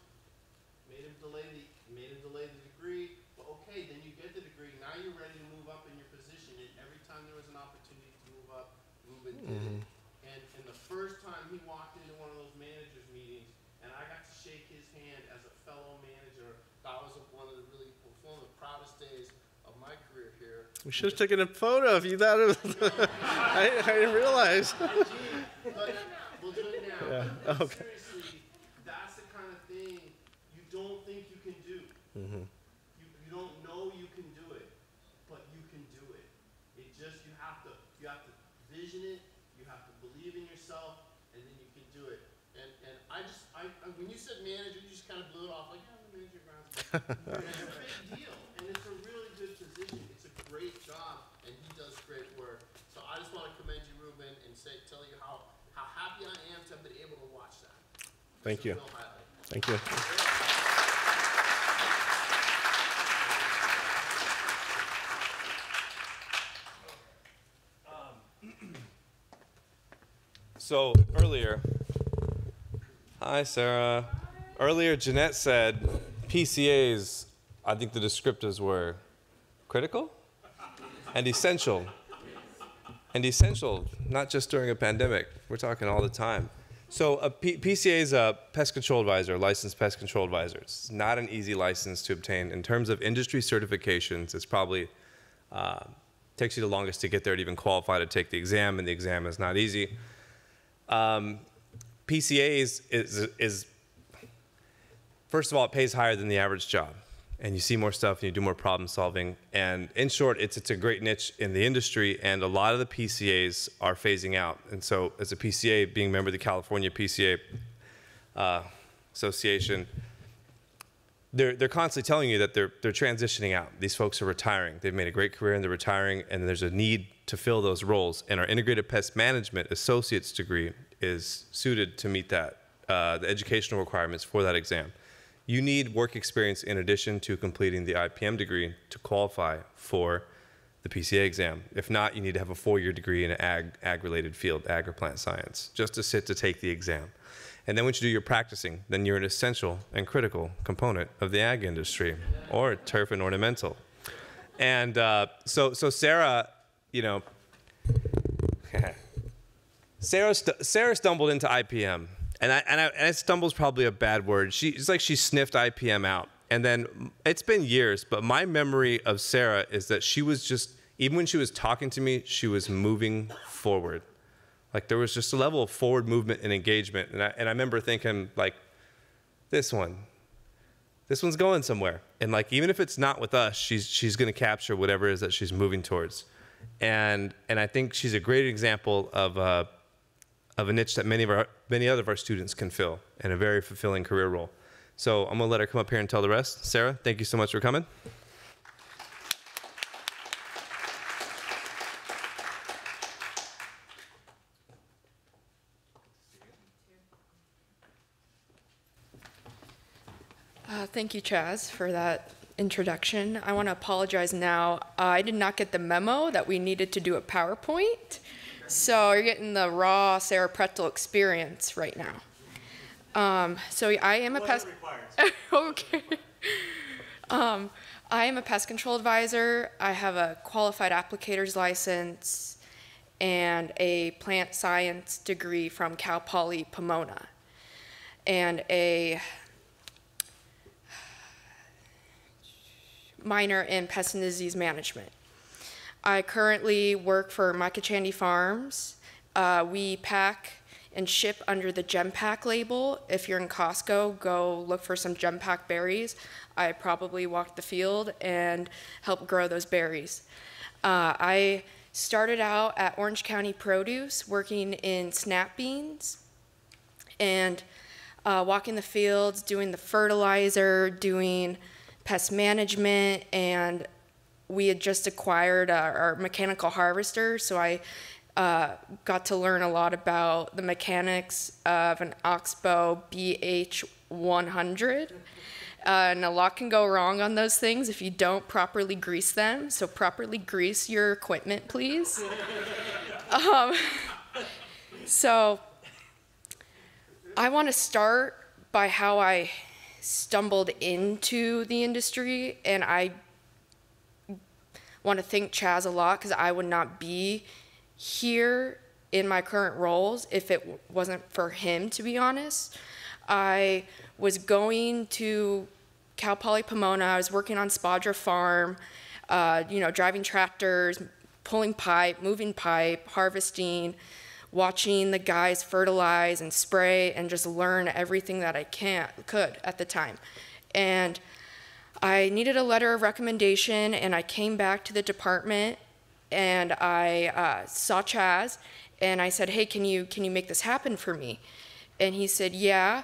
made him delay the made him delay the degree. But okay, then you get the degree. Now you're ready to move up in your position. And every time there was an opportunity to move up, Ruben did it. Mhm. And and the first time he walked into one of those managers meetings, and I got to shake his hand as a fellow manager. That was one of the really one of the proudest days of my career here. We should have taken a photo of you. That was, I, I didn't realize. We'll do it now. Yeah, okay. Seriously, that's the kind of thing you don't think you can do. Mhm. You, you don't know you can do it, but you can do it. It just you have to you have to vision it. You have to believe in yourself, and then you can do it. And and I just I, I when you said manager, you just kind of blew it off like yeah, I'm the manager of grounds. it's a big deal, and it's a really good position. It's a great job, and he does great work. So I just want to commend you, Ruben, and say tell you how how happy I am to have been able to watch that. Thank you. Thank you. So earlier, hi Sarah. Earlier, Jeanette said PCAs. I think the descriptors were critical and essential. And essential, not just during a pandemic. We're talking all the time. So a P- PCA is a pest control advisor, licensed pest control advisor. It's not an easy license to obtain. In terms of industry certifications, it's probably uh, takes you the longest to get there to even qualify to take the exam, and the exam is not easy. Um, PCAs is, is, first of all, it pays higher than the average job. And you see more stuff and you do more problem solving. And in short, it's, it's a great niche in the industry, and a lot of the PCAs are phasing out. And so, as a PCA, being a member of the California PCA uh, Association, they're, they're constantly telling you that they're, they're transitioning out. These folks are retiring. They've made a great career and they're retiring, and there's a need to fill those roles. And our integrated pest management associate's degree is suited to meet that, uh, the educational requirements for that exam. You need work experience in addition to completing the IPM degree to qualify for the PCA exam. If not, you need to have a four-year degree in an ag, ag-related field, ag or plant science, just to sit to take the exam. And then once you do your practicing, then you're an essential and critical component of the ag industry, or turf and ornamental. And uh, so, so Sarah you know, Sarah, st- Sarah stumbled into IPM, and I, and I and stumble's probably a bad word. She it's like she sniffed IPM out, and then it's been years, but my memory of Sarah is that she was just even when she was talking to me, she was moving forward, like there was just a level of forward movement and engagement, and I and I remember thinking like, this one, this one's going somewhere, and like even if it's not with us, she's she's gonna capture whatever it is that she's moving towards, and and I think she's a great example of. Uh, of a niche that many of our many other of our students can fill in a very fulfilling career role. So I'm gonna let her come up here and tell the rest. Sarah, thank you so much for coming. Uh, thank you, Chaz, for that introduction. I want to apologize now. Uh, I did not get the memo that we needed to do a PowerPoint. So you're getting the raw Sarah Pretzel experience right now. Um, so I am a pest. okay. Um, I am a pest control advisor. I have a qualified applicator's license and a plant science degree from Cal Poly Pomona, and a minor in pest and disease management. I currently work for Makachandi Farms. Uh, we pack and ship under the Gempack label. If you're in Costco, go look for some Gempack berries. I probably walked the field and helped grow those berries. Uh, I started out at Orange County Produce working in snap beans and uh, walking the fields, doing the fertilizer, doing pest management, and we had just acquired our, our mechanical harvester, so I uh, got to learn a lot about the mechanics of an Oxbo BH100. Uh, and a lot can go wrong on those things if you don't properly grease them. So properly grease your equipment, please. um, so I want to start by how I stumbled into the industry, and I want to thank Chaz a lot because I would not be here in my current roles if it wasn't for him, to be honest. I was going to Cal Poly Pomona, I was working on Spadra Farm, uh, you know, driving tractors, pulling pipe, moving pipe, harvesting, watching the guys fertilize and spray and just learn everything that I can could at the time. And I needed a letter of recommendation, and I came back to the department and I uh, saw Chaz, and I said, "Hey, can you can you make this happen for me?" And he said, "Yeah,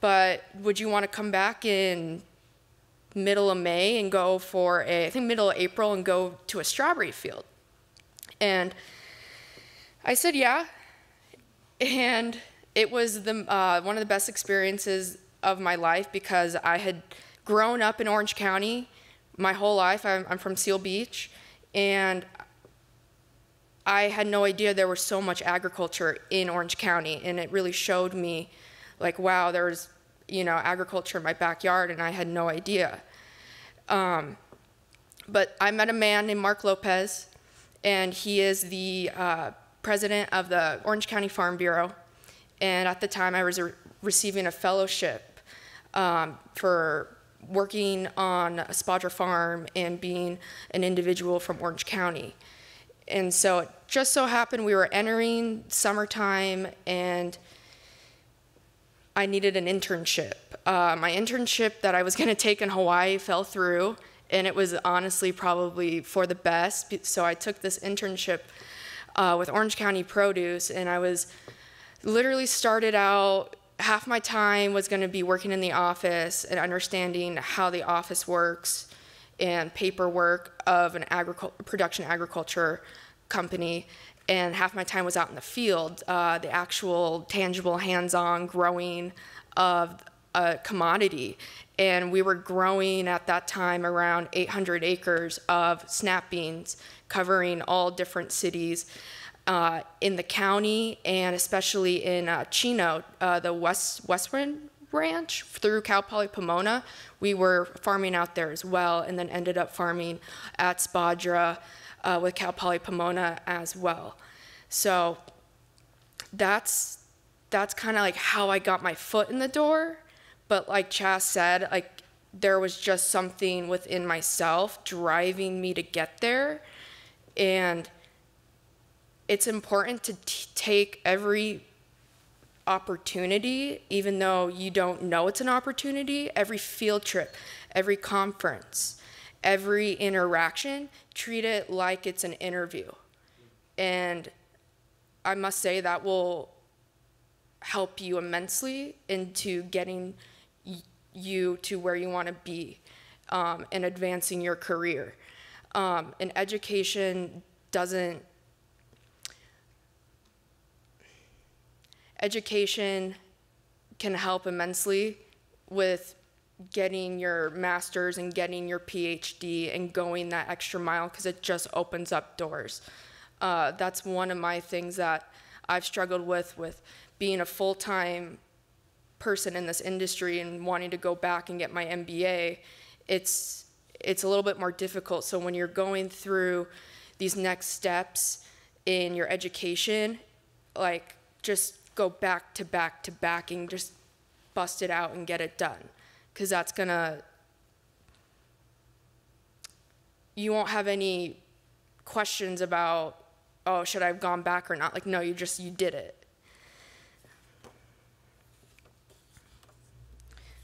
but would you want to come back in middle of May and go for a I think middle of April and go to a strawberry field?" And I said, "Yeah," and it was the uh, one of the best experiences of my life because I had grown up in Orange County my whole life. I'm, I'm from Seal Beach, and I had no idea there was so much agriculture in Orange County, and it really showed me, like, wow, there's, you know, agriculture in my backyard, and I had no idea. Um, but I met a man named Mark Lopez, and he is the uh, president of the Orange County Farm Bureau. And at the time, I was re- receiving a fellowship um, for working on a Spadra farm and being an individual from Orange County. And so it just so happened we were entering summertime and I needed an internship. Uh, my internship that I was going to take in Hawaii fell through, and it was honestly probably for the best. So I took this internship uh, with Orange County Produce, and I was literally started out half my time was going to be working in the office and understanding how the office works and paperwork of an agricul- production agriculture company. And half my time was out in the field uh, the actual tangible hands-on growing of a commodity. And we were growing at that time around 800 acres of snap beans covering all different cities uh, in the county and especially in uh, Chino, uh, the West Westwind Ranch through Cal Poly Pomona. We were farming out there as well, and then ended up farming at Spadra uh, with Cal Poly Pomona as well. So that's that's kind of like how I got my foot in the door. But like Chaz said, like there was just something within myself driving me to get there, and it's important to take every opportunity, even though you don't know it's an opportunity, every field trip, every conference, every interaction, treat it like it's an interview. And I must say that will help you immensely into getting you to where you want to be um, and advancing your career. Um, and education doesn't education can help immensely with getting your master's and getting your PhD and going that extra mile because it just opens up doors. Uh, that's one of my things that I've struggled with with being a full-time person in this industry and wanting to go back and get my MBA. It's it's a little bit more difficult. So when you're going through these next steps in your education, like just go back to back to back and just bust it out and get it done. Because that's gonna you won't have any questions about oh should i have gone back or not? Like no you just you did it.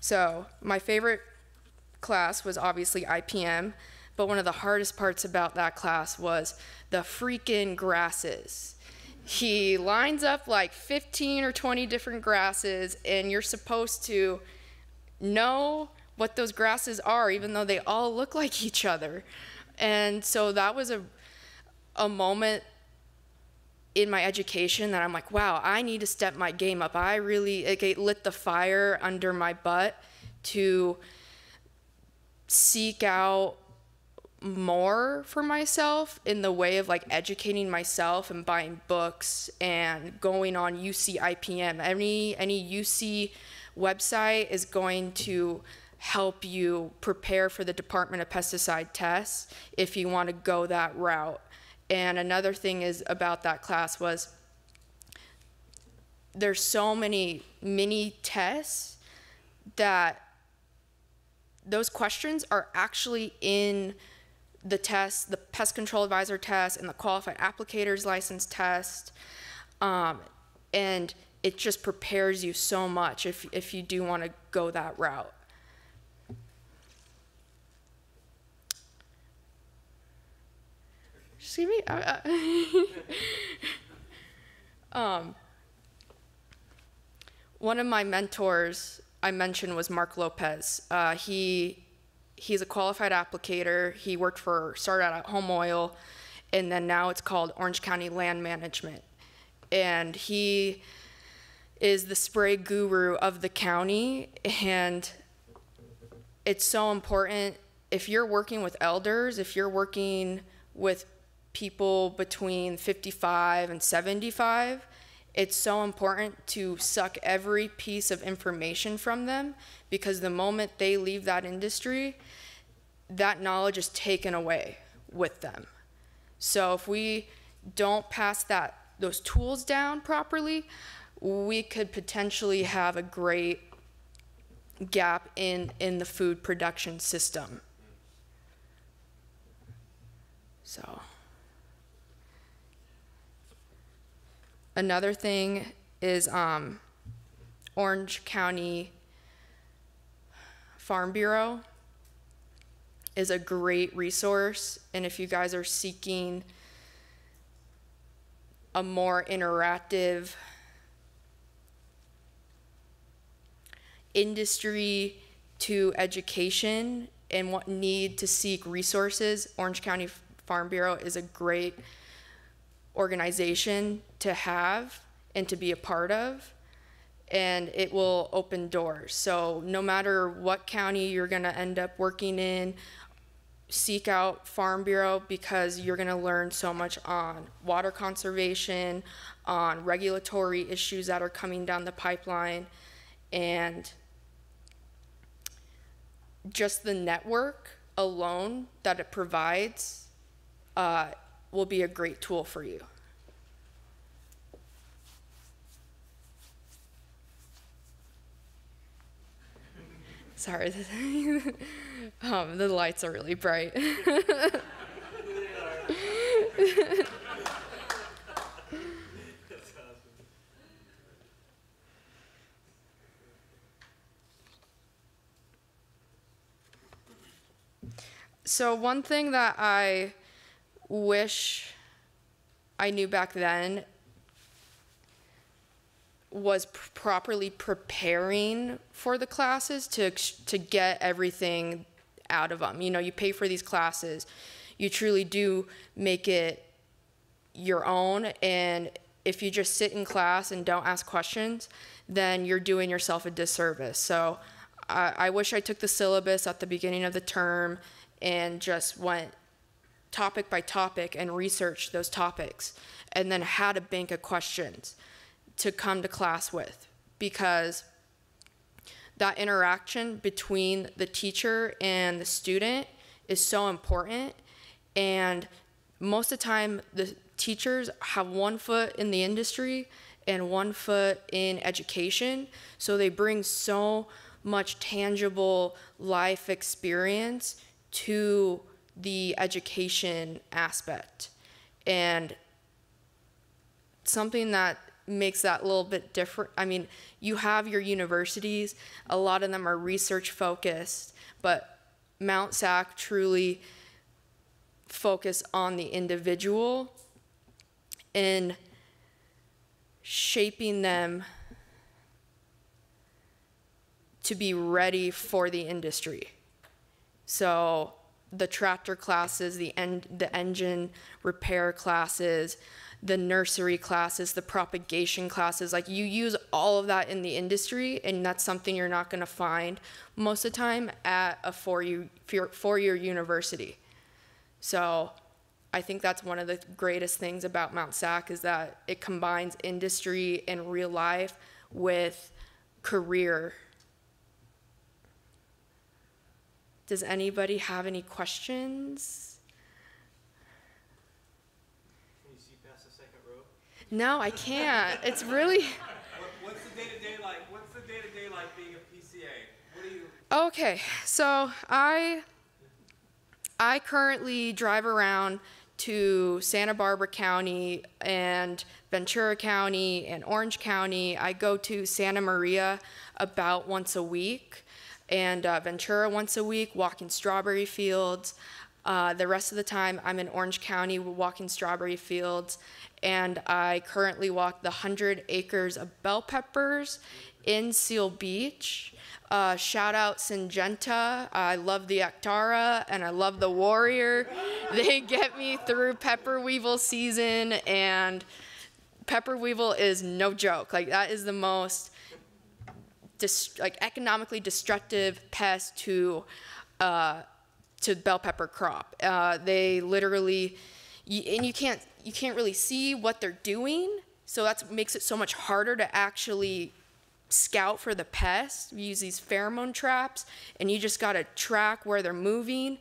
So my favorite class was obviously ipm but one of the hardest parts about that class was the freaking grasses he lines up like 15 or 20 different grasses and you're supposed to know what those grasses are even though they all look like each other. And so that was a, a moment in my education that i'm like wow i need to step my game up. I really it lit the fire under my butt to seek out more for myself in the way of like educating myself and buying books and going on UC IPM. Any any UC website is going to help you prepare for the Department of Pesticide tests if you want to go that route. And another thing is about that class was there's so many mini tests that those questions are actually in the test, the pest control advisor test, and the qualified applicator's license test. Um, and it just prepares you so much if, if you do want to go that route. Excuse me? Um, one of my mentors I mentioned was Mark Lopez. Uh, he he's a qualified applicator. He worked for started out at Home Oil, and then now it's called Orange County Land Management. And he is the spray guru of the county, and it's so important if you're working with elders, if you're working with people between 55 and 75, it's so important to suck every piece of information from them because the moment they leave that industry, that knowledge is taken away with them. So if we don't pass that those tools down properly, we could potentially have a great gap in in the food production system. So another thing is um, Orange County Farm Bureau is a great resource. And if you guys are seeking a more interactive industry to education and what need to seek resources, Orange County Farm Bureau is a great organization to have and to be a part of and it will open doors. So no matter what county you're going to end up working in, seek out Farm Bureau because you're going to learn so much on water conservation, on regulatory issues that are coming down the pipeline, and just the network alone that it provides uh, will be a great tool for you. Sorry, um, the lights are really bright. So, one thing that I wish I knew back then was pr- properly preparing for the classes to to get everything out of them. You know, you pay for these classes, you truly do make it your own, and if you just sit in class and don't ask questions, then you're doing yourself a disservice. So, I, I wish I took the syllabus at the beginning of the term and just went topic by topic and researched those topics and then had a bank of questions to come to class with because that interaction between the teacher and the student is so important. And most of the time the teachers have one foot in the industry and one foot in education. So they bring so much tangible life experience to the education aspect. And something that makes that a little bit different. I mean you have your universities. A lot of them are research focused but mount sac truly focus on the individual in shaping them to be ready for the industry. So the tractor classes, the en- the engine repair classes, the nursery classes, the propagation classes, like you use all of that in the industry, and that's something you're not going to find most of the time at a four-year four-year university. So I think that's one of the greatest things about Mount SAC is that it combines industry and real life with career Does anybody have any questions? Can you see past the second row? No, I can't. It's really. What, what's the day to day like? What's the day to day like being a PCA? What do you? Okay, so I I currently drive around to Santa Barbara County and Ventura County and Orange County. I go to Santa Maria about once a week and uh, Ventura once a week, walking strawberry fields. Uh, the rest of the time, I'm in Orange County walking strawberry fields, and I currently walk the 100 acres of bell peppers in Seal Beach. Uh, shout out Syngenta. I love the Actara and I love the Warrior. they get me through pepper weevil season, and pepper weevil is no joke. Like, that is the most like economically destructive pest to uh, to bell pepper crop. Uh, they literally, and you can't you can't really see what they're doing, so that makes it so much harder to actually scout for the pests. We use these pheromone traps, and you just gotta track where they're moving,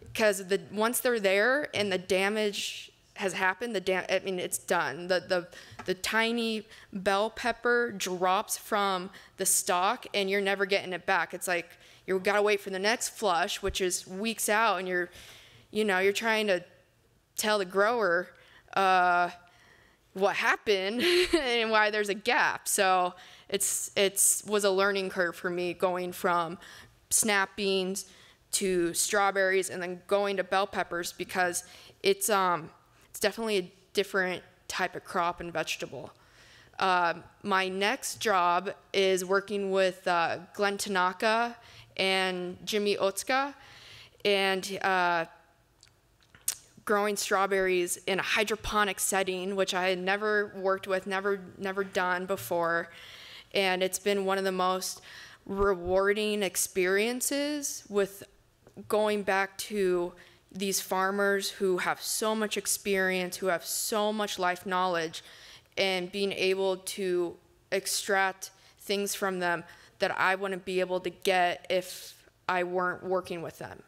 because the once they're there and the damage has happened, the dam- I mean, it's done. The the the tiny bell pepper drops from the stalk, and you're never getting it back. It's like you gotta wait for the next flush, which is weeks out, and you're, you know, you're trying to tell the grower uh, what happened and why there's a gap. So it's it's was a learning curve for me going from snap beans to strawberries and then going to bell peppers because it's um it's definitely a different type of crop and vegetable. Um, my next job is working with uh, Glenn Tanaka and Jimmy Otsuka and uh, growing strawberries in a hydroponic setting, which I had never worked with, never, never done before. And it's been one of the most rewarding experiences with going back to these farmers who have so much experience, who have so much life knowledge, and being able to extract things from them that I wouldn't be able to get if I weren't working with them.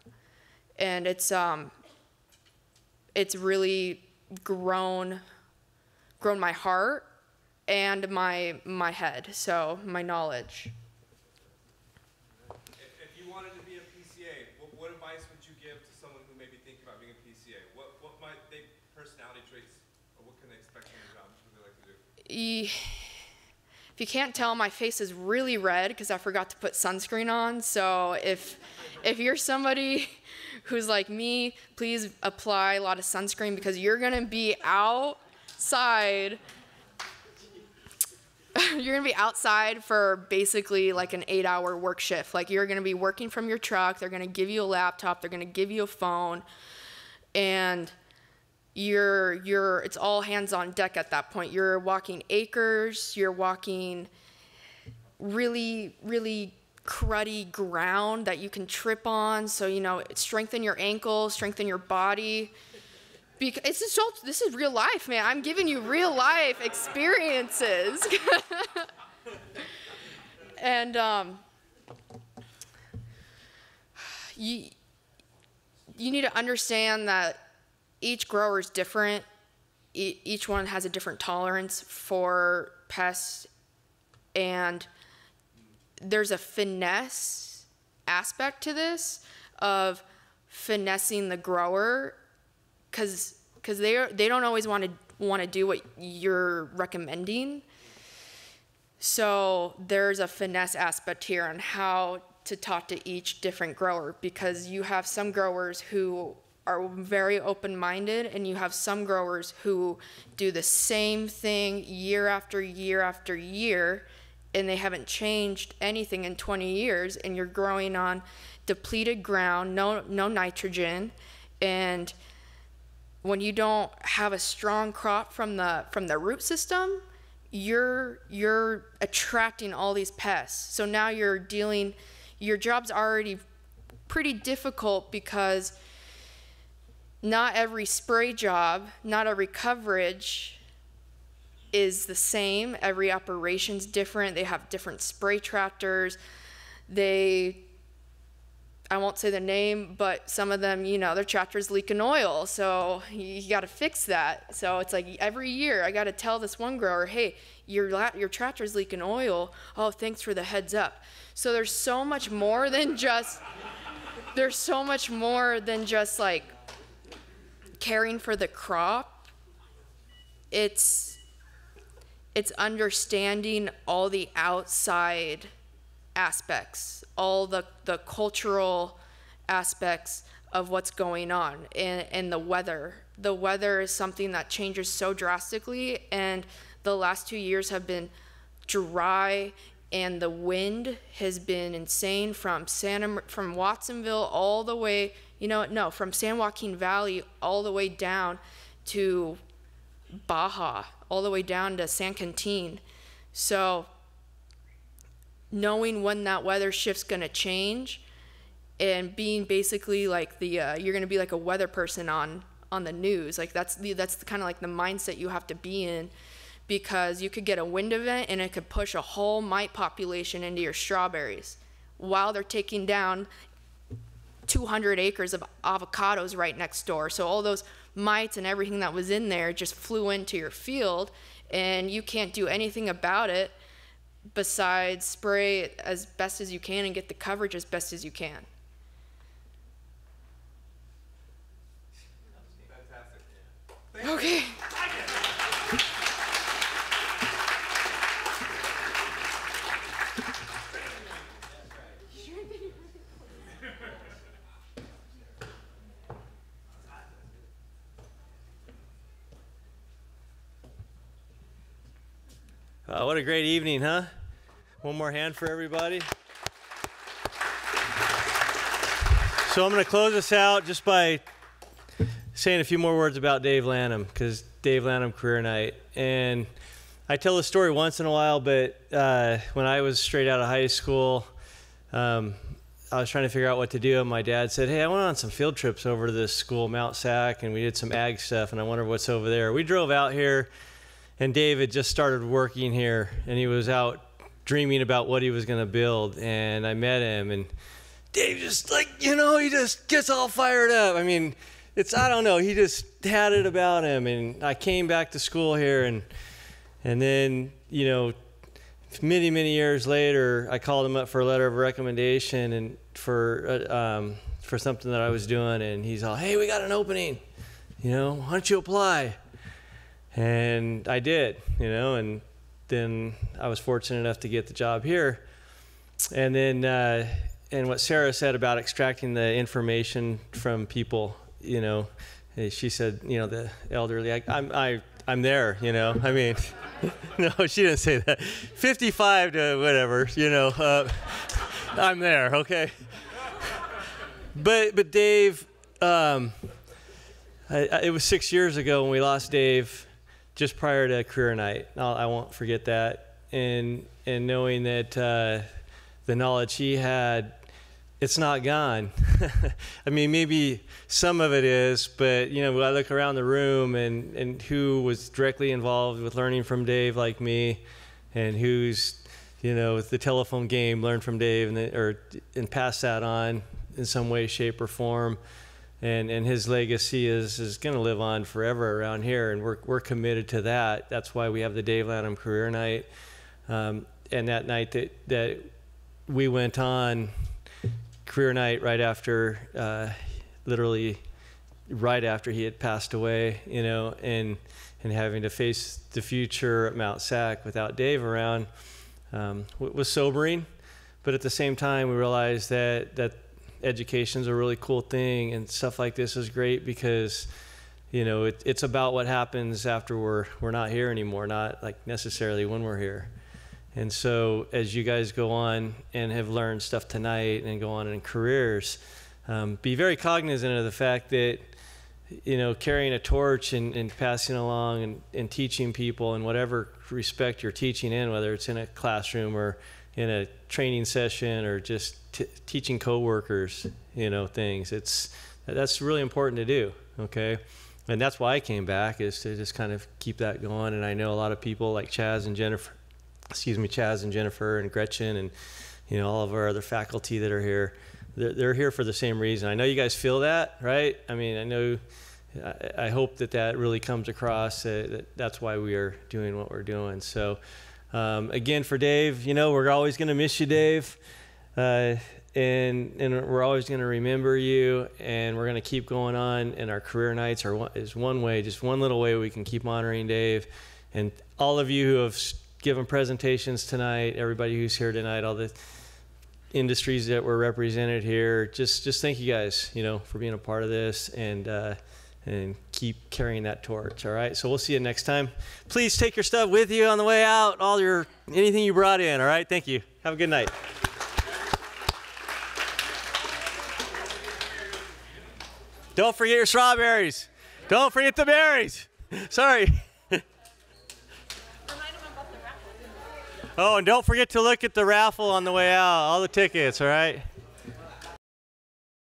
And it's um it's really grown grown my heart and my my head, so my knowledge. If, if you wanted to be a PCA, what, what advice would you give to someone who may be thinking about being a PCA? What, what might they, personality traits, or what can they expect from the job? What would they like to do? If you can't tell, my face is really red because I forgot to put sunscreen on. So if if you're somebody who's like me, please apply a lot of sunscreen because you're gonna be outside. you're gonna be outside for basically like an eight-hour work shift. Like you're gonna be working from your truck. They're gonna give you a laptop. They're gonna give you a phone, and you're you're it's all hands on deck at that point you're walking acres you're walking really really cruddy ground that you can trip on. So you know strengthen your ankles strengthen your body. Because it's just this is real life man. I'm giving you real life experiences. And um you you need to understand that each grower is different. Each one has a different tolerance for pests, and there's a finesse aspect to this of finessing the grower, because because they are, they don't always want to want to do what you're recommending. So there's a finesse aspect here on how to talk to each different grower because you have some growers who are very open minded, and you have some growers who do the same thing year after year after year, and they haven't changed anything in 20 years, and you're growing on depleted ground, no, no nitrogen, and when you don't have a strong crop from the from the root system, you're you're attracting all these pests. So now you're dealing your job's already pretty difficult because not every spray job, not every coverage is the same. Every operation's different. They have different spray tractors. They I won't say the name, but some of them, you know, their tractor's leaking oil, so you, you got to fix that. So it's like every year I got to tell this one grower, hey, your your tractor's leaking oil. Oh, thanks for the heads up. So there's so much more than just there's so much more than just like caring for the crop. It's it's understanding all the outside aspects, all the, the cultural aspects of what's going on and, and the weather. The weather is something that changes so drastically, and the last two years have been dry, and the wind has been insane from Santa from Watsonville all the way, you know, no, from San Joaquin Valley all the way down to Baja, all the way down to San Quintin. So knowing when that weather shift's going to change and being basically like the uh, you're going to be like a weather person on on the news like that's the that's the, kind of like the mindset you have to be in because you could get a wind event and it could push a whole mite population into your strawberries while they're taking down 200 acres of avocados right next door so all those mites and everything that was in there just flew into your field and you can't do anything about it besides spray as best as you can and get the coverage as best as you can. What a great evening, huh? One more hand for everybody. So I'm going to close this out just by saying a few more words about Dave Lanham, because Dave Lanham Career Night. And I tell this story once in a while, but uh, when I was straight out of high school, um, I was trying to figure out what to do, and my dad said, "Hey, I went on some field trips over to this school, Mount Sac, and we did some ag stuff, and I wonder what's over there." We drove out here, and David just started working here, and he was out dreaming about what he was going to build, and I met him, and Dave just like you know he just gets all fired up. I mean, it's I don't know. He just had it about him, and I came back to school here, and and then you know, many many years later, I called him up for a letter of recommendation and for uh, um, for something that I was doing, and he's all, "Hey, we got an opening, you know, why don't you apply?" And I did, you know, and then I was fortunate enough to get the job here, and then. Uh, and what Sarah said about extracting the information from people, you know, eh, she said, you know, the elderly, I, I'm, I, I'm there, you know. I mean, no, she didn't say that. 55 to whatever, you know, uh, I'm there, okay. But, but Dave, um, I, I, it was six years ago when we lost Dave, just prior to career night. I'll, I won't forget that. And and knowing that uh, the knowledge he had it's not gone. I mean, maybe some of it is, but you know, when I look around the room and, and who was directly involved with learning from Dave, like me, and who's, you know, the telephone game learned from Dave and the, or and pass that on in some way, shape, or form, and and his legacy is is going to live on forever around here, and we're we're committed to that. That's why we have the Dave Lanham Career Night, um, and that night that that we went on career night right after, uh, literally right after he had passed away, you know, and and having to face the future at Mount Sac without Dave around um, was sobering. But at the same time, we realized that that education is a really cool thing, and stuff like this is great because, you know, it, it's about what happens after we're we're not here anymore, not like necessarily when we're here. And so, as you guys go on and have learned stuff tonight and go on in careers, um, be very cognizant of the fact that, you know, carrying a torch and, and passing along and, and teaching people in whatever respect you're teaching in, whether it's in a classroom or in a training session or just t- teaching coworkers, you know, things. It's that's really important to do. Okay. And that's why I came back is to just kind of keep that going. And I know a lot of people like Chaz and Jennifer excuse me, Chaz and Jennifer and Gretchen and you know all of our other faculty that are here. They're, they're here for the same reason. I know you guys feel that, right? I mean, I know. I, hope that that really comes across. Uh, that that's why we are doing what we're doing. So, um, again, for Dave, you know, we're always going to miss you, Dave. Uh, and and we're always going to remember you and we're going to keep going on and our career nights are is one way just one little way we can keep honoring dave and all of you who have given presentations tonight, everybody who's here tonight, all the industries that were represented here. Just just thank you guys, you know, for being a part of this and uh, and keep carrying that torch. All right. So we'll see you next time. Please take your stuff with you on the way out. All your anything you brought in. All right. Thank you. Have a good night. Don't forget your strawberries. Don't forget the berries. Sorry. Oh, and don't forget to look at the raffle on the way out. All the tickets, all right?